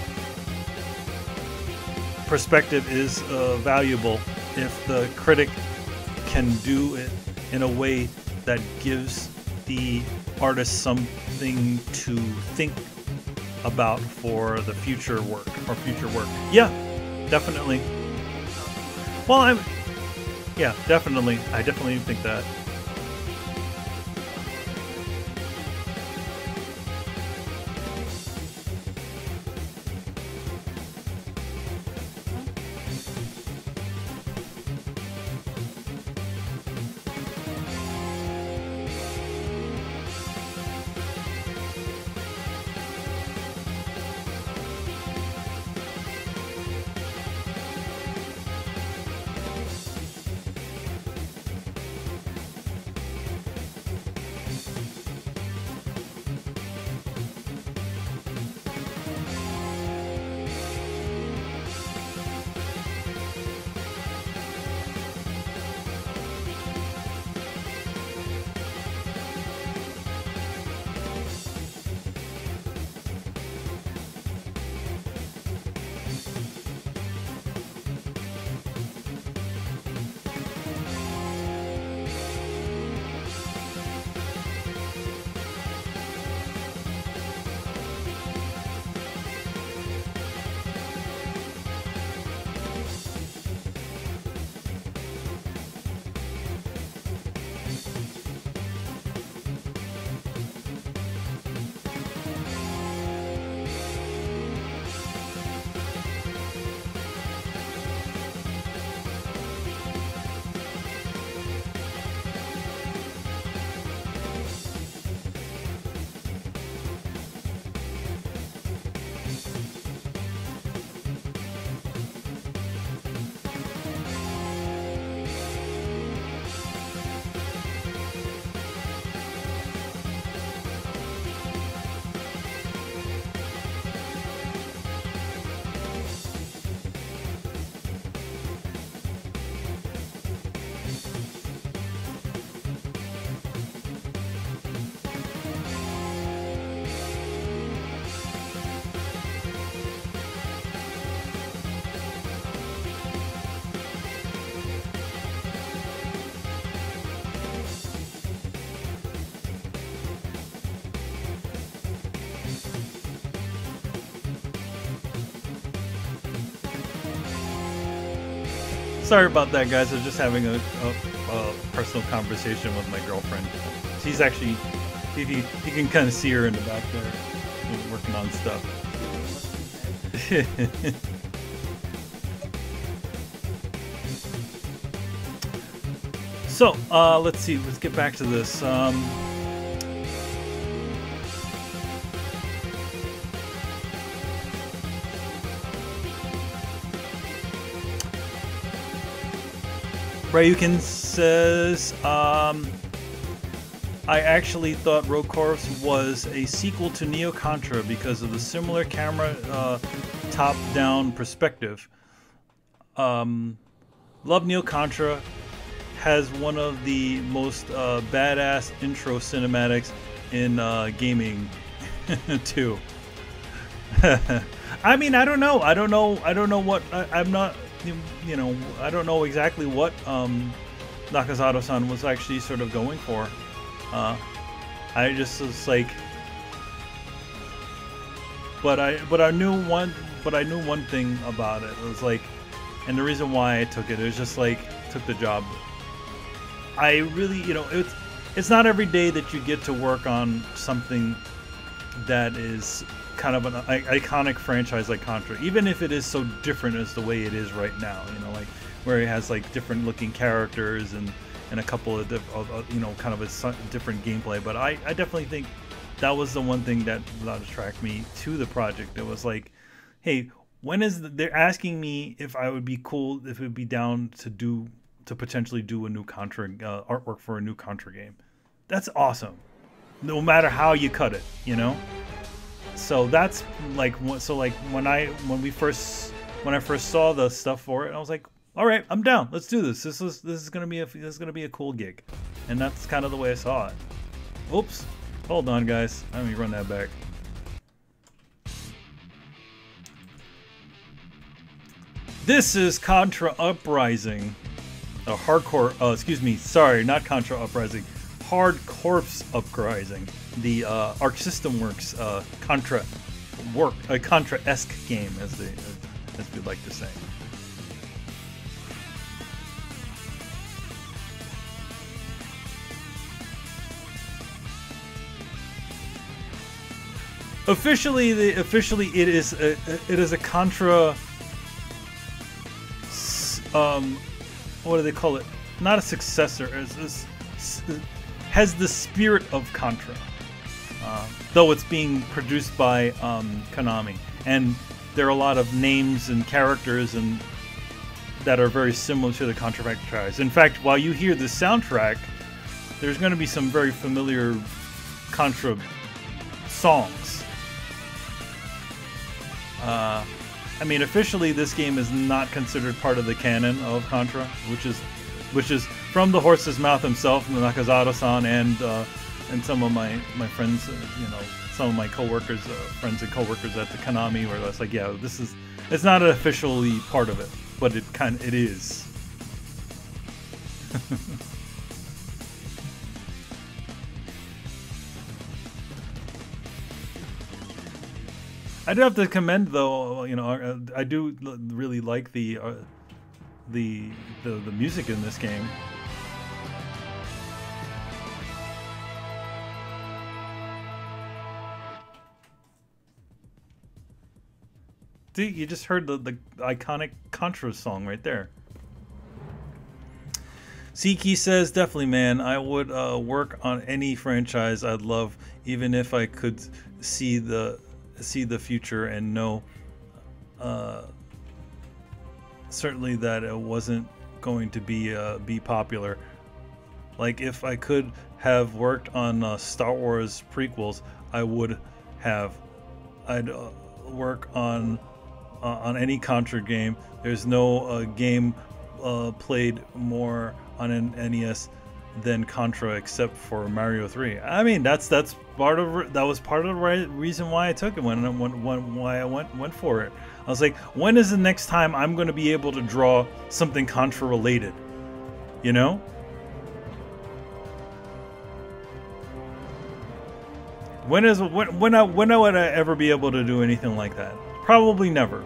perspective is uh, valuable if the critic can do it in a way that gives the artist something to think about for the future work or future work. Yeah, definitely. Well, I'm. Yeah, definitely. I definitely think that. Sorry about that, guys. I was just having a, a, a personal conversation with my girlfriend. She's actually, you, you, you can kind of see her in the back there, working on stuff. *laughs* so, uh, let's see. Let's get back to this. Um, Ryukin says, um, I actually thought Rogue Corps was a sequel to Neo Contra because of the similar camera uh, top down perspective. Um, love Neo Contra has one of the most uh, badass intro cinematics in uh, gaming *laughs* too. *laughs* I mean, I don't know. I don't know. I don't know what. I, I'm not you know, I don't know exactly what um, Nakazato-san was actually sort of going for. Uh, I just was like, but I but I knew one but I knew one thing about it. It was like, and the reason why I took it, it was just like took the job. I really, you know, it's it's not every day that you get to work on something that is kind of an iconic franchise like Contra, even if it is so different as the way it is right now. You know, like where it has like different looking characters and and a couple of, of uh, you know kind of a different gameplay. But I, I definitely think that was the one thing that that attracted me to the project. It was like, hey, when is the, they're asking me if I would be cool if it would be down to do to potentially do a new Contra uh, artwork for a new Contra game. That's awesome. No matter how you cut it, you know so that's like so like when I when we first when I first saw the stuff for it, I was like, all right, I'm down. Let's do this. This is this is gonna be a this is gonna be a cool gig, and that's kind of the way I saw it. Oops. Hold on, guys. Let me run that back. This is Contra Uprising. A hardcore, uh, excuse me, sorry, not Contra Uprising. Hard Corps Uprising. The uh, Arc System Works uh, Contra work, a Contra-esque game, as, they, as we'd like to say. Officially, the officially it is a, it is a Contra. Um, what do they call it? Not a successor. It's, has the spirit of Contra, uh, though it's being produced by um, Konami, and there are a lot of names and characters and that are very similar to the Contra franchise. In fact, while you hear the soundtrack, there's going to be some very familiar Contra songs uh, I mean, officially, this game is not considered part of the canon of Contra, which is, which is from the horse's mouth himself, Nakazato-san, and uh, and some of my my friends, you know, some of my coworkers, uh, friends and coworkers at the Konami, where that's like, yeah, this is, it's not officially part of it, but it kind, it is. *laughs* I do have to commend, though. You know, uh, I do really like the uh, the, the the music in this game. See, you just heard the, the iconic Contra song right there. Siki says, definitely, man. I would uh, work on any franchise I'd love, even if I could see the see the future and know uh, certainly that it wasn't going to be uh, be popular. Like if I could have worked on uh, Star Wars prequels, I would have. I'd uh, work on on any Contra game. There's no uh, game played more on an NES than Contra, except for Mario Three. I mean, that's that's part of that was part of the right reason why I took it when, when, when why I went went for it. I was like, when is the next time I'm going to be able to draw something Contra related? You know. When is when when I, when would I ever be able to do anything like that? Probably never.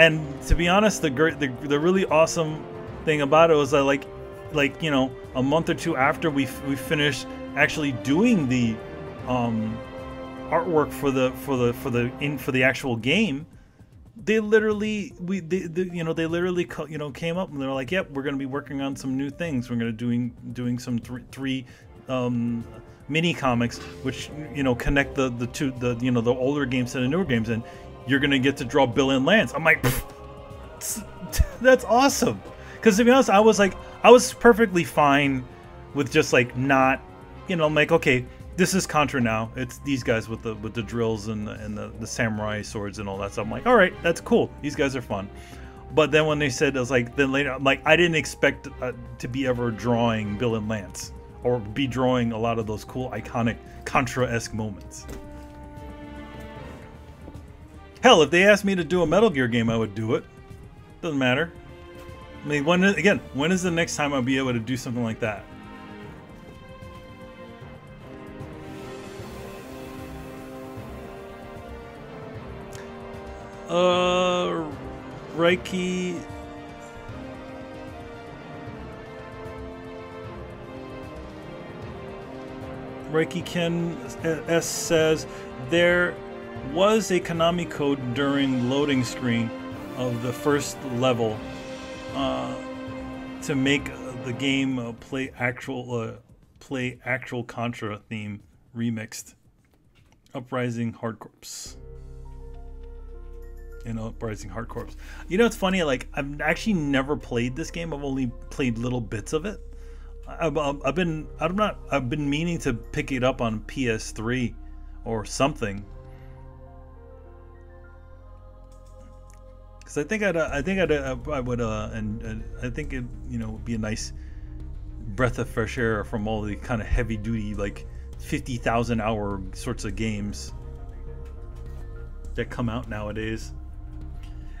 And to be honest, the great the, the really awesome thing about it was that like like you know a month or two after we we finished actually doing the um, artwork for the for the for the in for the actual game they literally we they, they, you know they literally you know came up and they're like yep we're going to be working on some new things. We're going to doing doing some three, three um, mini comics which you know connect the the two the you know the older games to the newer games. And you're to get to draw bill and lance i'm like *laughs* that's awesome because to be honest i was like I was perfectly fine with just like not, you know, I'm like okay, this is Contra now. It's these guys with the with the drills and the, and the, the samurai swords and all that stuff. I'm like, all right, that's cool. These guys are fun. But then when they said, I was like, then later, I'm like, I didn't expect uh, to be ever drawing Bill and Lance or be drawing a lot of those cool, iconic Contra-esque moments. Hell, if they asked me to do a Metal Gear game, I would do it. Doesn't matter. I mean, when again, when is the next time I'll be able to do something like that? Uh, Reiki. Reiki Ken S says there was a Konami code during loading screen of the first level uh, to make the game uh, play actual uh, play actual Contra theme remixed. Uprising Hard Corps. Know, Uprising Hard Corps. You know, it's funny. Like I've actually never played this game. I've only played little bits of it. I've, I've been I'm not I've been meaning to pick it up on PS3 or something because I think I'd, uh, I think I'd, uh, I would, uh, and, and, I think it, you know, would be a nice breath of fresh air from all the kind of heavy duty like 50,000 hour sorts of games that come out nowadays.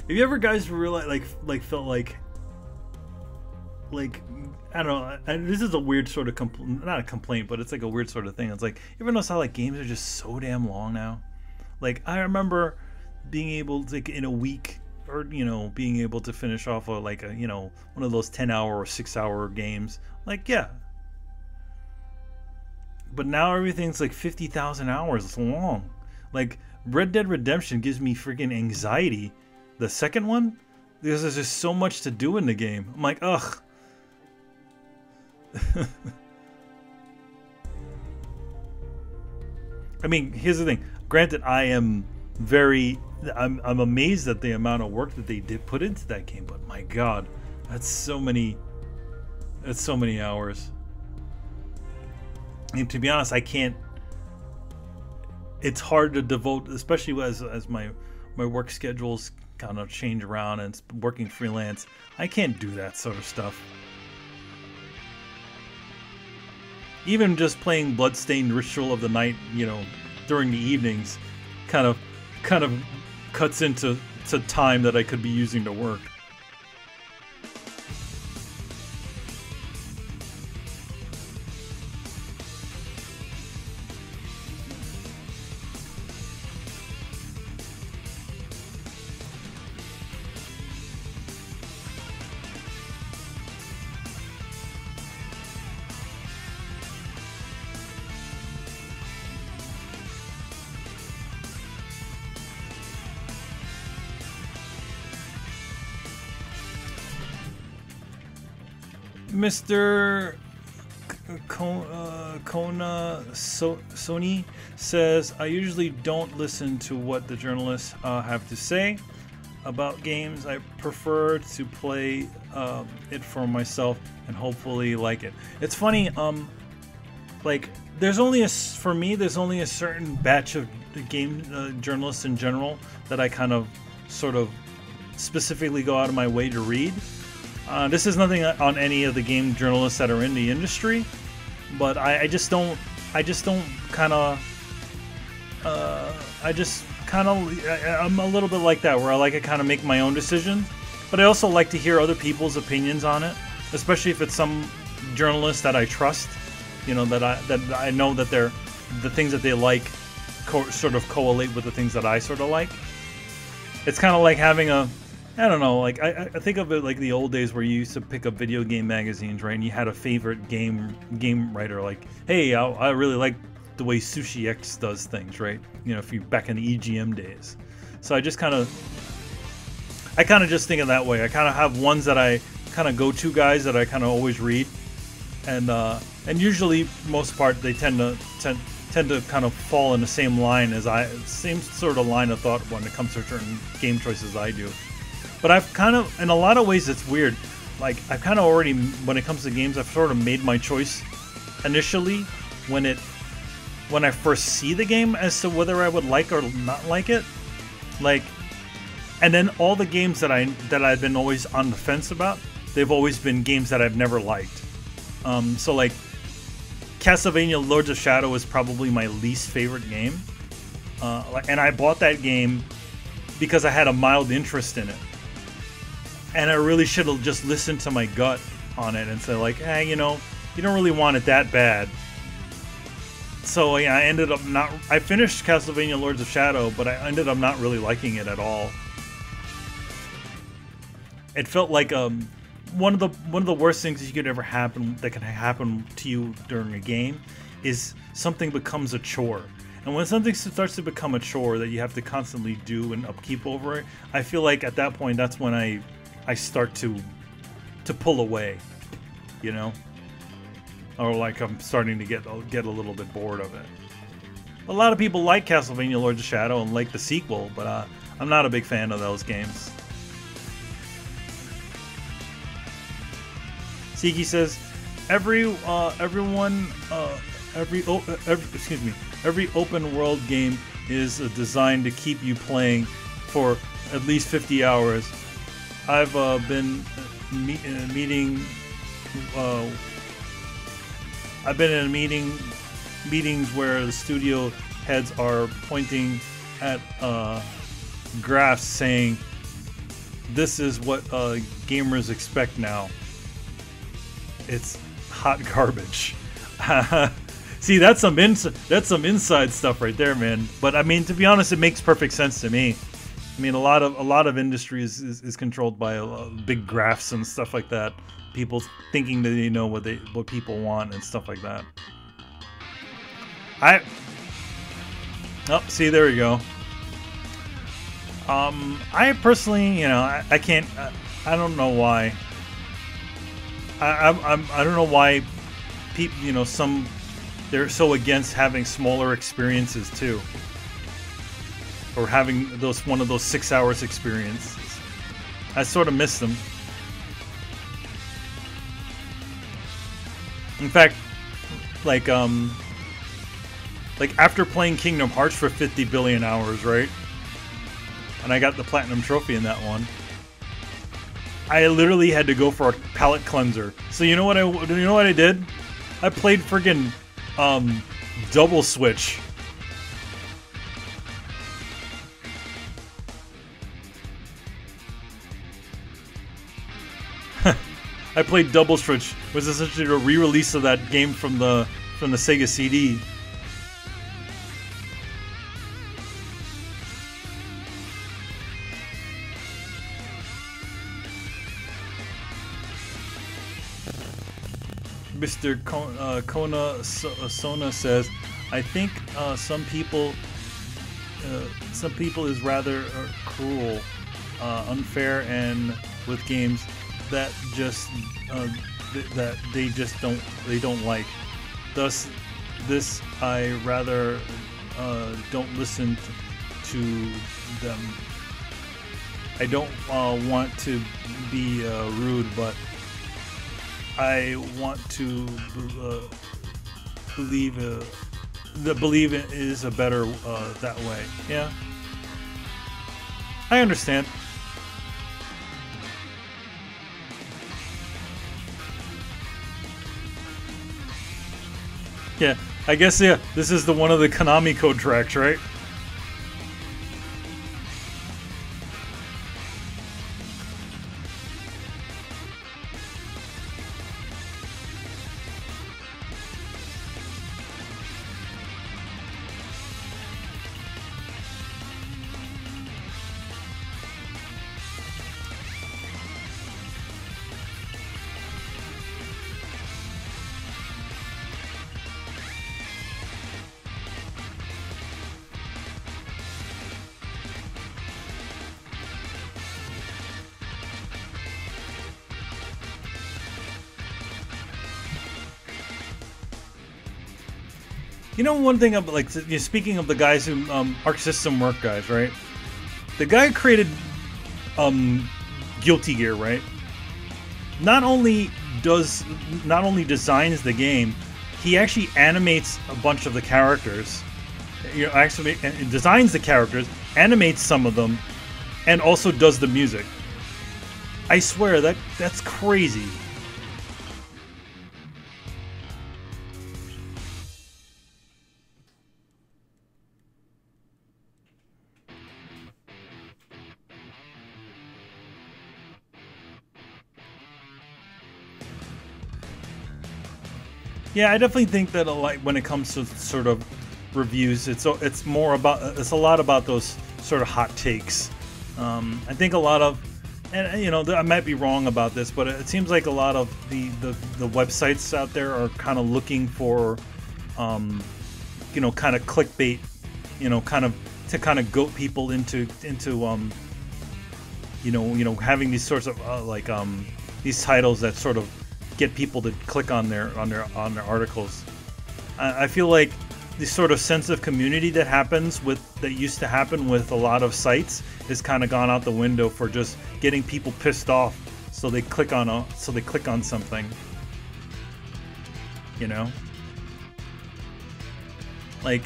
Have you ever guys realized like like felt like like I don't know. This is a weird sort of compl- not a complaint, but it's like a weird sort of thing. It's like you ever notice how like games are just so damn long now. Like I remember being able to like, in a week or you know being able to finish off a like a you know one of those 10 hour or 6 hour games like yeah. But now everything's like 50,000 hours long. Like Red Dead Redemption gives me freaking anxiety. The second one because there's just so much to do in the game. I'm like ugh. *laughs* I mean here's the thing. Granted I am very I'm I'm amazed at the amount of work that they did put into that game, but my god, that's so many that's so many hours. And to be honest, I can't it's hard to devote especially as as my my work schedules kind of change around and working freelance. I can't do that sort of stuff. Even just playing Bloodstained Ritual of the Night, you know, during the evenings kind of kind of cuts into to time that I could be using to work. Mr. Kona so- Sony says, I usually don't listen to what the journalists uh, have to say about games. I prefer to play um, it for myself and hopefully like it. It's funny, um, like, there's only a, for me, there's only a certain batch of game uh, journalists in general that I kind of sort of specifically go out of my way to read. Uh, this is nothing on any of the game journalists that are in the industry, but I, I just don't. I just don't kind of. Uh, I just kind of. I'm a little bit like that, where I like to kind of make my own decisions, but I also like to hear other people's opinions on it, especially if it's some journalist that I trust. You know that I that I know that they're the things that they like co- sort of correlate with the things that I sort of like. It's kind of like having a I don't know. Like I, I think of it like the old days where you used to pick up video game magazines, right? And you had a favorite game game writer. Like, hey, I, I really like the way Sushi X does things, right? You know, if you back in the EGM days. So I just kind of, I kind of just think of that way. I kind of have ones that I kind of go to guys that I kind of always read, and uh, and usually most part they tend to tend tend to kind of fall in the same line as I same sort of line of thought when it comes to certain game choices I do. But I've kind of, in a lot of ways, it's weird. Like I've kind of already, when it comes to games, I've sort of made my choice initially when it, when I first see the game as to whether I would like or not like it. Like, and then all the games that I that I've been always on the fence about, they've always been games that I've never liked. Um, so like, Castlevania Lords of Shadow is probably my least favorite game. Uh, and I bought that game because I had a mild interest in it and I really should have just listened to my gut on it and said like, hey, you know, you don't really want it that bad. So yeah, I ended up not. I finished Castlevania Lords of Shadow, but I ended up not really liking it at all. It felt like um, one of the one of the worst things that could ever happen that can happen to you during a game is something becomes a chore. And when something starts to become a chore that you have to constantly do and upkeep over I feel like at that point that's when I I start to to pull away, you know, or like I'm starting to get get a little bit bored of it. A lot of people like Castlevania Lords of Shadow and like the sequel, but uh, I'm not a big fan of those games. Siki says, every uh, everyone uh, every, oh, every excuse me every open world game is designed to keep you playing for at least 50 hours I've uh, been uh, meeting. Uh, I've been in a meeting meetings where the studio heads are pointing at uh, graphs saying, "This is what uh, gamers expect now." It's hot *laughs* garbage. *laughs* See, that's some ins- that's some inside stuff right there, man. But I mean, to be honest, it makes perfect sense to me. I mean, a lot of a lot of industries is, is controlled by uh, big graphs and stuff like that. People thinking that they know what they what people want and stuff like that. I oh, see, there we go. Um, I personally, you know, I, I can't. I, I don't know why. I, I'm, I'm I don't know why people, you know, some they're so against having smaller experiences too or having those one of those six hours experiences. I sort of miss them. In fact, like um, like after playing Kingdom Hearts for 50 billion hours, right? And I got the platinum trophy in that one. I literally had to go for a palate cleanser. So you know what I you know what I did? I played friggin' um, double switch I played Double Switch, was essentially a re-release of that game from the from the Sega CD. Mr. uh, Kona Sona says, "I think uh, some people, uh, some people is rather uh, cruel, uh, unfair, and with games." That just uh, th- that they just don't they don't like. Thus, this I rather uh, don't listen to, to them. I don't uh, want to be uh, rude, but I want to uh, believe uh, the believe it is a better that way. Yeah, I understand. Yeah, I guess yeah. This is the one of the Konami code tracks, right? Know, one thing about like speaking of the guys who um, Arc System Work guys, right? The guy who created um, Guilty Gear, right? Not only does not only designs the game, he actually animates a bunch of the characters. You know, actually designs the characters, animates some of them, and also does the music. I swear that that's crazy. Yeah, I definitely think that like when it comes to sort of reviews, it's it's more about it's a lot about those sort of hot takes. Um, I think a lot of, and you know, I might be wrong about this, but it seems like a lot of the the, the websites out there are kind of looking for, um, you know, kind of clickbait, you know, kind of to kind of goat people into into um, you know, you know, having these sorts of uh, like um, these titles that sort of get people to click on their on their on their articles. I, I feel like the sort of sense of community that happens with that used to happen with a lot of sites has kind of gone out the window for just getting people pissed off so they click on a so they click on something you know like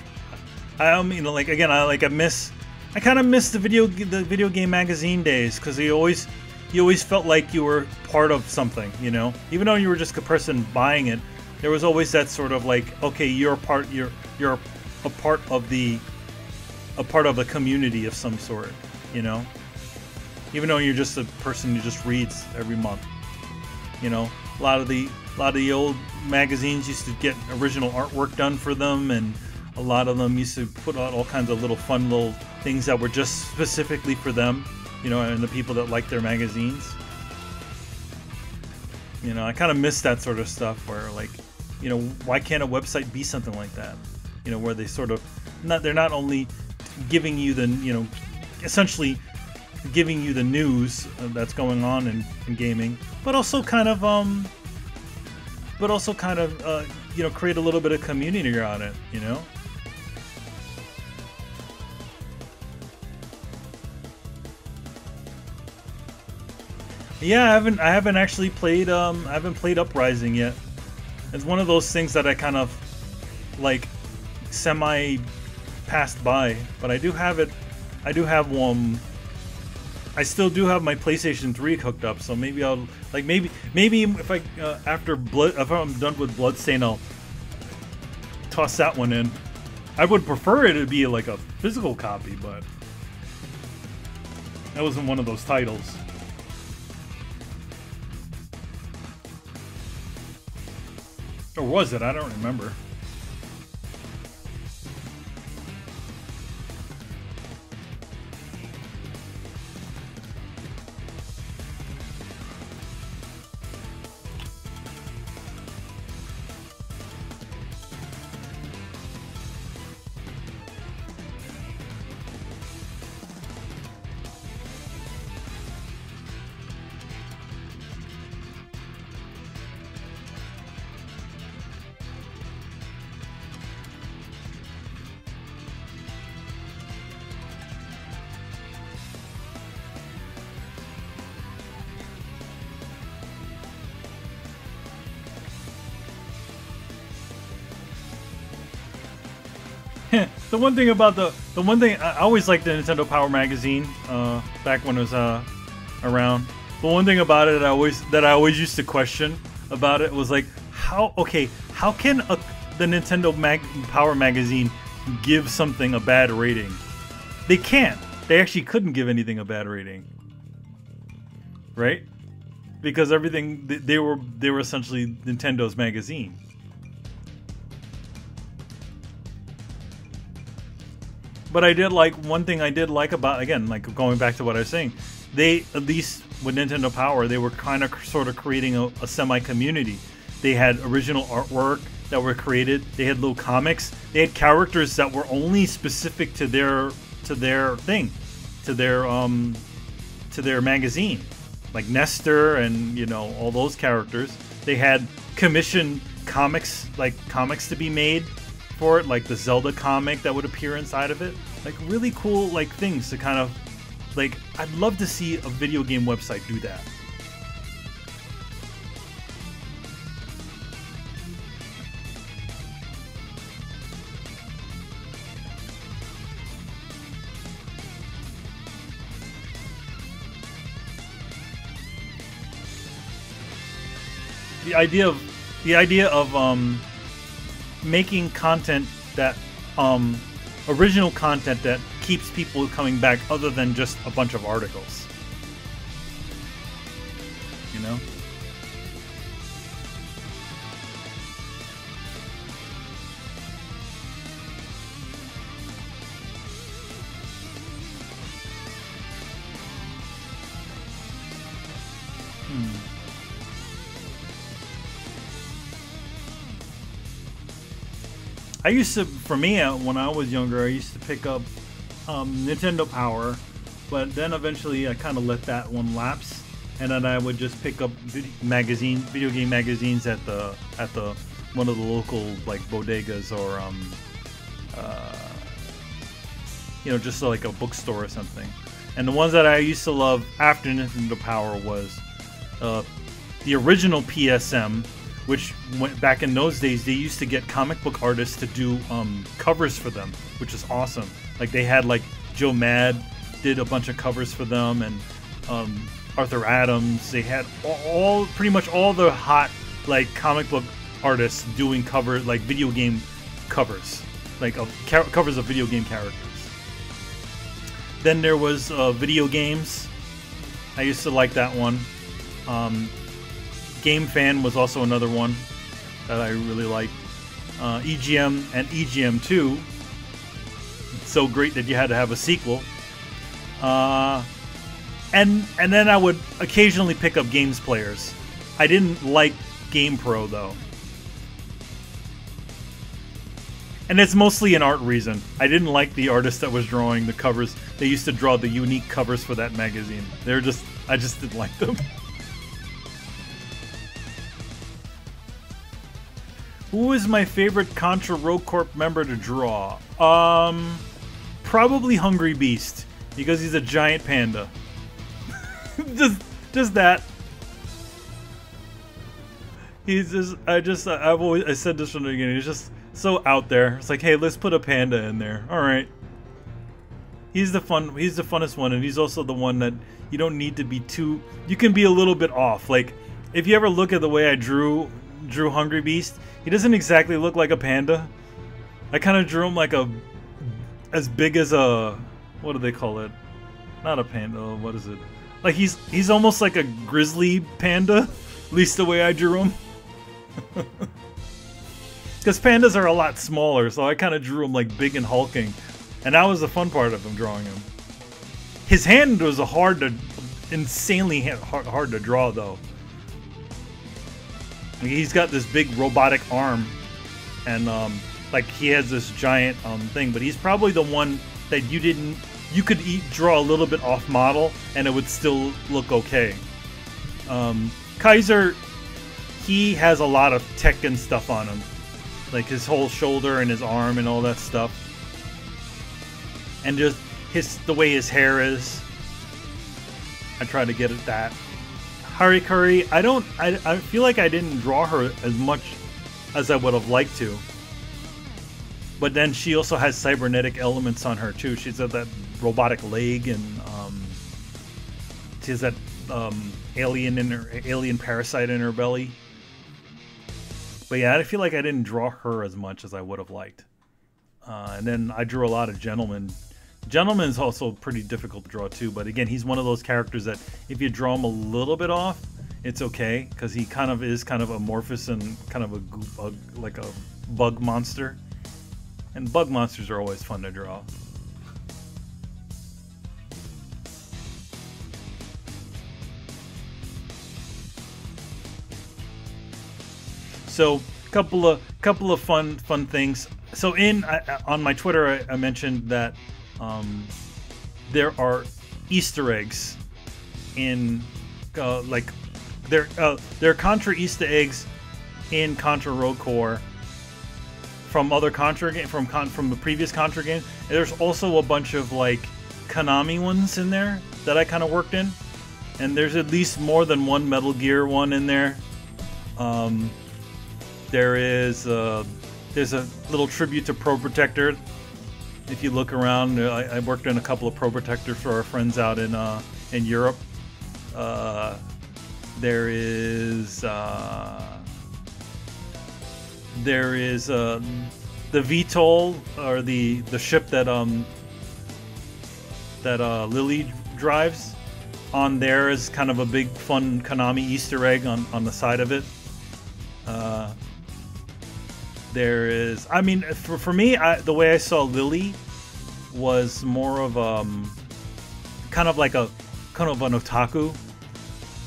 i mean like again i like i miss i kind of miss the video the video game magazine days because they always you always felt like you were part of something, you know? Even though you were just a person buying it, there was always that sort of like, okay, you're part, you're you're a part of the a part of a community of some sort, you know. Even though you're just a person who just reads every month, you know. A lot of the a lot of the old magazines used to get original artwork done for them, and a lot of them used to put out all kinds of little fun little things that were just specifically for them, you know, and the people that like their magazines. You know, I kind of miss that sort of stuff where, like, you know, why can't a website be something like that? You know, where they sort of not they're not only giving you the you know essentially giving you the news that's going on in, in gaming, but also kind of um, but also kind of uh, you know create a little bit of community around it. You know. Yeah, I haven't I haven't actually played um I haven't played Uprising yet. It's one of those things that I kind of like semi passed by, but I do have it. I do have one. I still do have my PlayStation 3 hooked up, so maybe I'll like maybe maybe if I uh, after blood if I'm done with Bloodstain, I'll toss that one in. I would prefer it to be like a physical copy, but that wasn't one of those titles. Or was it? I don't remember. The one thing about the the one thing I always liked the Nintendo Power magazine uh, back when it was uh, around. But one thing about it that I always that I always used to question about it was like how okay how can a, the Nintendo Mag Power magazine give something a bad rating? They can't. They actually couldn't give anything a bad rating, right? Because everything they were they were essentially Nintendo's magazine. But I did like one thing I did like about again, like going back to what I was saying, they at least with Nintendo Power, they were kind of sort of creating a, a semi community. They had original artwork that were created. They had little comics. They had characters that were only specific to their to their thing, to their um to their magazine, like Nestor and you know all those characters. They had commission comics, like comics to be made for it, like the Zelda comic that would appear inside of it. Like really cool like things to kind of like I'd love to see a video game website do that. The idea of the idea of um making content that um, original content that keeps people coming back other than just a bunch of articles. You know? I used to, for me, uh, when I was younger, I used to pick up um, Nintendo Power, but then eventually I kind of let that one lapse, and then I would just pick up video magazine, video game magazines at the at the one of the local like bodegas or um, uh, you know just like a bookstore or something. And the ones that I used to love after Nintendo Power was uh, the original PSM, which went back in those days they used to get comic book artists to do um, covers for them which is awesome like they had like joe mad did a bunch of covers for them and um, arthur adams they had all, all, pretty much all the hot like comic book artists doing cover like video game covers, like of covers of video game characters. Then there was uh, video games. I used to like that one. Um, Game Fan was also another one that I really liked. Uh, EGM and EGM 2. so great that you had to have a sequel. Uh, and and then I would occasionally pick up Games Players. I didn't like Game Pro though. And it's mostly an art reason. I didn't like the artist that was drawing the covers. They used to draw the unique covers for that magazine. They're just I just didn't like them. *laughs* Who is my favorite Contra Rogue Corps member to draw? Um, probably Hungry Beast because he's a giant panda. *laughs* just, just that. He's just, I just, I've always, I said this from the beginning. He's just so out there. It's like, hey, let's put a panda in there. All right. He's the fun. He's the funnest one, and he's also the one that you don't need to be too. You can be a little bit off. Like, if you ever look at the way I drew drew Hungry Beast, he doesn't exactly look like a panda. I kind of drew him like a as big as a what do they call it? Not a panda. What is it? Like he's he's almost like a grizzly panda. At least the way I drew him. *laughs* Because pandas are a lot smaller, so I kind of drew him like big and hulking, and that was the fun part of him drawing him. His hand was a hard to, insanely hard to draw though. He's got this big robotic arm, and um, like he has this giant um, thing. But he's probably the one that you didn't. You could eat, draw a little bit off model, and it would still look okay. Um, Kaiser, he has a lot of tech and stuff on him, like his whole shoulder and his arm and all that stuff, and just his the way his hair is. I try to get at that. Harakiri, I don't. I, I feel like I didn't draw her as much as I would have liked to. But then she also has cybernetic elements on her too. She's got that robotic leg and um, she has that um, alien in her alien parasite in her belly. But yeah, I feel like I didn't draw her as much as I would have liked. Uh, and then I drew a lot of gentlemen Gentleman is also pretty difficult to draw too, but again, he's one of those characters that if you draw him a little bit off, it's okay because he kind of is kind of amorphous and kind of a, a like a bug monster. And bug monsters are always fun to draw. So, couple of couple of fun fun things. So in uh, on my Twitter, I, I mentioned that um, there are Easter eggs in uh, like there uh, there are Contra Easter eggs in Contra Rogue Corps from other Contra game from con- from the previous Contra game. And there's also a bunch of like Konami ones in there that I kind of worked in, and there's at least more than one Metal Gear one in there. Um, there is uh, there's a little tribute to Pro Protector if you look around, uh, I, I, worked on a couple of Pro Protectors for our friends out in uh, in Europe. Uh, there is uh, there is uh, the VTOL or the the ship that um that uh, Lily drives. On there is kind of a big fun Konami Easter egg on on the side of it. There is, I mean, for, for me, I, the way I saw Lily was more of um, kind of like a kind of an otaku,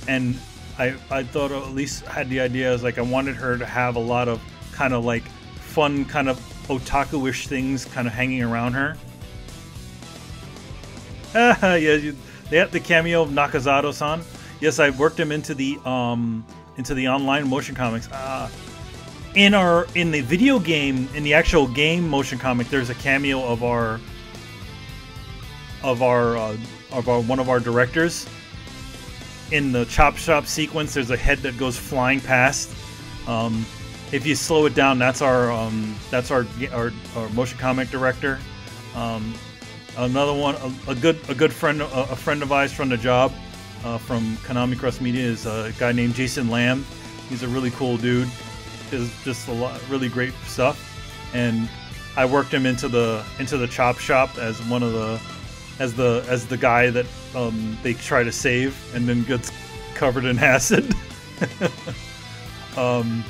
and I I thought at least had the idea as like I wanted her to have a lot of kind of like fun kind of otaku-ish things kind of hanging around her. *laughs* yeah, you, they have the cameo of Nakazato-san. Yes, I worked him into the um into the online motion comics. Uh, in our in the video game in the actual game motion comic there's a cameo of our of our uh, of our one of our directors. In the chop shop sequence there's a head that goes flying past. Um, if you slow it down that's our um, that's our, our, our motion comic director. Um, another one a, a, good a good friend a, a, friend of ours from the job uh, from Konami Cross Media is a guy named Jason Lamb. He's a really cool dude is just a lot really great stuff, and I worked him into the into the chop shop as one of the as the as the guy that um, they try to save and then gets covered in *laughs* acid. um,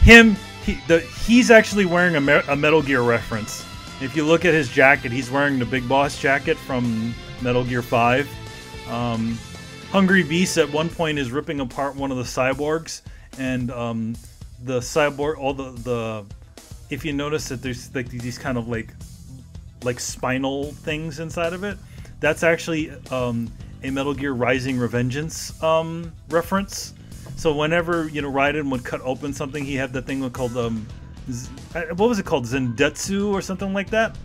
him, he, the, he's actually wearing a, a Metal Gear reference. If you look at his jacket, he's wearing the Big Boss jacket from Metal Gear Five. Um, Hungry Beast at one point is ripping apart one of the cyborgs, and um, the cyborg, all the the, if you notice that there's like these kind of like like spinal things inside of it. That's actually um, a Metal Gear Rising Revengeance um, reference. So whenever you know Raiden would cut open something, he had that thing called um, what was it called Zandatsu or something like that.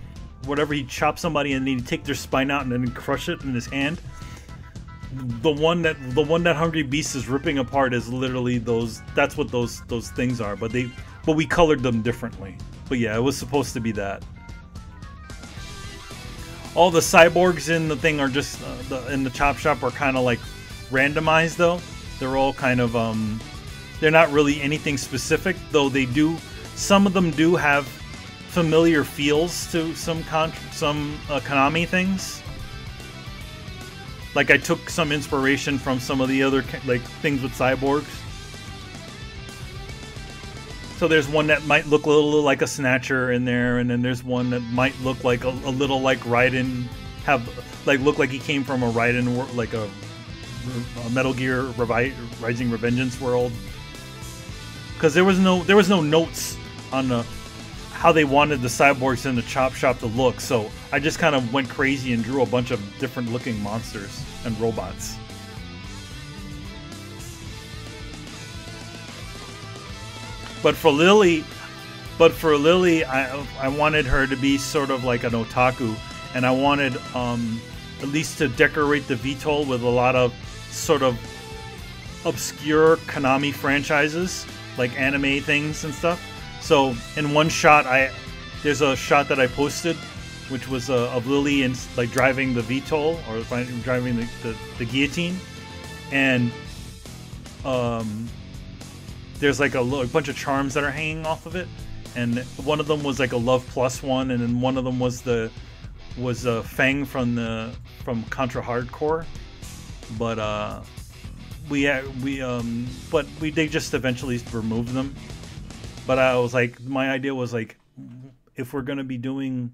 Whatever he chop somebody and then he'd take their spine out and then crush it in his hand. The one that the one that Hungry Beast is ripping apart is literally those. That's what those those things are. But they but we colored them differently. But yeah, it was supposed to be that all the cyborgs in the thing are just uh, the, in the chop shop are kind of like randomized though they're all kind of um they're not really anything specific though they do some of them do have familiar feels to some con- some uh, Konami things like I took some inspiration from some of the other like things with cyborgs so there's one that might look a little like a Snatcher in there, and then there's one that might look like a, a little like Raiden, have like look like he came from a Raiden, like a, a Metal Gear Revi- Rising Revengeance world. Because there was no there was no notes on the how they wanted the cyborgs in the chop shop to look, so I just kind of went crazy and drew a bunch of different looking monsters and robots. But for Lily, but for Lily, I I wanted her to be sort of like an otaku, and I wanted um, at least to decorate the VTOL with a lot of sort of obscure Konami franchises, like anime things and stuff. So in one shot, I there's a shot that I posted, which was uh, of Lily and like driving the VTOL or driving the, the, the guillotine, and um, there's like a, a bunch of charms that are hanging off of it, and one of them was like a love plus one, and then one of them was the was a Fang from the from Contra Hard Corps, but uh, we we um but we they just eventually removed them. But I was like, my idea was like, if we're gonna be doing,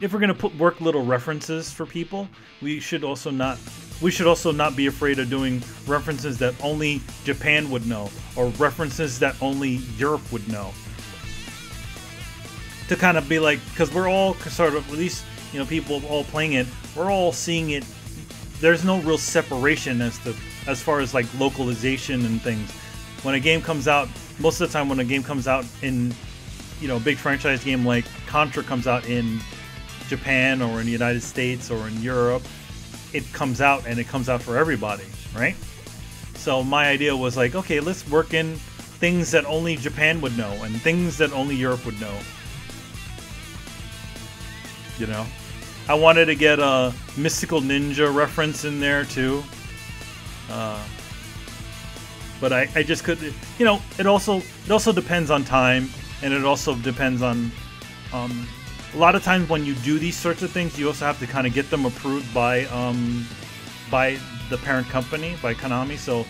if we're gonna put work little references for people, we should also not we should also not be afraid of doing references that only Japan would know or references that only Europe would know. To kind of be like, because we're all sort of, at least, you know, people all playing it, we're all seeing it. There's no real separation as to, as far as like localization and things. When a game comes out, most of the time when a game comes out in, you know, a big franchise game like Contra comes out in Japan or in the United States or in Europe, it comes out and it comes out for everybody, right? So my idea was like, okay, let's work in things that only Japan would know and things that only Europe would know. You know, I wanted to get a mystical ninja reference in there too. Uh, but I, I just could, you know, it also it also depends on time and it also depends on um, a lot of times when you do these sorts of things, you also have to kind of get them approved by um, by the parent company, by Konami. So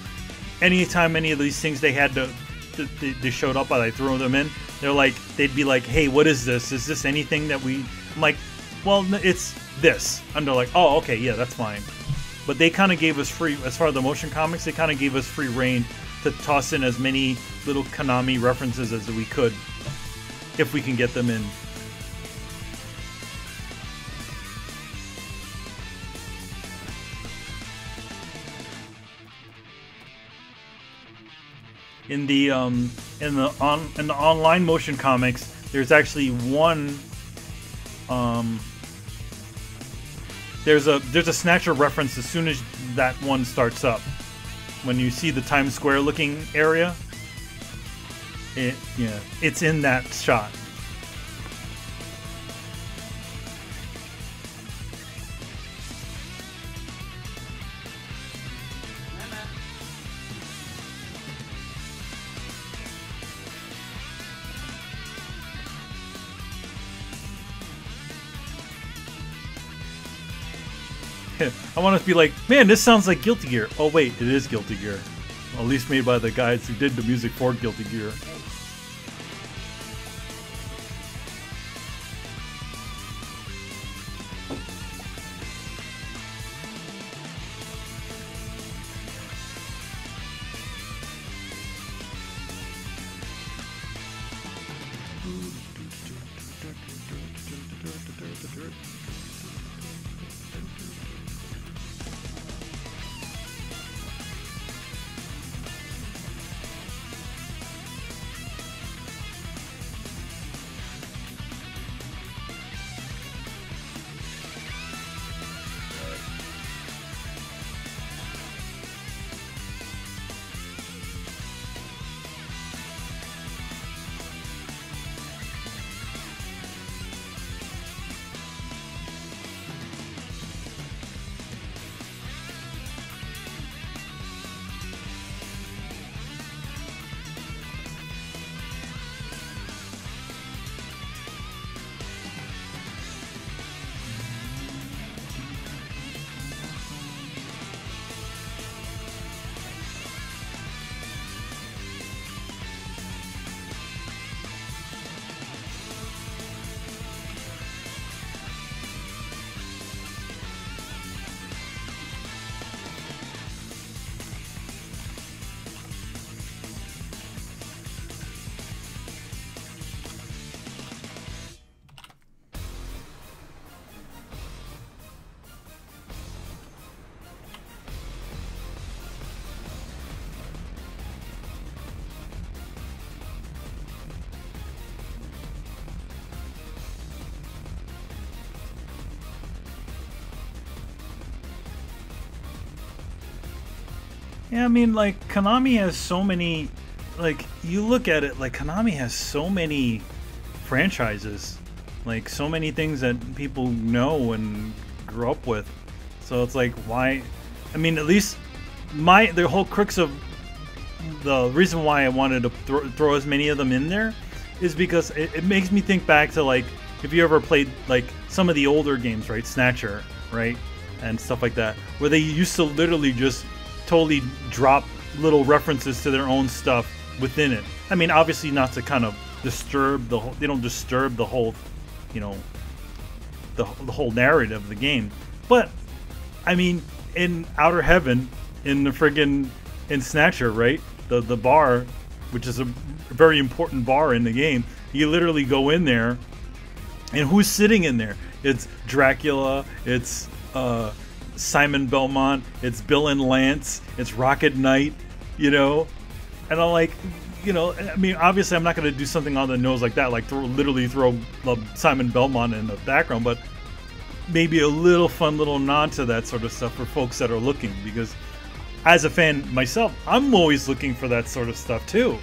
anytime any of these things they had to they, they showed up, I threw them in. They're like they'd be like, "Hey, what is this? Is this anything that we?" I'm like, "Well, it's this." And they're like, "Oh, okay, yeah, that's fine." But they kind of gave us free, as far as the motion comics, they kind of gave us free reign to toss in as many little Konami references as we could, if we can get them in. in the um, in the on in the online motion comics, there's actually one. Um, there's a there's a snatcher reference as soon as that one starts up. When you see the Times Square looking area, it yeah, it's in that shot. *laughs* I want to be like, man, this sounds like Guilty Gear. Oh wait, it is Guilty Gear. At least made by the guys who did the music for Guilty Gear. *laughs* Yeah, I mean, like Konami has so many. Like you look at it, like Konami has so many franchises, like so many things that people know and grew up with. So it's like, why? I mean, at least my the whole crux of the reason why I wanted to throw, throw as many of them in there is because it, it makes me think back to like if you ever played like some of the older games, right? Snatcher, right? And stuff like that, where they used to literally just totally drop little references to their own stuff within it. I mean, obviously not to kind of disturb the whole, they don't disturb the whole, you know, the, the whole narrative of the game. But, I mean, in Outer Heaven, in the friggin' in Snatcher, right? The the bar, which is a very important bar in the game. You literally go in there, and who's sitting in there? It's Dracula. It's uh, Simon Belmont. It's Bill and Lance. It's Rocket Knight. You know, and I'm like, you know, I mean, obviously, I'm not going to do something on the nose like that, like throw, literally throw Simon Belmont in the background, but maybe a little fun little nod to that sort of stuff for folks that are looking because as a fan myself, I'm always looking for that sort of stuff too,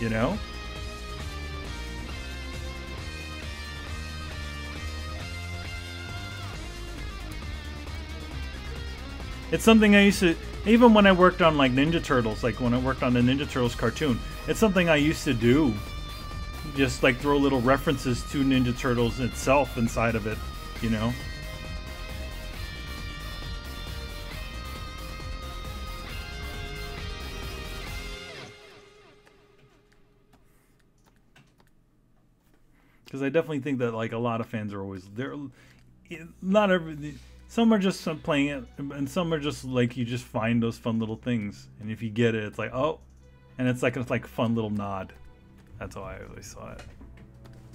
you know? It's something I used to, even when I worked on like Ninja Turtles, like when I worked on the Ninja Turtles cartoon, it's something I used to do. Just like throw little references to Ninja Turtles itself inside of it, you know? because I definitely think that like a lot of fans are always there. Not every some are just playing it, and some are just like you just find those fun little things, and if you get it, it's like oh, and it's like it's like fun little nod. That's how I always saw it.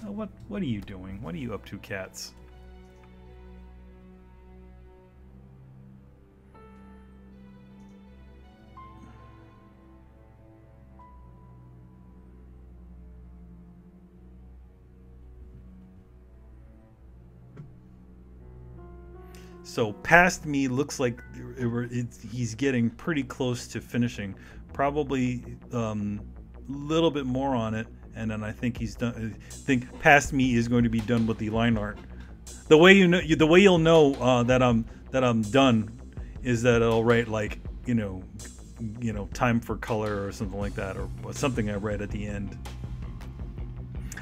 What what are you doing? What are you up to, cats? So past me looks like it, he's getting pretty close to finishing. Probably a um, little bit more on it, and then I think he's done. I think past me is going to be done with the line art. The way you know, the way you'll know uh, that I'm that I'm done is that I'll write like you know, you know, time for color or something like that, or something I write at the end.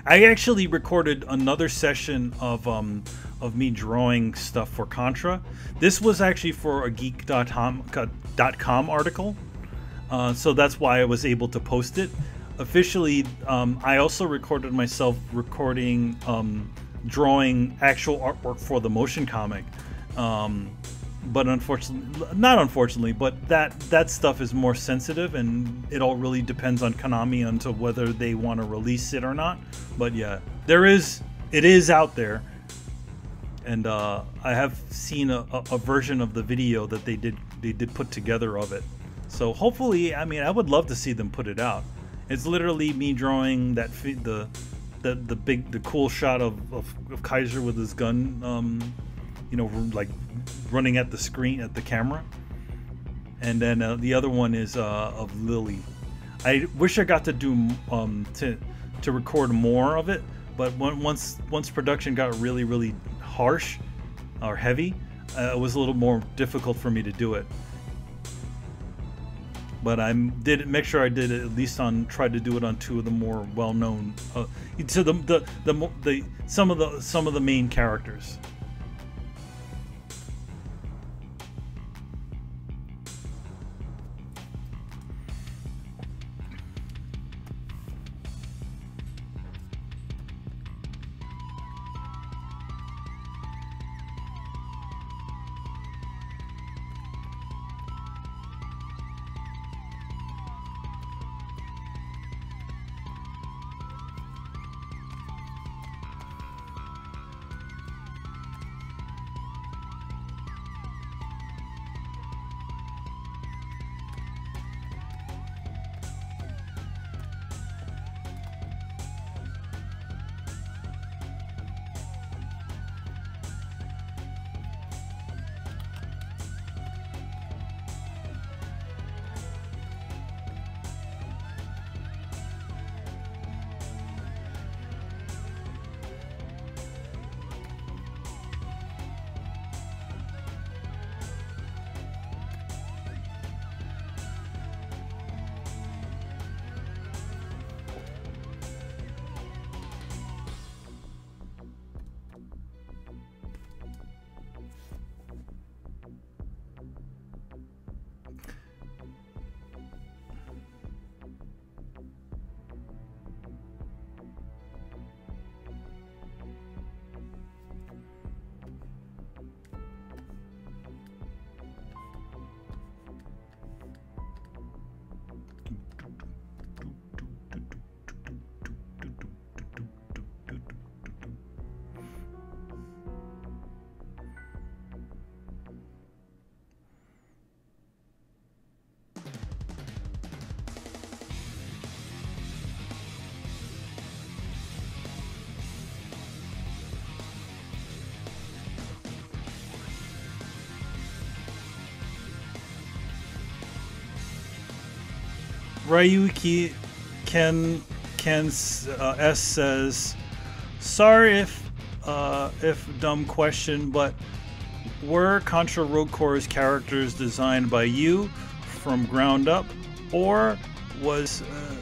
I actually recorded another session of um, of me drawing stuff for Contra. This was actually for a geek.com .com article, uh, so that's why I was able to post it. Officially, um, I also recorded myself recording um, drawing actual artwork for the motion comic. Um, but unfortunately, not unfortunately, but that that stuff is more sensitive, and it all really depends on Konami onto whether they want to release it or not. But yeah, there is it is out there, and uh, I have seen a, a, version of the video that they did they did put together of it. So hopefully, I mean, I would love to see them put it out. It's literally me drawing that the the the big the cool shot of, of, of Kaiser with his gun, um, you know, like running at the screen at the camera, and then uh, the other one is uh, of Lily. I wish I got to do um, to to record more of it, but once once production got really really harsh or heavy, uh, it was a little more difficult for me to do it. But I did make sure I did it at least on tried to do it on two of the more well known uh, to the, the the the some of the some of the main characters. Ryuki Ken Ken uh, S says, "Sorry if uh, if dumb question, but were Contra Rogue Corps characters designed by you from ground up, or was uh,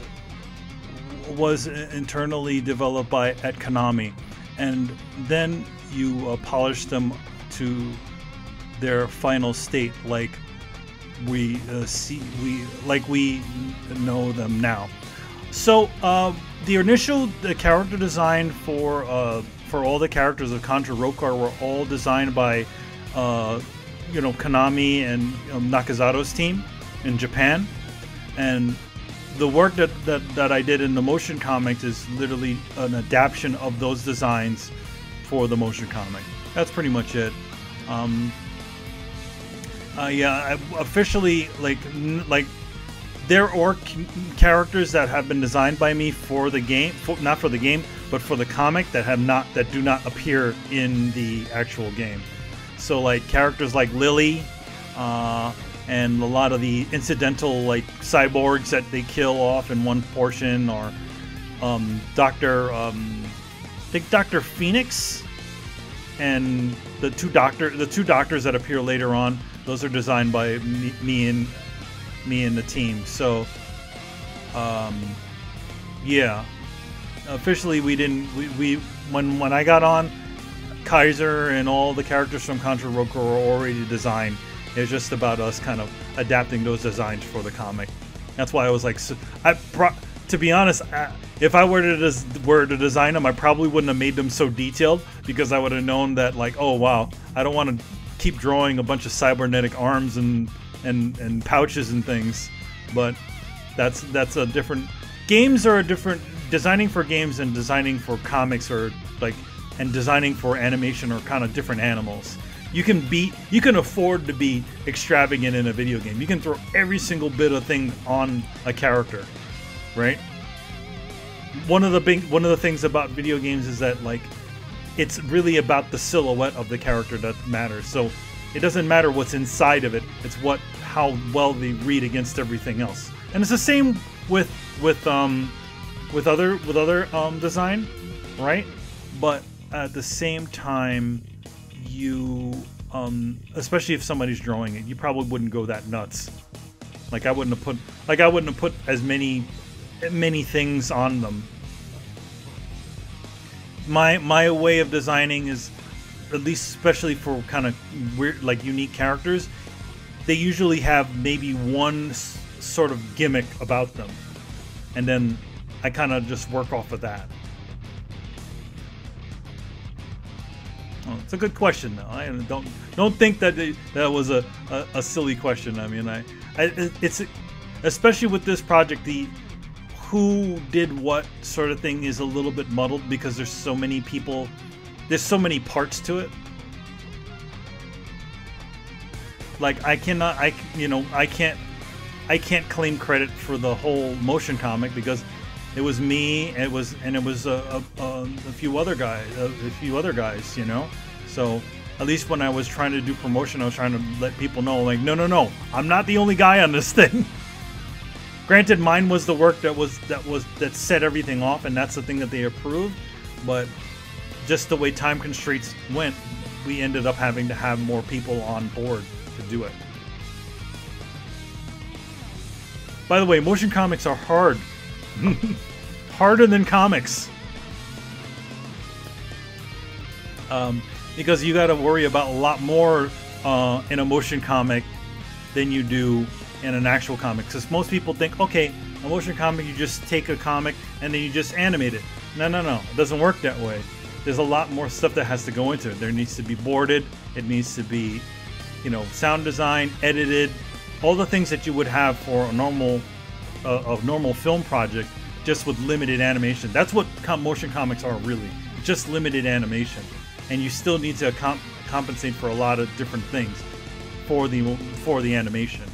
was internally developed by at Konami, and then you uh, polished them to their final state, like we uh, see we like we know them now. So uh, the initial the character design for uh, for all the characters of Contra Rogue Corps were all designed by uh, you know Konami and um, Nakazato's team in Japan, and the work that, that that I did in the motion comics is literally an adaptation of those designs for the motion comic. That's pretty much it. Um, uh, yeah, officially, like, like there are characters that have been designed by me for the game, for, not for the game, but for the comic that have not that do not appear in the actual game. So like characters like Lily, uh, and a lot of the incidental like cyborgs that they kill off in one portion, or um, Doctor, um, I think Doctor Phoenix, and the two doctor the two doctors that appear later on those are designed by me, me and me and the team. So, um, yeah, officially we didn't. We, we when when I got on, Kaiser and all the characters from Contra Rogue Corps were already designed. It's just about us kind of adapting those designs for the comic. That's why I was like, so, I brought. To be honest, if I were to des- were to design them, I probably wouldn't have made them so detailed because I would have known that like, oh wow, I don't want to keep drawing a bunch of cybernetic arms and and and pouches and things. But that's that's a different. Games are a different. Designing for games and designing for comics are like, and designing for animation are kind of different animals. You can be, you can afford to be extravagant in a video game. You can throw every single bit of thing on a character, right? One of the big, one of the things about video games is that like, it's really about the silhouette of the character that matters. So it doesn't matter what's inside of it. It's what, how well they read against everything else. And it's the same with with um with other with other um design, right? But at the same time, you um especially if somebody's drawing it, you probably wouldn't go that nuts. Like I wouldn't have put like I wouldn't have put as many many things on them. My my way of designing is at least especially for kind of weird like unique characters, they usually have maybe one sort of gimmick about them. And then I kind of just work off of that. Oh, it's a good question, though. I don't don't think that they, that was a, a, a silly question. I mean, I, I it's especially with this project, the who did what sort of thing is a little bit muddled because there's so many people, there's so many parts to it. Like I cannot, I you know, I can't, I can't claim credit for the whole motion comic because it was me, it was, and it was a, a, a, few other guys, a, a few other guys, you know. So at least when I was trying to do promotion, I was trying to let people know, like, no, no, no, I'm not the only guy on this *laughs* thing. Granted, mine was the work that was that was that set everything off, and that's the thing that they approved. But just the way time constraints went, we ended up having to have more people on board to do it. By the way, motion comics are hard. *laughs* Harder than comics. Um, because you got to worry about a lot more uh, in a motion comic than you do in an actual comic. Because most people think, okay, a motion comic, you just take a comic and then you just animate it. No, no, no. It doesn't work that way. There's a lot more stuff that has to go into it. There needs to be boarded. It needs to be, you know, sound design, edited, all the things that you would have for a normal, uh, a normal film project, just with limited animation. That's what com- motion comics are really. Just limited animation, and you still need to comp- compensate for a lot of different things for the for the animation.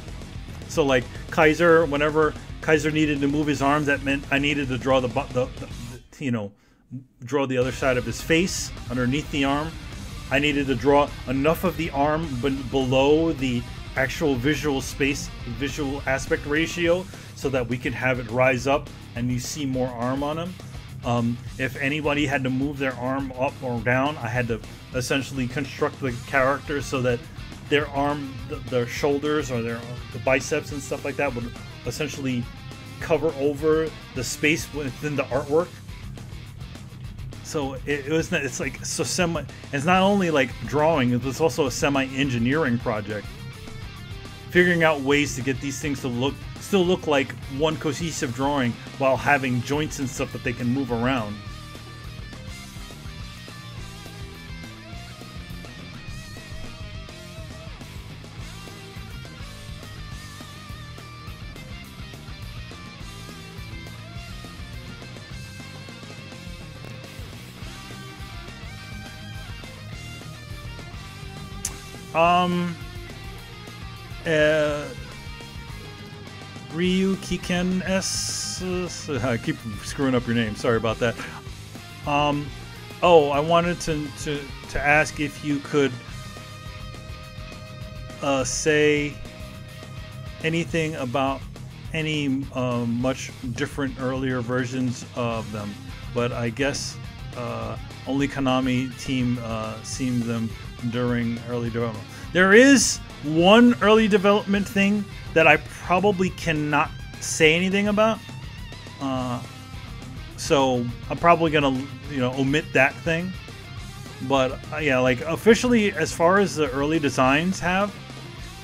So like Kaiser, whenever Kaiser needed to move his arms, that meant I needed to draw the, the, the, you know draw the other side of his face underneath the arm. I needed to draw enough of the arm below the actual visual space, visual aspect ratio, so that we could have it rise up and you see more arm on him. Um, if anybody had to move their arm up or down, I had to essentially construct the character so that their arm, their shoulders or their the biceps and stuff like that would essentially cover over the space within the artwork. So it, it was it's like so semi. It's not only like drawing; it's also a semi-engineering project. Figuring out ways to get these things to look still look like one cohesive drawing while having joints and stuff that they can move around. Um. Uh, Ryu Kiken S. *laughs* I keep screwing up your name. Sorry about that. Um. Oh, I wanted to to to ask if you could uh, say anything about any uh, much different earlier versions of them, but I guess uh, only Konami team uh, seen them during early development. There is one early development thing that I probably cannot say anything about. Uh, so I'm probably gonna, you know, omit that thing. But uh, yeah, like officially, as far as the early designs have,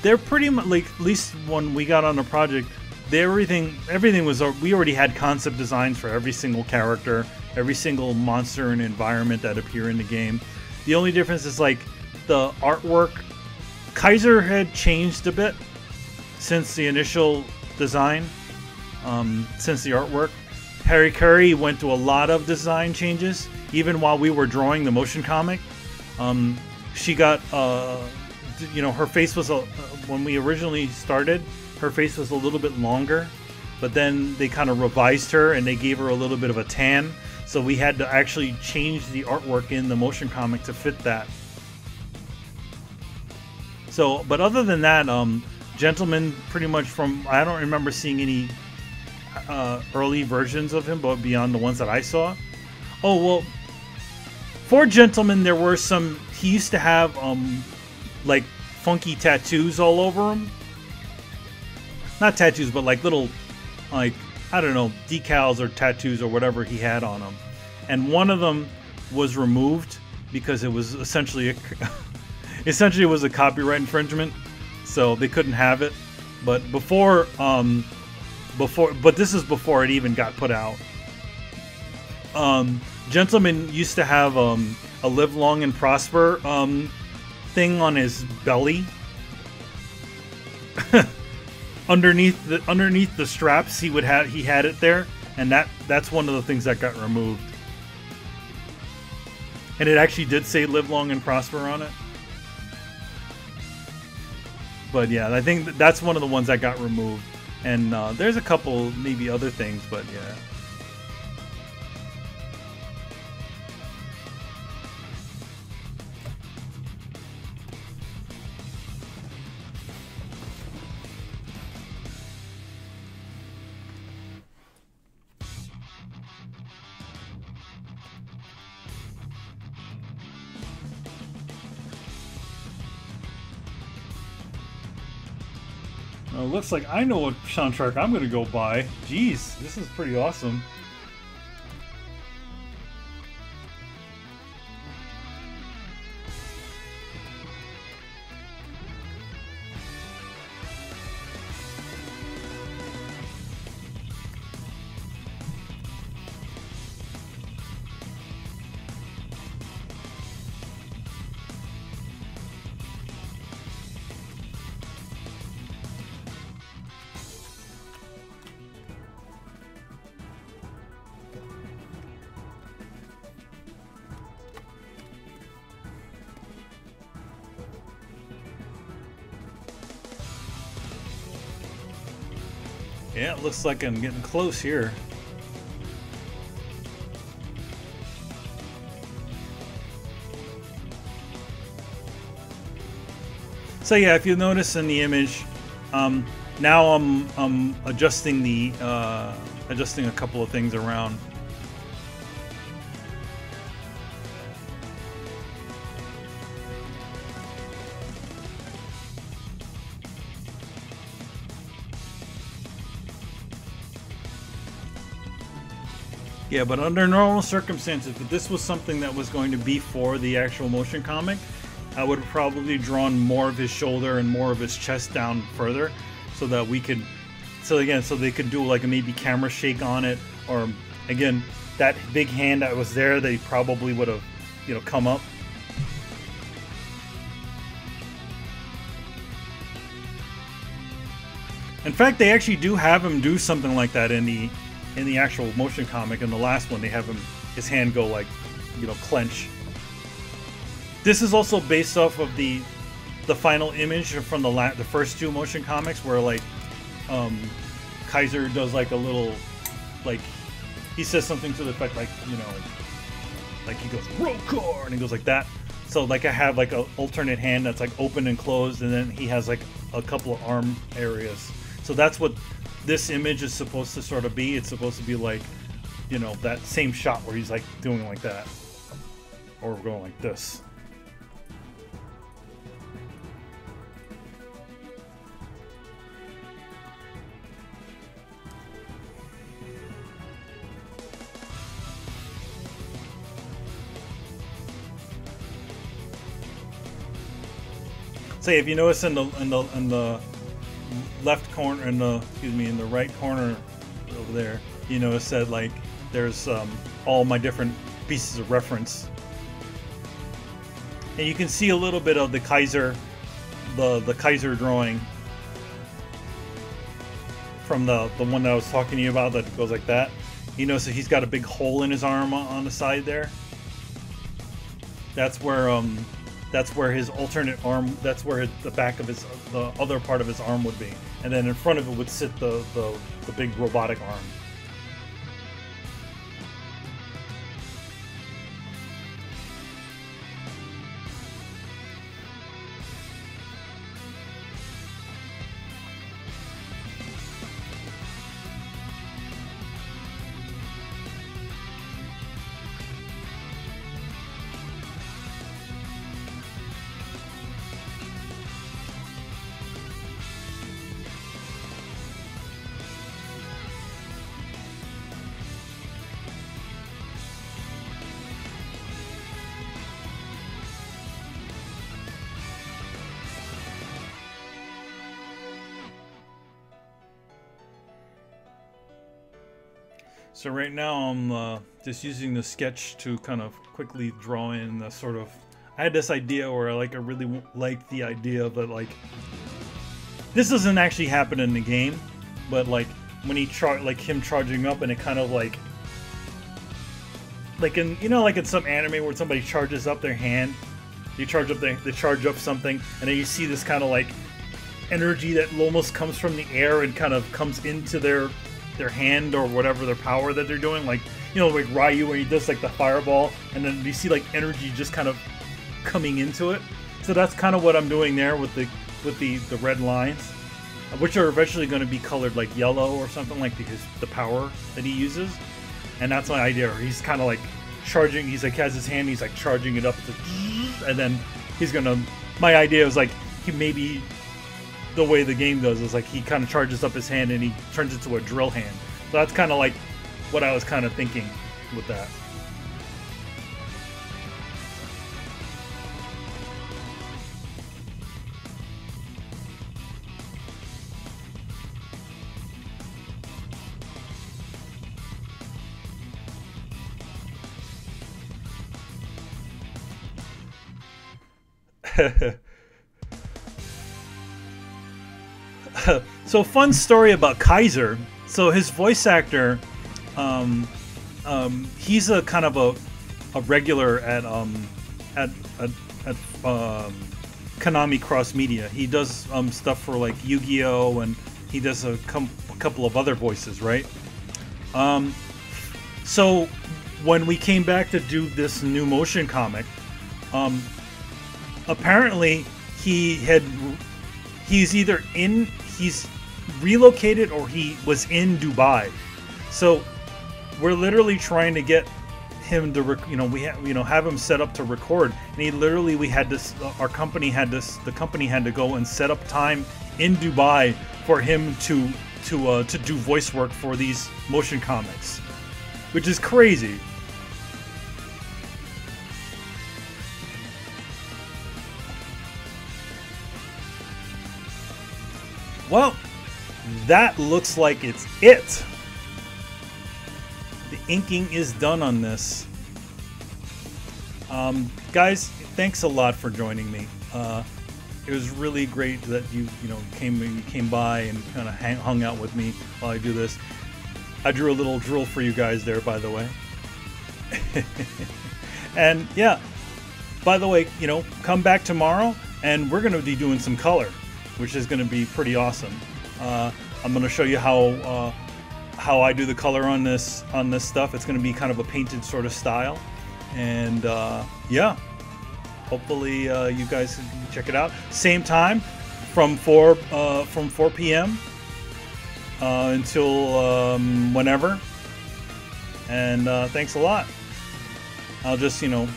they're pretty much like at least when we got on the project, they, everything everything was we already had concept designs for every single character, every single monster and environment that appear in the game. The only difference is like the artwork. Kaiser had changed a bit since the initial design, um, since the artwork. Harakiri went through a lot of design changes, even while we were drawing the motion comic. Um, she got, uh, you know, her face was, a, uh, when we originally started, her face was a little bit longer, but then they kind of revised her and they gave her a little bit of a tan. So we had to actually change the artwork in the motion comic to fit that. So, but other than that, um, Gentleman pretty much from I don't remember seeing any uh, early versions of him, but beyond the ones that I saw. Oh well, for Gentleman there were some. He used to have um, like funky tattoos all over him. Not tattoos, but like little, like I don't know, decals or tattoos or whatever he had on him. And one of them was removed because it was essentially a, *laughs* essentially it was a copyright infringement so they couldn't have it. But before, um, before, but this is before it even got put out. Um, Gentleman used to have um, a live long and prosper um, thing on his belly. *laughs* underneath the underneath the straps, he would have he had it there, and that that's one of the things that got removed. And it actually did say "live long and prosper" on it. But yeah, I think that's one of the ones that got removed. And uh, there's a couple, maybe other things, but yeah. Looks like I know what soundtrack I'm going to go buy. Jeez, this is pretty awesome. Yeah, it looks like I'm getting close here. So yeah, if you notice in the image, um, now I'm, I'm adjusting the uh, adjusting a couple of things around. Yeah, but under normal circumstances, if this was something that was going to be for the actual motion comic, I would have probably drawn more of his shoulder and more of his chest down further so that we could so again so they could do like a maybe camera shake on it or again that big hand that was there they probably would have you know come up. In fact they actually do have him do something like that in the in the actual motion comic. In the last one, they have him his hand go like, you know, clench. This is also based off of the the final image from the la- the first two motion comics, where like um, Kaiser does like a little like he says something to the effect like you know like he goes Rokor and he goes like that. So like I have like an alternate hand that's like open and closed, and then he has like a couple of arm areas. So that's what this image is supposed to sort of be. It's supposed to be like, you know, that same shot where he's like doing like that. Or we're going like this. Say, if you notice in the in the in the left corner in the excuse me in the right corner over there, you notice said like there's um, all my different pieces of reference, and you can see a little bit of the Kaiser, the the Kaiser drawing from the the one that I was talking to you about that goes like that. You know, so he's got a big hole in his arm on the side there. That's where um that's where his alternate arm that's where the back of his the other part of his arm would be. And then in front of it would sit the the, the big robotic arm So right now I'm uh, just using the sketch to kind of quickly draw in the sort of. I had this idea where I like I really like the idea it like. This doesn't actually happen in the game, but like when he char like him charging up and it kind of like. Like in you know like in some anime where somebody charges up their hand, you charge up they charge up something and then you see this kind of like energy that almost comes from the air and kind of comes into their their hand or whatever their power that they're doing. Like you know, like Ryu where he does like the fireball, and then you see like energy just kind of coming into it. So that's kind of what I'm doing there with the with the the red lines, which are eventually going to be colored like yellow or something like because the power that he uses. And that's my idea. He's kind of like charging. He's like has his hand. He's like charging it up to, and then he's gonna. My idea was like he maybe the way the game goes is like he kind of charges up his hand and he turns it to a drill hand. So that's kind of like what I was kind of thinking with that. *laughs* *laughs* so fun story about Kaiser. So his voice actor, um, um, he's a kind of a, a regular at um, at at, at um, Konami Cross Media. He does um, stuff for like Yu-Gi-Oh and he does a, com- a couple of other voices, right? Um, so when we came back to do this new motion comic, um, apparently he had he's either in he's relocated or he was in Dubai. So we're literally trying to get him to you know we you know have him set up to record and he literally we had this our company had this the company had to go and set up time in Dubai for him to to uh, to do voice work for these motion comics which is crazy Well, that looks like it's it. The inking is done on this. Um, guys, thanks a lot for joining me. Uh, it was really great that you you know came you came by and kind of hung out with me while I do this. I drew a little drill for you guys there, by the way. *laughs* and yeah, by the way, you know, come back tomorrow and we're going to be doing some color which is going to be pretty awesome. Uh, I'm going to show you how uh, how I do the color on this on this stuff. It's going to be kind of a painted sort of style, and uh, yeah, hopefully uh, you guys can check it out. Same time from four uh, from 4 p.m. Uh, until um, whenever. And thanks a lot. I'll just you know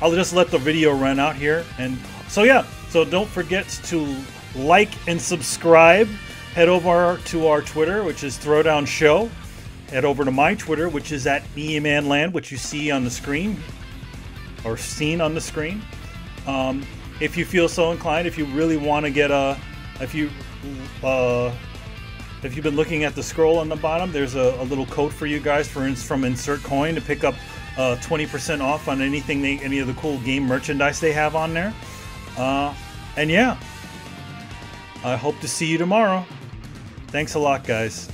I'll just let the video run out here and so yeah so don't forget to like and subscribe. Head over to our Twitter, which is Throwdown Show. Head over to my Twitter, which is at Land, which you see on the screen or seen on the screen. Um, if you feel so inclined, if you really want to get a, if you, uh, if you've been looking at the scroll on the bottom, there's a, a little code for you guys for from Insert Coin to pick up uh, 20% off on anything they, any of the cool game merchandise they have on there. Uh, and yeah, I hope to see you tomorrow. Thanks a lot, guys.